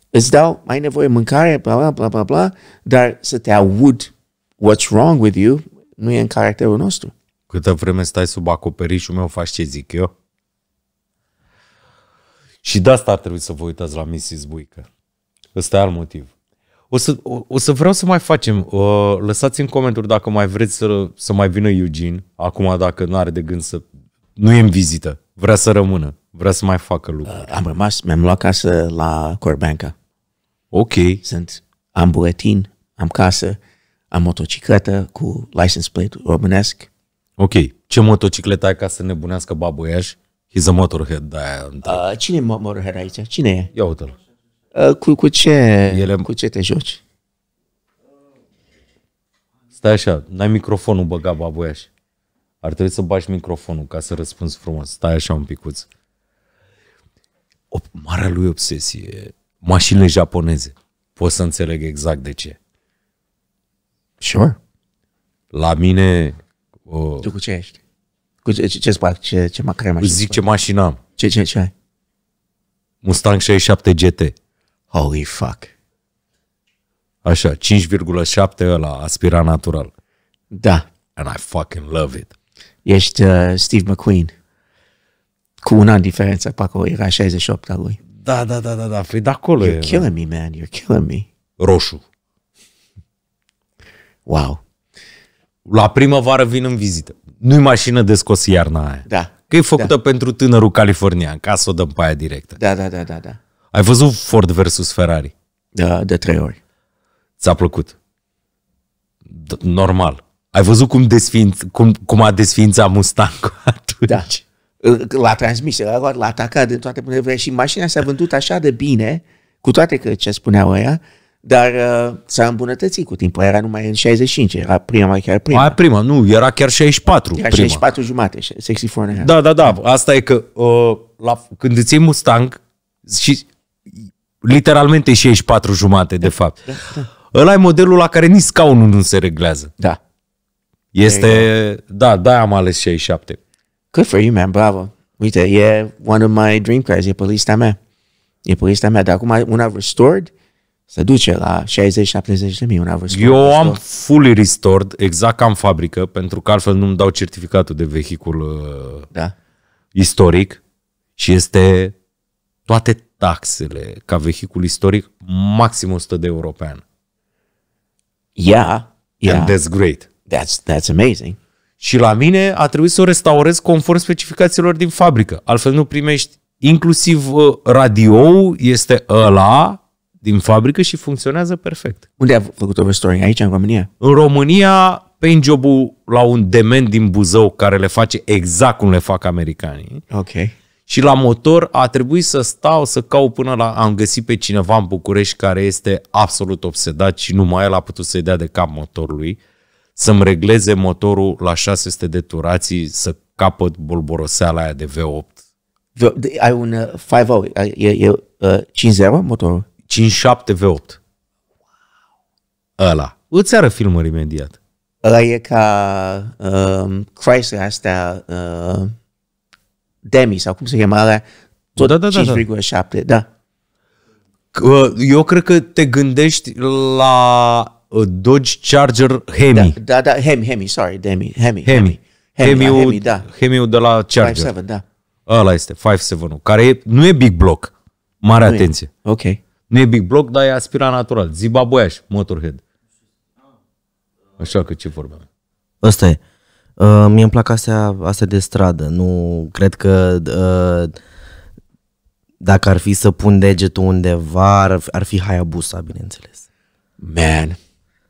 Îți dau, ai nevoie mâncare, bla, bla, bla, bla, bla, dar să te aud what's wrong with you, nu e în caracterul nostru. Câtă vreme stai sub acoperișul meu, faci ce zic eu? Și de asta ar trebui să vă uitați la Mrs. Buică. Ăsta e alt motiv. O să, o, o să vreau să mai facem. Uh, lăsați în comentarii dacă mai vreți să, să mai vină Eugene. Acum dacă nu are de gând să... Nu e în vizită. Vrea să rămână. Vrea să mai facă lucruri. Uh, am rămas, mi-am luat casă la Corbanca. Ok. Sunt, am buletin, am casă, am motocicletă cu license plate românesc. Ok. Ce motocicletă ai ca să nebunească babuiaș? He's a motorhead, da uh, Cine e motorhead aici? Cine e? Ia uite-l. Uh, cu, cu, ce, Ele... cu ce te joci? Stai așa, n-ai microfonul băgat babuiaș. Ar trebui să bași microfonul ca să răspunzi frumos. Stai așa un picuț. O mare lui obsesie. Mașinile japoneze. Pot să înțeleg exact de ce. Sure. La mine... Uh, tu cu ce ești? Cu ce, ce, ce-ți plac? Ce, ce, care mașină? Îți zic ce mașină am. Ce, ce, ce ai? Mustang 67 GT. Holy fuck. Așa, 5,7 ăla, aspira natural. Da. And I fucking love it. Ești uh, Steve McQueen. Cu un an diferență, pe acolo era 68 al lui. Da, da, da, da, da. Păi de acolo You're e. killing me, man. You're killing me. Roșu. Wow. La primăvară vin în vizită. Nu-i mașină de scos iarna aia. Da. Că e făcută da. pentru tânărul californian, ca să o dăm pe aia directă. Da, da, da, da, da. Ai văzut Ford versus Ferrari? De, de trei ori. Ți-a plăcut? D- normal. Ai văzut cum, desființ, cum, cum a desființat Mustang [LAUGHS] atunci? Da. L-a transmis, l-a luat, l-a atacat din toate punctele de vedere și mașina s-a vândut așa de bine, cu toate că ce spuneau ăia, dar uh, s-a îmbunătățit cu timpul. Era numai în 65, era prima, chiar prima. Aia prima, nu, era chiar 64 era prima. 64 jumate, 64 and a half. Da, da, da. Asta e că uh, la, când îți iei Mustang și literalmente e 64 jumate, de fapt. Da, da. Ăla e modelul la care nici scaunul nu se reglează. Da. Este, da, da, am ales 67. Good for you, man, bravo. Uite, e one of my dream cars, e pe lista mea. E pe lista mea, dar acum una restored se duce la 60-70 de mii, una restored. Eu am restored. fully restored, exact ca în fabrică, pentru că altfel nu-mi dau certificatul de vehicul uh, Da. istoric și este toate taxele ca vehicul istoric maxim 100 de euro pe an. Yeah, yeah. And that's great. That's, that's amazing. Și la mine a trebuit să o restaurez conform specificațiilor din fabrică. Altfel nu primești inclusiv uh, radio este ăla din fabrică și funcționează perfect. Unde a făcut o restoring? Aici, în România? În România, paint job-ul la un dement din Buzău care le face exact cum le fac americanii. Ok. Și la motor a trebuit să stau să caut până la... Am găsit pe cineva în București care este absolut obsedat și numai el a putut să-i dea de cap motorului, să-mi regleze motorul la 600 de turații, să capăt bolboroseala aia de V8. V- de- Ai un uh, 5 uh, e, e uh, 5-0 motorul? 5.7 V8. Ăla. Îți ară filmul imediat. Ăla e ca uh, Chrysler astea uh, Demi sau cum se cheamă alea? Tot Da, da, da, da. 5,7, da. Că Eu cred că te gândești la uh, Dodge Charger Da, Hemi. da, da, Hemi, Hemi, sorry, Demi, Hemi. Hemi. Hemi, Hemiul, Hemi, da. Hemiul de la Charger. 5-7, da. Ăla este, 5.7 care e, nu e big block. Mare Nu e. atenție. Ok. Nu e big block, dar e aspira natural. Zibaboiaș, Motorhead. Așa că ce vorbeam. Ăsta e. Uh, mie îmi plac astea, astea de stradă. Nu cred că uh, dacă ar fi să pun degetul undeva, ar, ar fi Hayabusa, bineînțeles. Man.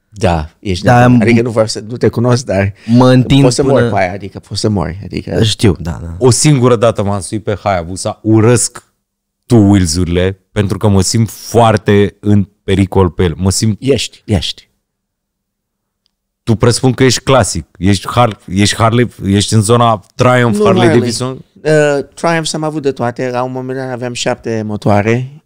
Da, ești Da, da, am- Adică nu vreau să, nu te cunosc, dar Mă întind poți să până- mori pe aia, adică poți să mori. Adică, Știu, da, da. O singură dată m-am suit pe Hayabusa, urăsc two wheels-urile pentru că mă simt foarte în pericol pe el. Mă simt, ești, ești. Tu presupun că ești clasic, ești, Har, ești Harley, ești în zona Triumph, Nu Harley Harley. Davidson. Uh, Triumph am avut de toate. La un moment dat aveam șapte motoare.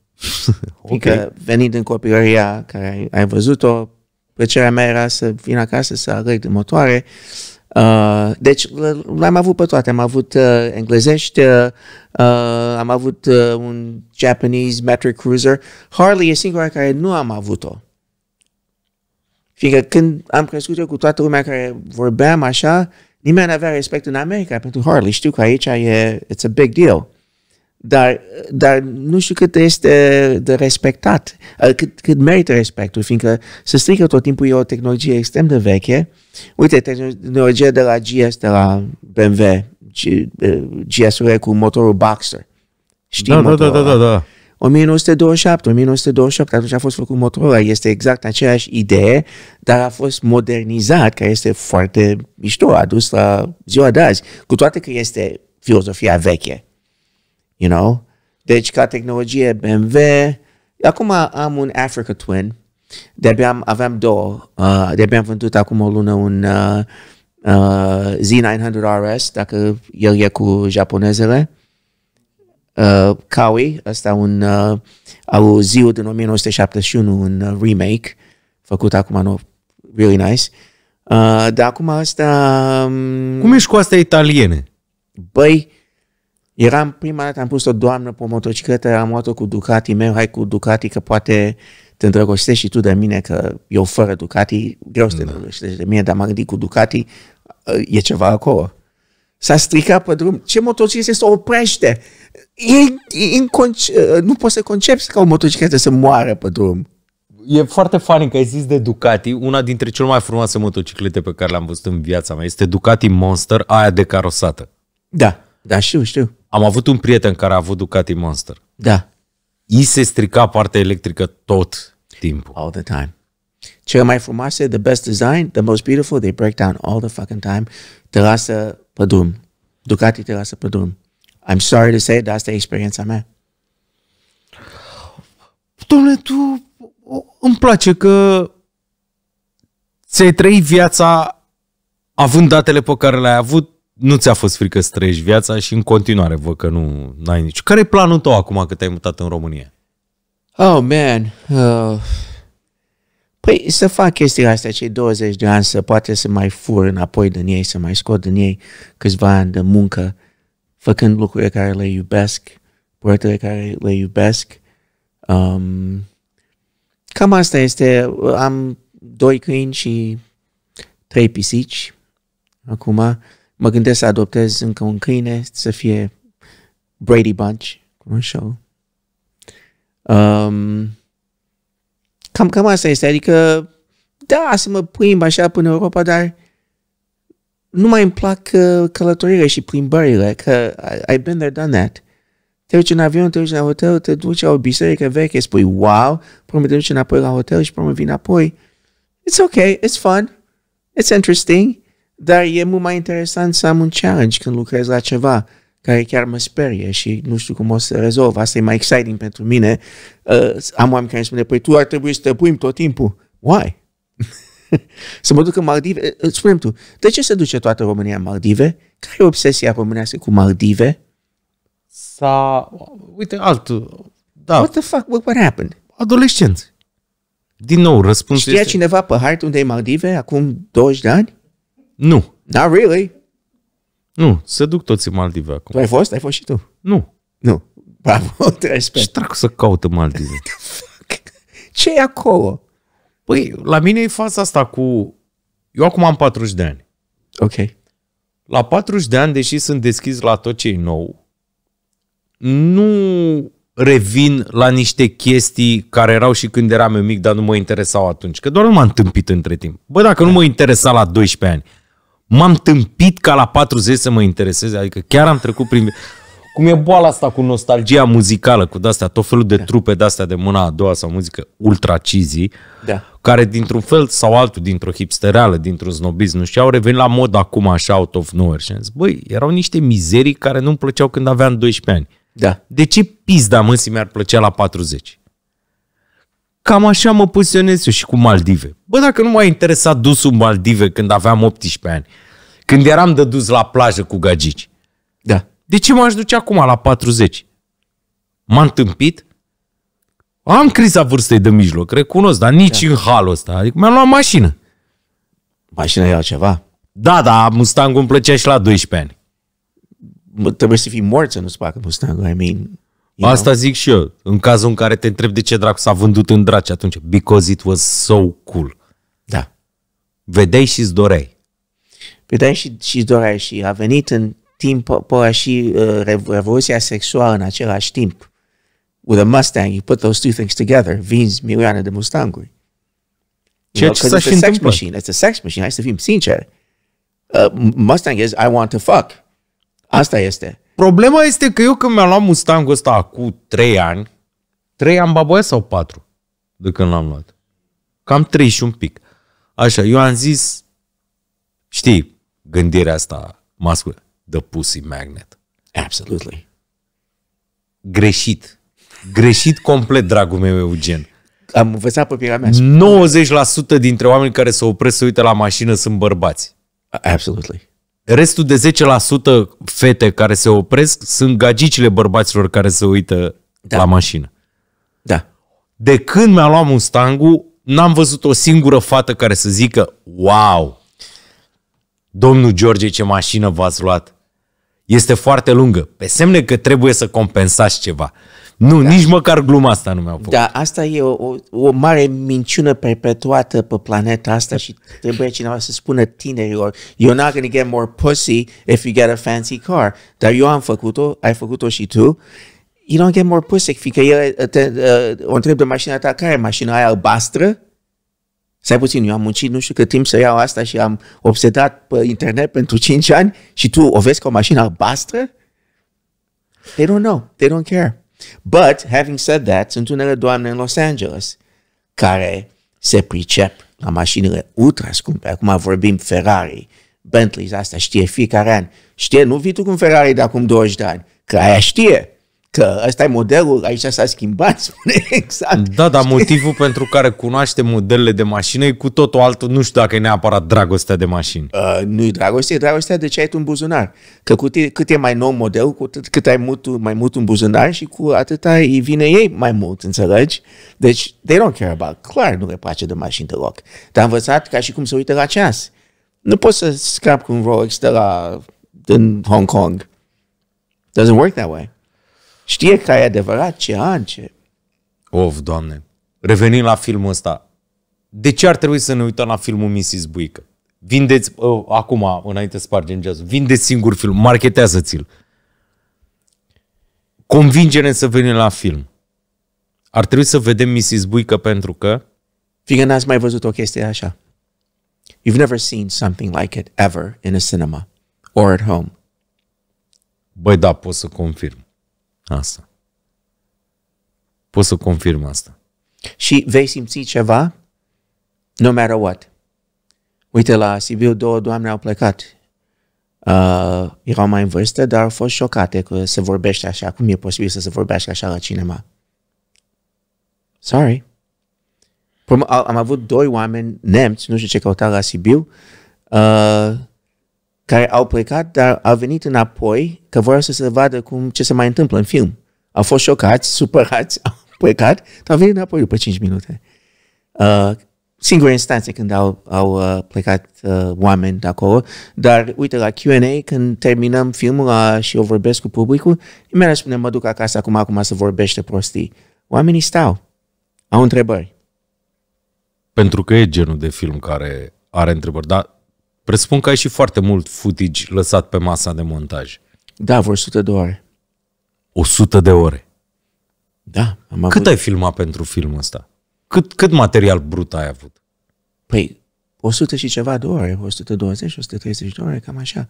Fiindcă venind în copilăria care ai, ai văzut-o, plăcerea mea era să vin acasă să alerg de motoare. Uh, deci l- l-am avut pe toate. Am avut uh, englezești, uh, uh, am avut uh, un Japanese metric cruiser. Harley e singura care nu am avut-o. Fiindcă când am crescut eu cu toată lumea care vorbeam așa, nimeni nu avea respect în America pentru Harley. Știu că aici e, it's a big deal. Dar, dar nu știu cât este de respectat, uh, cât, cât merită respectul, fiindcă se strică tot timpul, e o tehnologie extrem de veche. Uite, tehnologia de la GS, de la BMW, G, uh, GS-urile cu motorul Boxster. Știi Da, da, da, motorul da, ăla? da, da. 1927, 1928, atunci a fost făcut motorul ăla. Este exact aceeași idee, dar a fost modernizat, care este foarte mișto, adus la ziua de azi, cu toate că este filozofia veche. You know? Deci, ca tehnologie BMW, acum am un Africa Twin, de-abia am, aveam două, uh, de-abia am vândut acum o lună un uh, uh, Z900 RS, dacă el e cu japonezele, uh, Kawi, ăsta un uh, au ziua din 1971, un uh, remake, făcut acum, nu, really nice. Uh, dar acum asta... Um, Cum ești cu astea italiene? Băi, eram prima dată, am pus o doamnă pe o motocicletă, am luat-o cu Ducati meu, hai cu Ducati că poate te îndrăgostești și tu de mine, că eu fără Ducati, greu să te îndrăgostești de mine, dar m-am gândit cu Ducati, e ceva acolo. S-a stricat pe drum. Ce motocicletă se oprește? E, e inconce- nu poți să concepi ca o motocicletă să moară pe drum. E foarte funny că ai zis de Ducati, una dintre cele mai frumoase motociclete pe care le-am văzut în viața mea este Ducati Monster, aia de carosată. Da, da, știu, știu. Am avut un prieten care a avut Ducati Monster. Da, I se strica partea electrică tot timpul. all the time. Cele mai frumoase, the best design, the most beautiful, they break down all the fucking time. Te lasă pe drum. Ducati te lasă pe drum. I'm sorry to say, dar asta e experiența mea. Dom'le, tu o- îmi place că ți-ai trăit viața având datele pe care le-ai avut, nu ți-a fost frică să trăiești viața și în continuare văd că nu ai nici. Care e planul tău acum că te-ai mutat în România? Oh, man. Uh, păi să fac chestiile astea, cei 20 de ani, să poate să mai fur înapoi din ei, să mai scot din ei câțiva ani de muncă, făcând lucrurile care le iubesc, proiectele care le iubesc. Um, cam asta este. Am doi câini și trei pisici. Acum mă gândesc să adoptez încă un câine, să fie Brady Bunch, cum așa. Um, cam, cam asta este. Adică, da, să mă plimb așa până în Europa, dar nu mai îmi plac uh, călătorile și plimbările, că I, I've been there, done that. Te duci în avion, te duci la hotel, te duci la o biserică veche, spui wow, până te duci înapoi la hotel și până vii înapoi. It's okay, it's fun, it's interesting, dar e mult mai interesant să am un challenge când lucrez la ceva care chiar mă sperie și nu știu cum o să rezolv. Asta e mai exciting pentru mine. Uh, am oameni care îmi spune, păi tu ar trebui să te puim tot timpul. Why? [LAUGHS] să mă duc în Maldive? Uh, Spune-mi tu, de ce se duce toată România în Maldive? Care e obsesia românească cu Maldive? Sa, uite, altul. Da, What the fuck? What, what happened? adolescenți. Din nou, răspunsul Știa este... cineva pe hartă unde e Maldive acum 20 de ani? Nu, Not really. Nu, se duc toți în Maldive acum. Tu ai fost? Ai fost și tu? Nu. Nu. Bravo, [LAUGHS] te respect. Ce dracu să caută Maldive? [LAUGHS] Ce e acolo? Păi, la mine e faza asta cu... Eu acum am 40 de ani. Ok. La 40 de ani, deși sunt deschis la tot ce e nou, nu revin la niște chestii care erau și când eram eu mic, dar nu mă interesau atunci. Că doar nu m-am tâmpit între timp. Bă, dacă nu mă interesa la 12 ani, m-am tâmpit ca la 40 să mă intereseze. Adică chiar am trecut prin... Cum e boala asta cu nostalgia muzicală, cu de-astea, tot felul de trupe de-astea de mâna a doua sau muzică ultra cheesy, Da. care dintr-un fel sau altul, dintr-o hipstereală, dintr-un snobism, nu știu, au revenit la mod acum așa out of nowhere și am zis, băi, erau niște mizerii care nu-mi plăceau când aveam 12 ani. Da. De ce pizda măsii mi-ar plăcea la 40? Cam așa mă poziționez eu și cu Maldive. Bă, dacă nu m-a interesat dusul în Maldive când aveam 18 ani, când eram de dus la plajă cu gagici, Da. de ce m-aș duce acum la 40? M-am tâmpit? Am criza vârstei de mijloc, recunosc, dar nici în halul ăsta. Adică mi-am luat mașină. Mașina e altceva. Da, da, Mustang îmi plăcea și la 12 ani. Mă, Trebuie să fii mort să nu-ți placă Mustang. I mean, you Asta zic și eu. În cazul în care te întreb de ce dracu s-a vândut în draci atunci. Because it was so cool. Da. Vedeai și îți doreai. Vedeai și, și doreai și a venit în timp pe ăla și uh, rev- revoluția sexuală în același timp. With a Mustang, you put those two things together, vinzi milioane de Mustanguri. Ceea You ce know, s-a 'cause și it's a sex întâmplat. machine. It's a sex machine. Hai să fim sinceri. Uh, Mustang is I want to fuck. Asta este. Problema este că eu când mi-am luat Mustangul ăsta acum 3 ani, 3 ani baboia sau 4 de când l-am luat. Cam 3 și un pic. Așa, eu am zis, știi, gândirea asta masculă, the pussy magnet. Absolutely. Greșit. Greșit complet, dragul meu Eugen. Am învățat pe pielea mea. 90% dintre oameni care se opresc să uită la mașină sunt bărbați. Absolutely. Restul de 10% fete care se opresc sunt gagicile bărbaților care se uită da. Da. la mașină. Da. De când mi-am luat Mustangul, n-am văzut o singură fată care să zică wow, domnul George, ce mașină v-ați luat. este foarte lungă. Pe semne că trebuie să compensați ceva. Nu, da. nici măcar gluma asta nu mi-au făcut. Da, asta e o, o, o mare minciună perpetuată pe planeta asta și trebuie cineva să spună tinerilor you're not going to get more pussy if you get a fancy car. Dar eu am făcut-o, ai făcut-o și tu. You don't get more pussy, fiindcă el te, uh, o întreb de mașina ta, care e mașina aia albastră? Stai puțin, eu am muncit nu știu cât timp să iau asta și am obsedat pe internet pentru 5 ani și tu o vezi ca o mașină albastră? They don't know. They don't care. But, having said that, sunt unele doamne în Los Angeles care se pricep la mașinile ultra scumpe. Acum vorbim Ferrari, Bentley, asta știe fiecare an. Știe, nu vii tu cu un Ferrari de acum 20 de ani, că aia știe că ăsta e modelul, aici s-a schimbat, [LAUGHS] spune exact. Da, dar motivul pentru care cunoaște modelele de mașină e cu totul altul, nu știu dacă e neapărat dragostea de mașini. Uh, nu e dragoste, e dragostea de ce ai tu în buzunar. Că cu tine, cât e mai nou model, cu atât, cât ai mult, mai mult în buzunar și cu atâta îi vine ei mai mult, înțelegi? Deci, they don't care about. Clar nu le place de mașini deloc. Dar am învățat ca și cum să uite la ceas. Nu poți să scap cu un Rolex de la din Hong Kong. Doesn't work that way. Știe că e adevărat ce an, ce... Of, doamne. Revenind la filmul ăsta. De ce ar trebui să ne uităm la filmul Mrs. Buică? Vindeți, uh, acum, înainte să spargem geazul, vindeți singur film, marketează-ți-l. Convinge-ne să venim la film. Ar trebui să vedem Mrs. Buică pentru că... Fiindcă n-ați mai văzut o chestie așa. You've never seen something like it ever in a cinema or at home. Băi, da, pot să confirm. Asta. Pot să confirm asta. Și vei simți ceva no matter what. Uite, la Sibiu două doamne au plecat. Uh, erau mai în vârstă, dar au fost șocate că se vorbește așa. Cum e posibil să se vorbească așa la cinema? Sorry. Am avut doi oameni nemți, nu știu ce căutau la Sibiu, uh, care au plecat, dar au venit înapoi că vor să se vadă cum, ce se mai întâmplă în film. Au fost șocați, [LAUGHS] supărați, au plecat, dar au venit înapoi după 5 minute. Uh, singura instanță când au, au uh, plecat uh, oameni de acolo, dar uite, la Q&A, când terminăm filmul uh, și eu vorbesc cu publicul, nimeni nu spune, mă duc acasă acum, acum să vorbește prostii. Oamenii stau, au întrebări. Pentru că e genul de film care are întrebări, dar Presupun că ai și foarte mult footage lăsat pe masa de montaj. Da, vreo 100 de ore. 100 de ore? Da. Am avut... Cât ai filmat pentru filmul ăsta? Cât, cât material brut ai avut? Păi, 100 și ceva de ore, 120, 130 de ore, cam așa.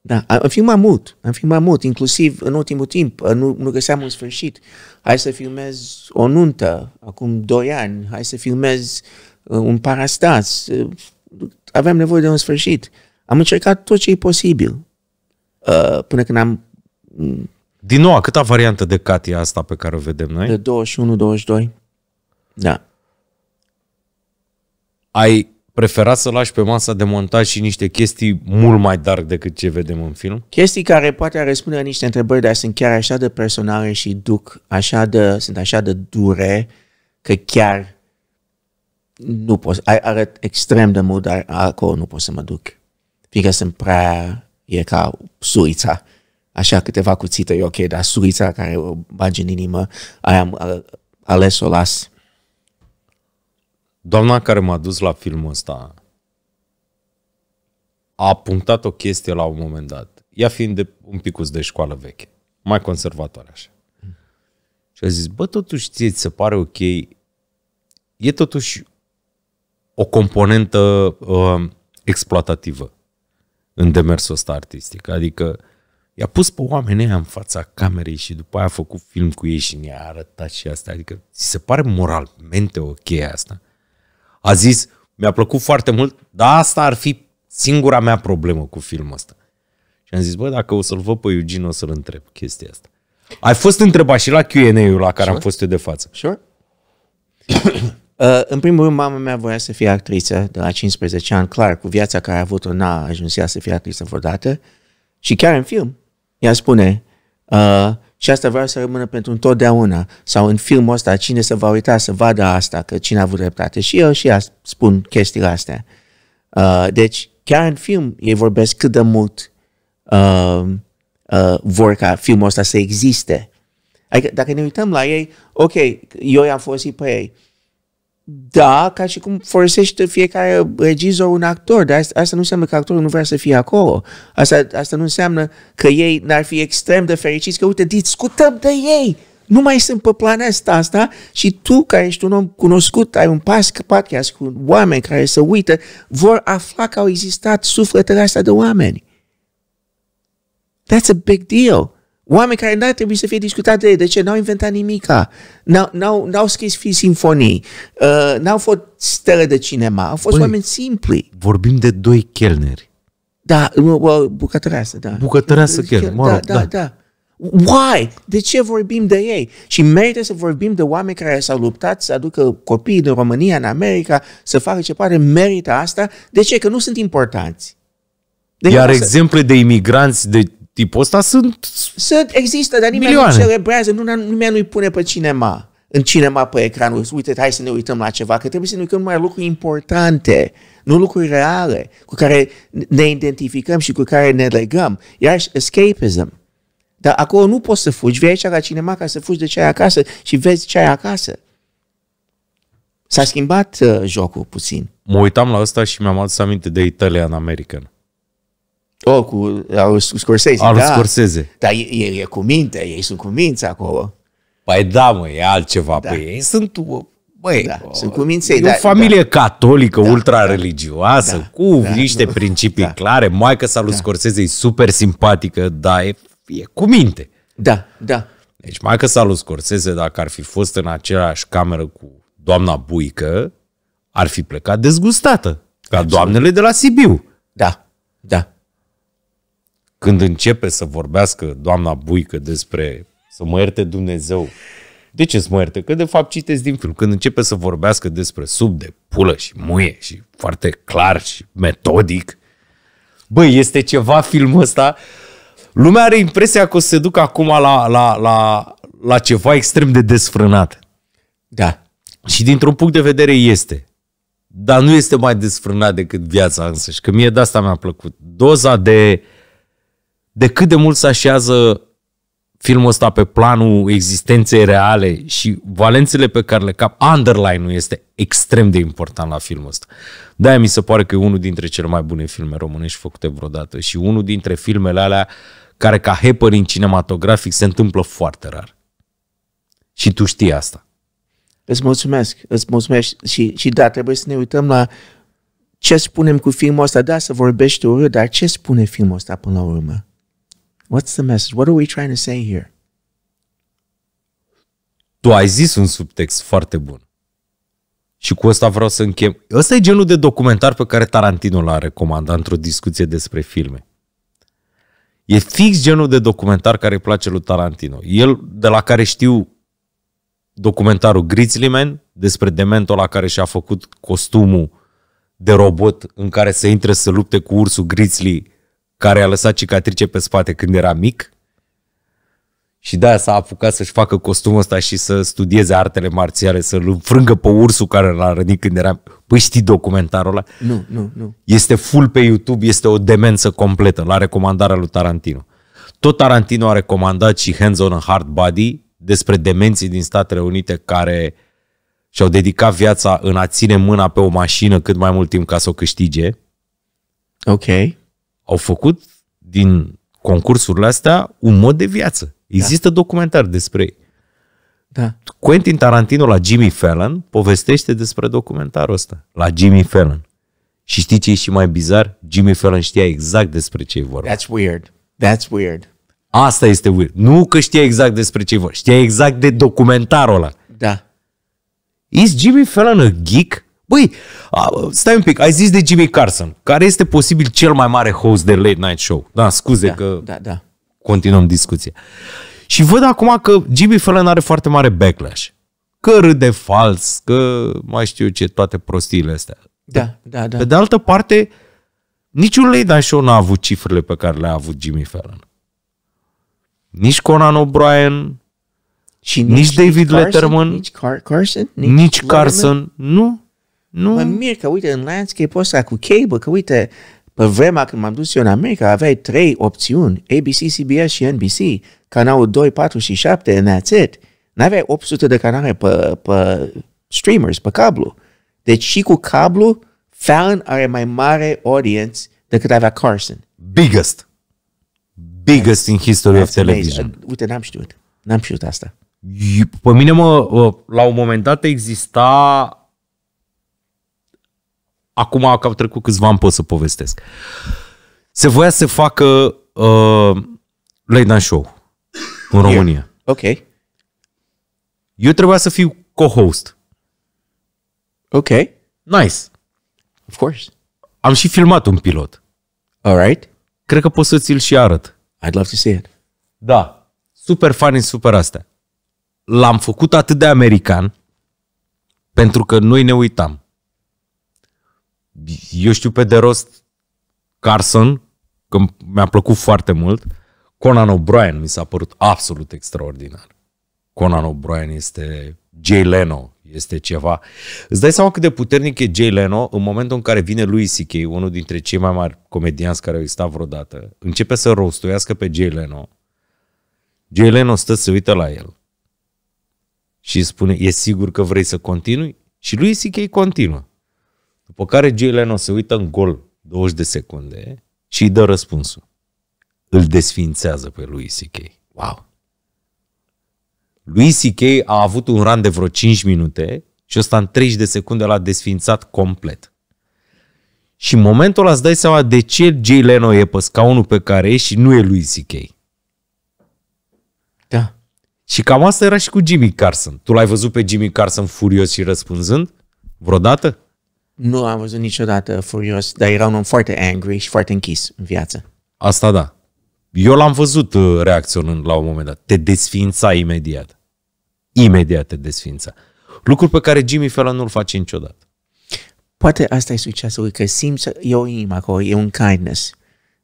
Da, am filmat mult, am filmat mult, inclusiv în ultimul timp, nu, nu găseam un sfârșit. Hai să filmez o nuntă, acum 2 ani, hai să filmez uh, un parastas, aveam nevoie de un sfârșit. Am încercat tot ce e posibil. Uh, până când am... Din nou, câta variantă de Katia asta pe care o vedem noi? De 21-22. Da. Ai preferat să lași pe masa de montaj și niște chestii mult mai dark decât ce vedem în film? Chestii care poate răspunde la niște întrebări, dar sunt chiar așa de personale și duc așa de, sunt așa de dure că chiar nu pot, arăt extrem de mult, dar acolo nu pot să mă duc. Fiindcă sunt prea, e ca surița. Așa câteva cuțite e ok, dar surița care o bagi în inimă, aia am ales să o las. Doamna care m-a dus la filmul ăsta a punctat o chestie la un moment dat. Ea fiind de un picus de școală veche, mai conservatoare așa. Și a zis, bă, totuși ție ți se pare ok, e totuși o componentă uh, exploatativă în demersul ăsta artistic. Adică i-a pus pe oamenii în fața camerei și după aia a făcut film cu ei și ne-a arătat și asta. Adică ți se pare moralmente ok asta? A zis, mi-a plăcut foarte mult, dar asta ar fi singura mea problemă cu filmul ăsta. Și am zis, bă, dacă o să-l văd pe Eugene, o să-l întreb chestia asta. Ai fost întrebat și la Q&A-ul la care sure. am fost eu de față. Sure. Uh, în primul rând, mama mea voia să fie actriță de la 15 ani, clar, cu viața care a avut-o, n-a ajuns ea să fie actriță vreodată. Și chiar în film, ea spune, uh, și asta vreau să rămână pentru întotdeauna. Sau în filmul ăsta, cine se va uita să vadă asta, că cine a avut dreptate. Și eu și ea spun chestiile astea. Uh, deci, chiar în film, ei vorbesc cât de mult uh, uh, vor ca filmul ăsta să existe. Adică dacă ne uităm la ei, ok, eu i-am folosit pe ei. Da, ca și cum folosește fiecare regizor un actor, dar asta, asta nu înseamnă că actorul nu vrea să fie acolo. Asta, asta nu înseamnă că ei n-ar fi extrem de fericiți că, uite, discutăm de ei. Nu mai sunt pe planeta asta și tu, care ești un om cunoscut, ai un pas podcast cu oameni care se uită, vor afla că au existat sufletele astea de oameni. That's a big deal. Oameni care n-ar trebui să fie discutate de ei. De ce? N-au inventat nimica. N-au, n-au, n-au scris fi simfonii. Uh, n-au fost stele de cinema. Au fost Băi. oameni simpli. Vorbim de doi chelneri. Da, well, bucătăreasă, da. Bucătăreasă chiar, mă rog, da, da, da. da. Why? De ce vorbim de ei? Și merită să vorbim de oameni care s-au luptat să aducă copiii din România în America, să facă ce poate, merită asta. De ce? Că nu sunt importanți. De Iar nu să- exemple de imigranți de tipul ăsta sunt... Sunt, există, dar nimeni Milioane. nu celebrează, nu, nimeni nu-i pune pe cinema, în cinema pe ecranul. Uite, hai să ne uităm la ceva, că trebuie să ne uităm numai la lucruri importante, nu lucruri reale, cu care ne identificăm și cu care ne legăm. Iar escapism. Dar acolo nu poți să fugi, vii aici la cinema ca să fugi de ce ai acasă și vezi ce ai acasă. S-a schimbat uh, jocul puțin. Mă uitam la ăsta și mi-am adus aminte de Italian American. Oh, cu al Scorsese, Al da. Scorsese. Dar e, e, e cu minte, ei sunt cu minți acolo. Păi da, mă, e altceva. Da. Da. Păi ei sunt... Băi, Da, sunt cuminței, E da, o familie catolică, Da, ultra-religioasă, da, cu da, niște nu, principii da. clare. Maica sa lui Scorsese e super simpatică, dar e, e cu minte. Da, da. Deci maica sa lui Scorsese, dacă ar fi fost în aceeași cameră cu doamna Buică, ar fi plecat dezgustată. Ca doamnele de la Sibiu. Da, da. Când începe să vorbească doamna Buică despre să mă ierte Dumnezeu, de ce să mă ierte? Că de fapt citesc din film. Când începe să vorbească despre sub de pulă și muie și foarte clar și metodic, băi, este ceva filmul ăsta. Lumea are impresia că o să se ducă acum la, la, la, la ceva extrem de desfrânat. Da. Și dintr-un punct de vedere este. Dar nu este mai desfrânat decât viața însăși. Că mie de asta mi-a plăcut. Doza de, de cât de mult se așează filmul ăsta pe planul existenței reale și valențele pe care le cap, underline-ul este extrem de important la filmul ăsta. De-aia mi se pare că e unul dintre cele mai bune filme românești făcute vreodată și unul dintre filmele alea care ca happening cinematografic se întâmplă foarte rar. Și tu știi asta. Îți mulțumesc, îți mulțumesc și, și da, trebuie să ne uităm la ce spunem cu filmul ăsta. Da, să vorbești urât, dar ce spune filmul ăsta până la urmă? What's the message? What are we trying to say here? tu ai zis un subtext foarte bun. Și cu ăsta vreau să închem. Ăsta e genul de documentar pe care Tarantino l-a recomandat într-o discuție despre filme. E fix genul de documentar care îi place lui Tarantino. El, de la care știu documentarul Grizzly Man, despre dementul la care și-a făcut costumul de robot în care să intre să lupte cu ursul Grizzly care a lăsat cicatrice pe spate când era mic. Și de-aia s-a apucat să-și facă costumul ăsta și să studieze artele marțiale, să-l înfrângă pe ursul care l-a rănit când era... Păi știi documentarul ăla? Nu, nu, nu. Este full pe YouTube, este o demență completă, la recomandarea lui Tarantino. Tot Tarantino a recomandat și Hands on a Hard Body despre demenții din Statele Unite care și-au dedicat viața în a ține mâna pe o mașină cât mai mult timp ca să o câștige. Ok. Au făcut din concursurile astea un mod de viață. Există documentari despre ei. Da. Quentin Tarantino la Jimmy Fallon povestește despre documentarul ăsta. La Jimmy Fallon. Și știi ce e și mai bizar? Jimmy Fallon știa exact despre ce e vorba. That's weird. That's weird. Asta este weird. Nu că știa exact despre ce e vorba. Știa exact de documentarul ăla. Da. Is Jimmy Fallon a geek? Băi, a, stai un pic, ai zis de Jimmy Carson, care este posibil cel mai mare host de late night show. Da, scuze Da, că da, da. continuăm discuția. Și văd acum că Jimmy Fallon are foarte mare backlash. Că râde fals, că mai știu eu ce, toate prostiile astea. Da, da, da. Pe de altă parte, niciun late night show n-a avut cifrele pe care le-a avut Jimmy Fallon. Nici Conan O'Brien, Și nici David Carson, Letterman, nici Car- Carson, nici Letterman. Carson. Nu, nu. Mă mir că uite în landscape-ul ăsta cu cable, că uite Pe vremea când m-am dus eu în America, aveai trei opțiuni, ABC, CBS și NBC, canalul 2, 4 și 7, and that's it. N-aveai 800 de canale pe, pe streamers, pe cablu. Deci și cu cablu, Fallon are mai mare audience decât avea Carson. Biggest. Biggest in history of That's amazing. television. Uite, n-am știut. N-am știut asta. Pe mine, mă, la un moment dat exista... Acum că au trecut câțiva ani pot să povestesc. Se voia să facă uh, late night show în România. Ok. Eu trebuia să fiu co-host. Ok. Nice. Of course. Am și filmat un pilot. All right. Cred că pot să ți-l și arăt. I'd love to see it. Da. Super funny, super astea. L-am făcut atât de american pentru că noi ne uitam. Eu știu pe de rost Carson, că mi-a plăcut foarte mult. Conan O'Brien mi s-a părut absolut extraordinar. Conan O'Brien este Jay Leno, este ceva. Îți dai seama cât de puternic e Jay Leno în momentul în care vine Louis C.K., unul dintre cei mai mari comedianți care au existat vreodată, începe să rostuiască pe Jay Leno. Jay Leno stă să se uită la el și îi spune, e sigur că vrei să continui? Și Louis C.K. continuă. După care Jay Leno se uită în gol 20 de secunde și îi dă răspunsul. Îl desfințează pe Louis C.K. Wow! Louis C.K. a avut un run de vreo 5 minute și ăsta în 30 de secunde l-a desfințat complet. Și în momentul ăla îți dai seama de ce Jay Leno e pe scaunul pe care e și nu e Louis C.K. Da. Și cam asta era și cu Jimmy Carson. Tu l-ai văzut pe Jimmy Carson furios și răspunzând? Vreodată? Nu am văzut niciodată furios, dar era un om foarte angry și foarte închis în viață. Asta da. Eu l-am văzut uh, reacționând la un moment dat. Te desfința imediat. Imediat te desfința. Lucru pe care Jimmy Fallon nu-l face niciodată. Poate asta e succesul lui, că simți, e o inimă acolo, e un kindness.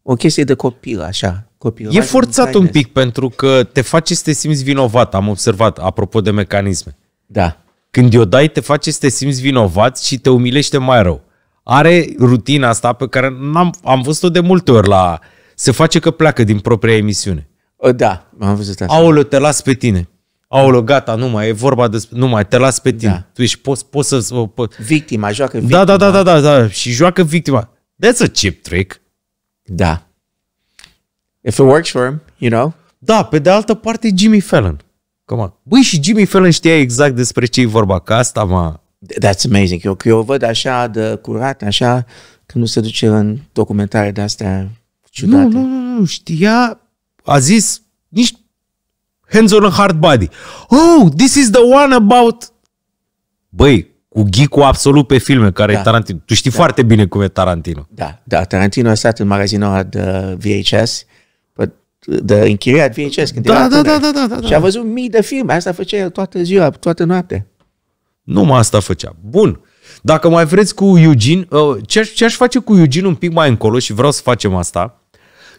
O chestie de copil, așa. Copil, E forțat un pic pentru că te face să te simți vinovat. Am observat, apropo de mecanisme. Da. Când o dai, te face să te simți vinovat și te umilește mai rău. Are rutina asta pe care n-am, am văzut-o de multe ori la... Se face că pleacă din propria emisiune. O, Da, am văzut asta. Aoleu, te las pe tine. Aoleu, gata, nu mai e vorba despre... Nu mai, te las pe tine. Da. Tu ești, poți, poți să... Po, Victima, joacă victima. da, da, da, da, da, da. Și joacă victima. That's a chip trick. Da. If it works for him, you know. Da, pe de altă parte Jimmy Fallon. Come on. Băi, și Jimmy Fallon știa exact despre ce e vorba, că asta mă... That's amazing. Eu, eu o văd așa de curat, așa, că nu se duce în documentare de astea ciudate. Nu, nu, nu, nu, știa, a zis, nici hands on a hard body. Oh, this is the one about... Băi, cu geek absolut pe filme, care da. Da. e Tarantino. Tu știi da. foarte bine cum e Tarantino. Da, da, Tarantino a stat în magazinul ăla de VHS, but de închiriat VHS când Da, era da, tânăr. da, da, da, da. Și a văzut mii de filme, asta făcea el toată ziua, toată noaptea. Numai asta făcea. Bun. Dacă mai vreți cu Eugene, uh, ce aș, ce aș face cu Eugene un pic mai încolo și vreau să facem asta,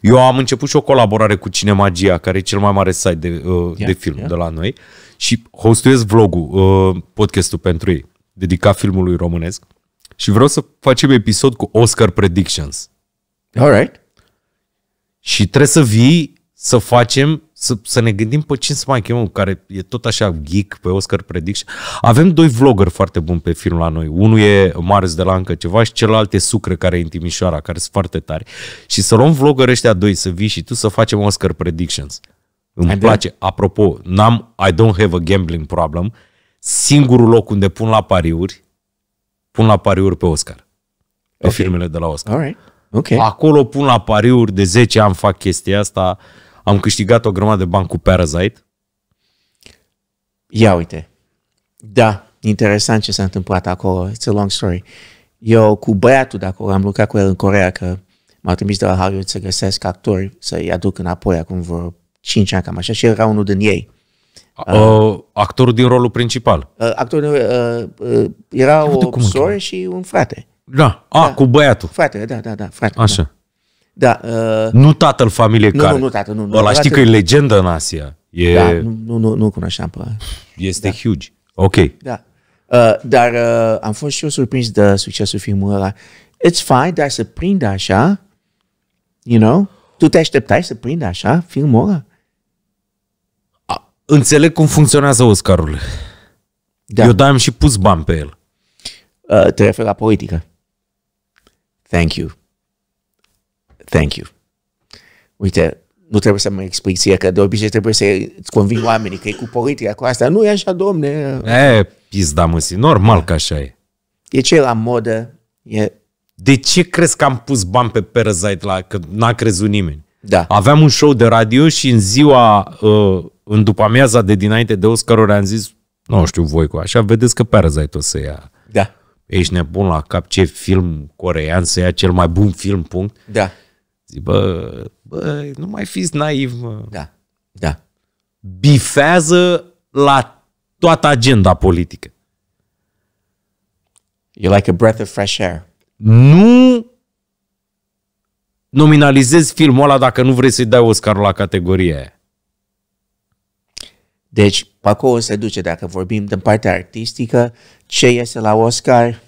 eu am început și o colaborare cu Cinemagia, care e cel mai mare site de, uh, Ia, de film ia. de la noi și hostuiesc vlogul, uh, podcastul pentru ei, dedicat filmului românesc și vreau să facem episod cu Oscar Predictions. All right. Și trebuie să vii să facem, să, să ne gândim pe cine să mai chemăm, care e tot așa geek pe Oscar Prediction. Avem doi vloggeri foarte buni pe film la noi. Unul e Marius de la încă ceva și celălalt e Sucre, care e în Timișoara, care sunt foarte tari. Și să luăm vloggeri ăștia doi, să vii și tu să facem Oscar Predictions. Îmi Hai, place. Apropo, n-am, I don't have a gambling problem. Singurul loc unde pun la pariuri, pun la pariuri pe Oscar. Pe Ok. filmele de la Oscar. All right. Ok. Acolo pun la pariuri, de 10 ani fac chestia asta, am câștigat o grămadă de bani cu Parasite. Ia uite. Da, interesant ce s-a întâmplat acolo. It's a long story. Eu cu băiatul de acolo am lucrat cu el în Corea că m-au trimis de la Hollywood să găsesc actori să-i aduc înapoi acum vreo 5 ani cam așa și el era unul din ei. Uh, actorul din rolul principal. Uh, actorul uh, uh, era uite o cum îl soră și un frate. Da. A, cu băiatul. Frate, da, da, da, frate. Așa. Da, da uh, Nu tatăl familiei Nu, care. nu, nu, tată, nu, nu. Ăla știi că Tatăl- e legendă în Asia. E, da, nu, nu, nu, nu cunoșteam pe ăla. este huge. Ok. Da. Uh, dar uh, am fost și eu surprins de succesul filmului ăla. It's fine, dar să prindă așa, You know? Tu te așteptai să prindă așa filmul ăla? Înțeleg cum funcționează Oscarul. Da. Eu de am și pus bani pe el. Uh, te referi la politică. Thank you. Thank you. Uite, nu trebuie să mă explic ție, că de obicei trebuie să îți conving oamenii că e cu politica, cu asta. Nu e așa, domne. E, pizda măsi, normal că așa e. E ce e la modă. E, De ce crezi că am pus bani pe Parasite la că n-a crezut nimeni? da. Aveam un show de radio și în ziua, uh, în după amiaza de dinainte de Oscar, am zis, nu știu voi cu așa, vedeți că Parasite o să ia. Da. Ești nebun la cap, ce film corean să ia cel mai bun film, punct. Da. Zic, bă, bă, nu mai fiți naiv, mă. Da. Da. Bifează la toată agenda politică. You're like a breath of fresh air. Nu nominalizezi filmul ăla dacă nu vrei să-i dai Oscar la categoria aia. Deci, pe acolo se duce, dacă vorbim din partea artistică, ce iese la Oscar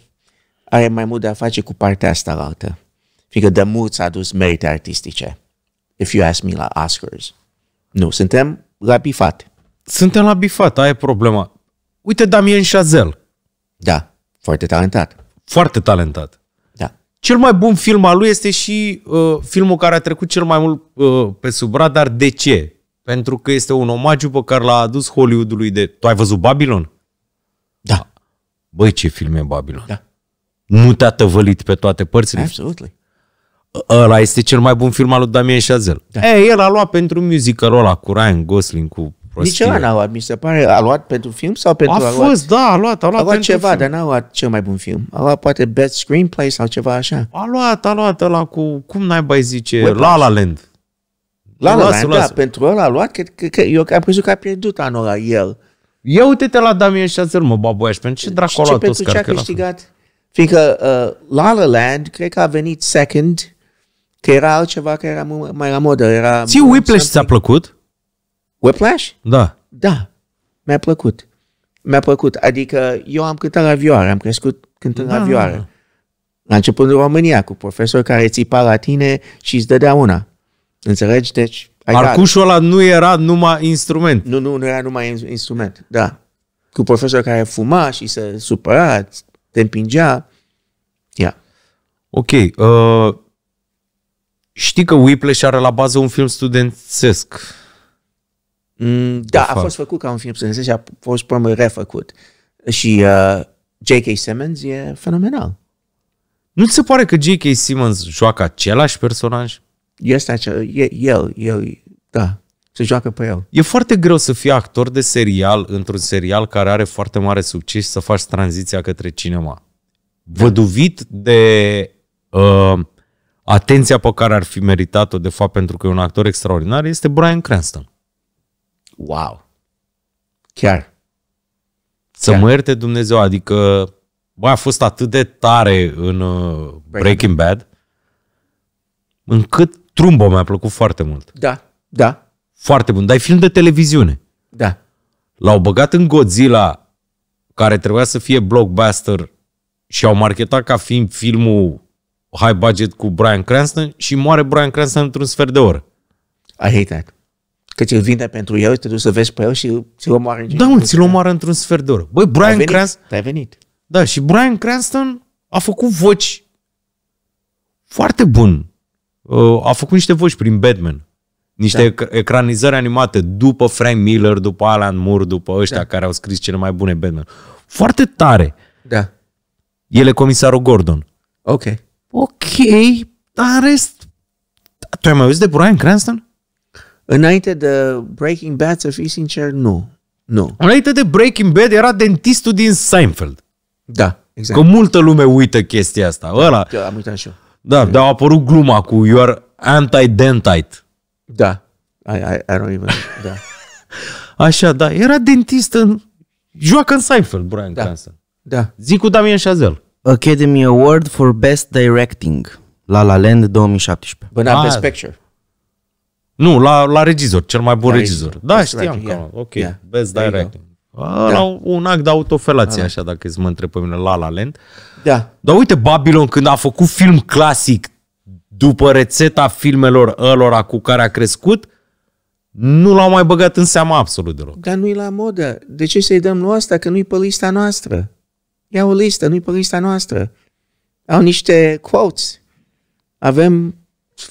are mai mult de a face cu partea asta la altă. Fiindcă de mult s-a dus merite artistice. If you ask me la Oscars. Nu, suntem la bifat. Suntem la bifat, aia e problema. Uite Damien Chazelle, Da, foarte talentat. foarte talentat. Da. Cel mai bun film al lui este și uh, filmul care a trecut cel mai mult uh, pe sub radar. De ce? Pentru că este un omagiu pe care l-a adus Hollywoodului de... Tu ai văzut Babylon? Da, Băi, ce film e Babylon? Da. Nu te-a tăvălit pe toate părțile? absolutely. Ăla este cel mai bun film al lui Damien Chazelle. Da. E, el a luat pentru musical ăla cu Ryan Gosling, cu Nici prostie. ăla n-a luat, mi se pare. A luat pentru film sau pentru A luat? fost, da, a luat, a luat, A luat pentru ceva, film. dar n-a luat cel mai bun film. A luat poate best screenplay sau ceva așa. A luat, a luat ăla cu, cum naiba îi zice, Whiplash. La La Land. La La Lasă, Land, da, lasă. pentru ăla a luat, cred că, că, eu am crezut că a pierdut anul la el. Ia uite-te la Damien Chazelle, mă, baboiaș, pentru ce dracu a ce luat pentru Oscar? ce a că l-a câștigat? Fiindcă uh, La La Land, cred că a venit second, că era altceva care era mu- mai la modă. Era Ție Whiplash ți-a plăcut? Whiplash? Da. Da, mi-a plăcut. Mi-a plăcut. Adică eu am cântat la vioară, am crescut cântând Da, la vioară. La început în România, cu profesor care țipa la tine și îți dădea una. Înțelegi? Deci, ai dat. Arcușul ăla nu era numai instrument. Nu, nu, nu era numai in- instrument. Da. Cu profesor care fuma și se supăra, te împingea. Ia. Ok. Uh, știi că Whiplash are la bază un film studențesc. Mm, da, a fapt. fost făcut ca un film studențesc și a fost până refăcut. Și uh, J.K. Simmons e fenomenal. Nu ți se pare că J.K. Simmons joacă același personaj? Este acel, e, el, el, da, se joacă pe el. E foarte greu să fii actor de serial într-un serial care are foarte mare succes și să faci tranziția către cinema. Văduvit de uh, atenția pe care ar fi meritat-o, de fapt, pentru că e un actor extraordinar, este Brian Cranston. Wow. Chiar. Să Chiar. mă ierte Dumnezeu, adică bă, a fost atât de tare în uh, Breaking Bad, încât Trumbo mi-a plăcut foarte mult. Da, da, Foarte bun. Dar e film de televiziune. da. L-au băgat în Godzilla, care trebuia să fie blockbuster și au marketat ca fiind filmul high budget cu Brian Cranston și moare Brian Cranston într-un sfert de oră. I hate that. Că ți-l vinde pentru el, te duci să vezi pe el și ți-l omoară. în Da, mă, ți-l omoară într-un sfert de oră. Băi, Ai Brian venit, Cranston... ai venit. Da, și Brian Cranston a făcut voci foarte bun. Uh, A făcut niște voci prin Batman. Niște da. ecranizări animate după Frank Miller, după Alan Moore, după ăștia da. care au scris cele mai bune Batman. Foarte tare. Da. El e comisarul Gordon. Ok. Ok, dar în rest... Tu ai mai auzit de Brian Cranston? Înainte de Breaking Bad, să fii sincer, nu. Nu. Înainte de Breaking Bad era dentistul din Seinfeld. Da, exact. Că multă lume uită chestia asta. Ăla, Eu am uitat și eu. da, dar a apărut gluma cu You are anti-dentite. Da. I, I, I don't even... Da. [LAUGHS] Așa, da, era dentist în... Joacă în Seinfeld, Brian da. Cranston. Da. Zic cu Damien Chazelle. Academy Award for Best Directing. La La Land 2017. But not Ah. Best Picture. Nu, la, la regizor, cel mai bun La regizor. regizor. Da, Best știam director, că, yeah. ok, Yeah. best There you go. directing. A, la un act de autofelație, așa, dacă îți mă întreb pe mine, La La Land. Da. Dar uite, Babylon, când a făcut film clasic după rețeta filmelor ălora cu care a crescut, nu l-au mai băgat în seamă absolut deloc. Dar nu-i la modă. De ce să-i dăm lui asta? Că nu-i pe lista noastră. Ia o listă, nu-i pe lista noastră. Au niște quotes. Avem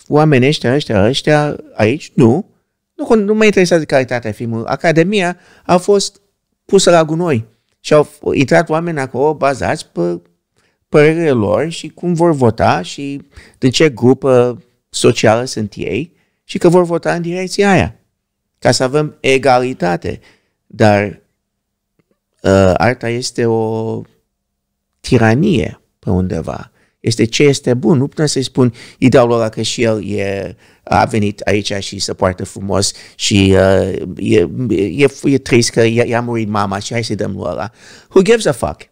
oameni ăștia, ăștia, ăștia aici? Nu. Nu, nu mă interesează calitatea filmului. Academia a fost pusă la gunoi și au intrat oameni acolo bazați pe părerile lor și cum vor vota și din ce grupă socială sunt ei și că vor vota în direcția aia. Ca să avem egalitate. Dar uh, arta este o tiranie pe undeva. Este ce este bun. Nu putem să-i spun idealul ăla că și el e, a venit aici și se poartă frumos și uh, e, e, e trist că i-a murit mama și hai să-i dăm lui ăla. Who gives a fuck?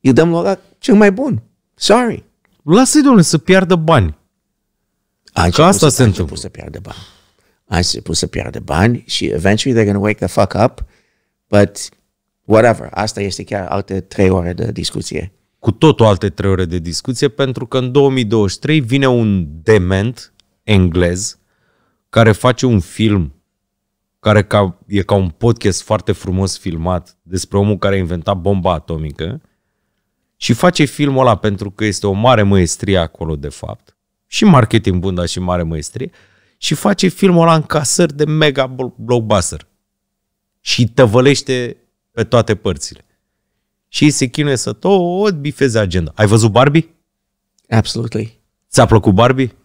Îi dăm lui ăla cel mai bun. Sorry. Lasă-i, domnule, să piardă bani. A Că început asta să, se a întâmplă. început să piardă bani. A început să piardă bani și eventually they're going to wake the fuck up, but whatever. Asta este chiar alte trei ore de discuție. Cu totul alte trei ore de discuție, pentru că în 2023 vine un dement englez care face un film care ca, e ca un podcast foarte frumos filmat despre omul care a inventat bomba atomică și face filmul ăla pentru că este o mare măestrie acolo de fapt și marketing bun, dar și mare măestrie și face filmul ăla în casări de mega blo- blockbuster și tăvălește pe toate părțile. Și ei se chinuie să tot bifeze agenda. Ai văzut Barbie? Absolutely. Ți-a plăcut Barbie?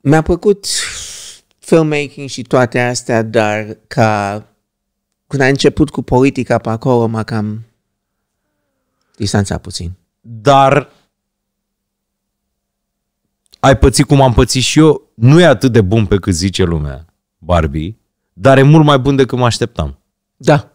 Mi-a plăcut filmmaking și toate astea, dar ca când a început cu politica pe acolo, m-a cam distanțat puțin. Dar ai pățit cum am pățit și eu. Nu e atât de bun pe cât zice lumea Barbie, dar e mult mai bun decât mă așteptam. Da,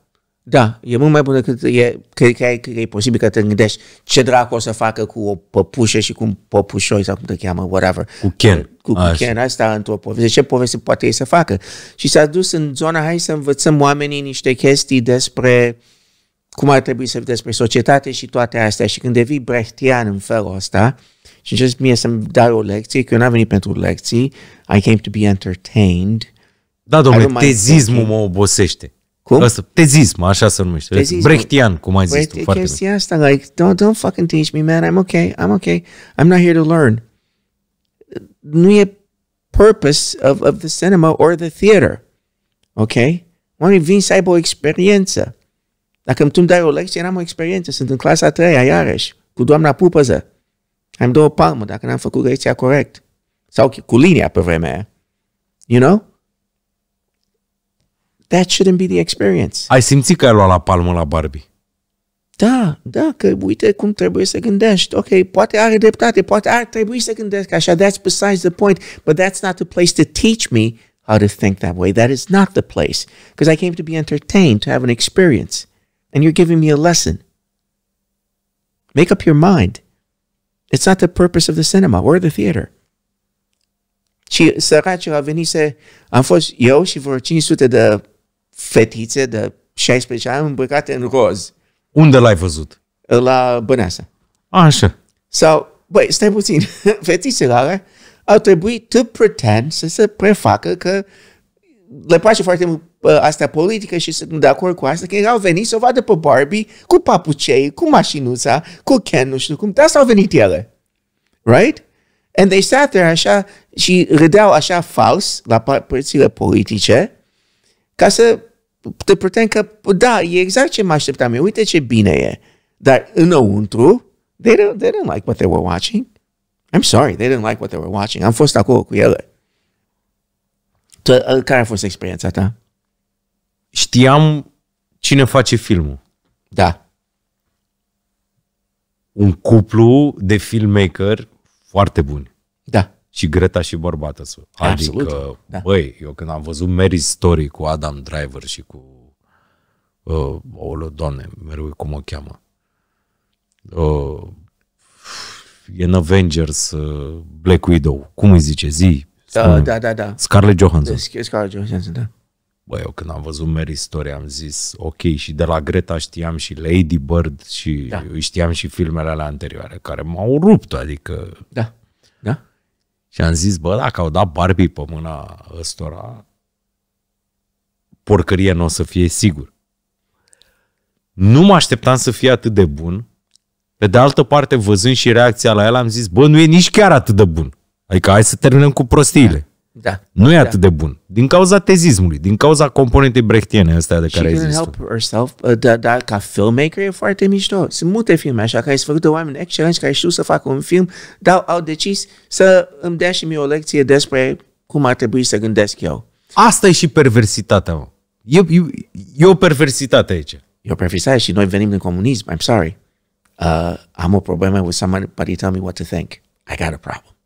da, e mult mai bun decât e, cred că e, că e posibil că te gândești ce dracu o să facă cu o păpușă și cu un păpușoi sau cum te cheamă, whatever. Cu Ken. Cu, cu Așa. Ken, asta într-o poveste. Ce poveste poate ei să facă? Și s-a dus în zona, hai să învățăm oamenii niște chestii despre cum ar trebui să despre societate și toate astea. Și când devii brechtian în felul ăsta și încerci mie să-mi dai o lecție, că eu n-am venit pentru lecții, I came to be entertained. Da, I domnule, don't mind tezismul thinking. mă obosește. Cum? Asta, tezism, așa se numește. Tezismul. Brechtian, cum ai zis Wait, tu, foarte bine. chestia asta, like, don't, don't fucking teach me, man. I'm okay. I'm okay. I'm not here to learn. Nu e purpose of, of the cinema or the theater. Okay? Oamenii vin să aibă o experiență. Dacă tu îmi dai o lecție, n-am o experiență. Sunt în clasa a treia, iarăși, cu doamna Pupăză. Am două palmă dacă n-am făcut lecția corect. Sau cu linia pe vremea aia. You know? That shouldn't be the experience. Ai simțit că ai luat la palmă la Barbie. Da, da, că uite cum trebuie să gândești. Ok, poate are dreptate, poate ar trebui să gândesc așa. That's besides the point. But that's not the place to teach me how to think that way. That is not the place. Because I came to be entertained, to have an experience. And you're giving me a lesson. Make up your mind. It's not the purpose of the cinema or the theater. Și săracii au venit să... Am fost eu și vreo 500 de fetițe de 16 ani îmbrăcate în roz Unde l-ai văzut? la Băneasa. Așa. Sau, băi, stai puțin, [LAUGHS] fetițele alea au trebuit to pretend să se prefacă că le place foarte mult uh, astea politică și sunt de acord cu asta, că ei au venit să o vadă pe Barbie cu papucei, cu mașinuța, cu Ken, nu știu cum, de asta au venit ele. Right? And they sat there așa și râdeau așa fals la par- părțile politice ca să te pretend că, da, e exact ce mă așteptam eu, uite ce bine e. Dar înăuntru, they didn't, they didn't like what they were watching. I'm sorry, they didn't like what they were watching. Am fost acolo cu ele. Tu, uh, care a fost experiența ta? Știam cine face filmul. Da. Un cuplu de filmmaker foarte buni. Da. Și Greta și bărbată. Adică, Absolut, da. băi, eu când am văzut Mary's Story cu Adam Driver și cu uh, o doamne, mereu uit cum o cheamă. Uh, e în Avengers uh, Black Widow. Cum îi zice? Zi. Da, spune. da, da, da. Scarlett Johansson. Da. Scarlett Johansson, da. Băi, eu când am văzut Mary's Story am zis, ok, și de la Greta știam și Lady Bird și Da. știam și filmele alea anterioare care m-au rupt, adică Da. Da? Și am zis, bă, dacă au dat Barbie pe mâna ăstora, porcărie nu o să fie sigur. Nu mă așteptam să fie atât de bun. Pe de altă parte, văzând și reacția la el, am zis, bă, nu e nici chiar atât de bun. Adică hai să terminăm cu prostiile. Da. Nu e da. atât de bun. Din cauza tezismului, din cauza componentei brechtiene astea de She care ai couldn't zis help tu. herself, uh, dar da, ca filmmaker e foarte mișto. Sunt multe filme așa care sunt făcute de oameni excelenți care știu să facă un film, dar au decis să îmi dea și mie o lecție despre cum ar trebui să gândesc eu. Asta e și perversitatea, mă. E, e, e o perversitate aici. Eu prefer și noi venim din comunism. I'm sorry. Uh, am o problemă with somebody tell me what to think. I got a problem.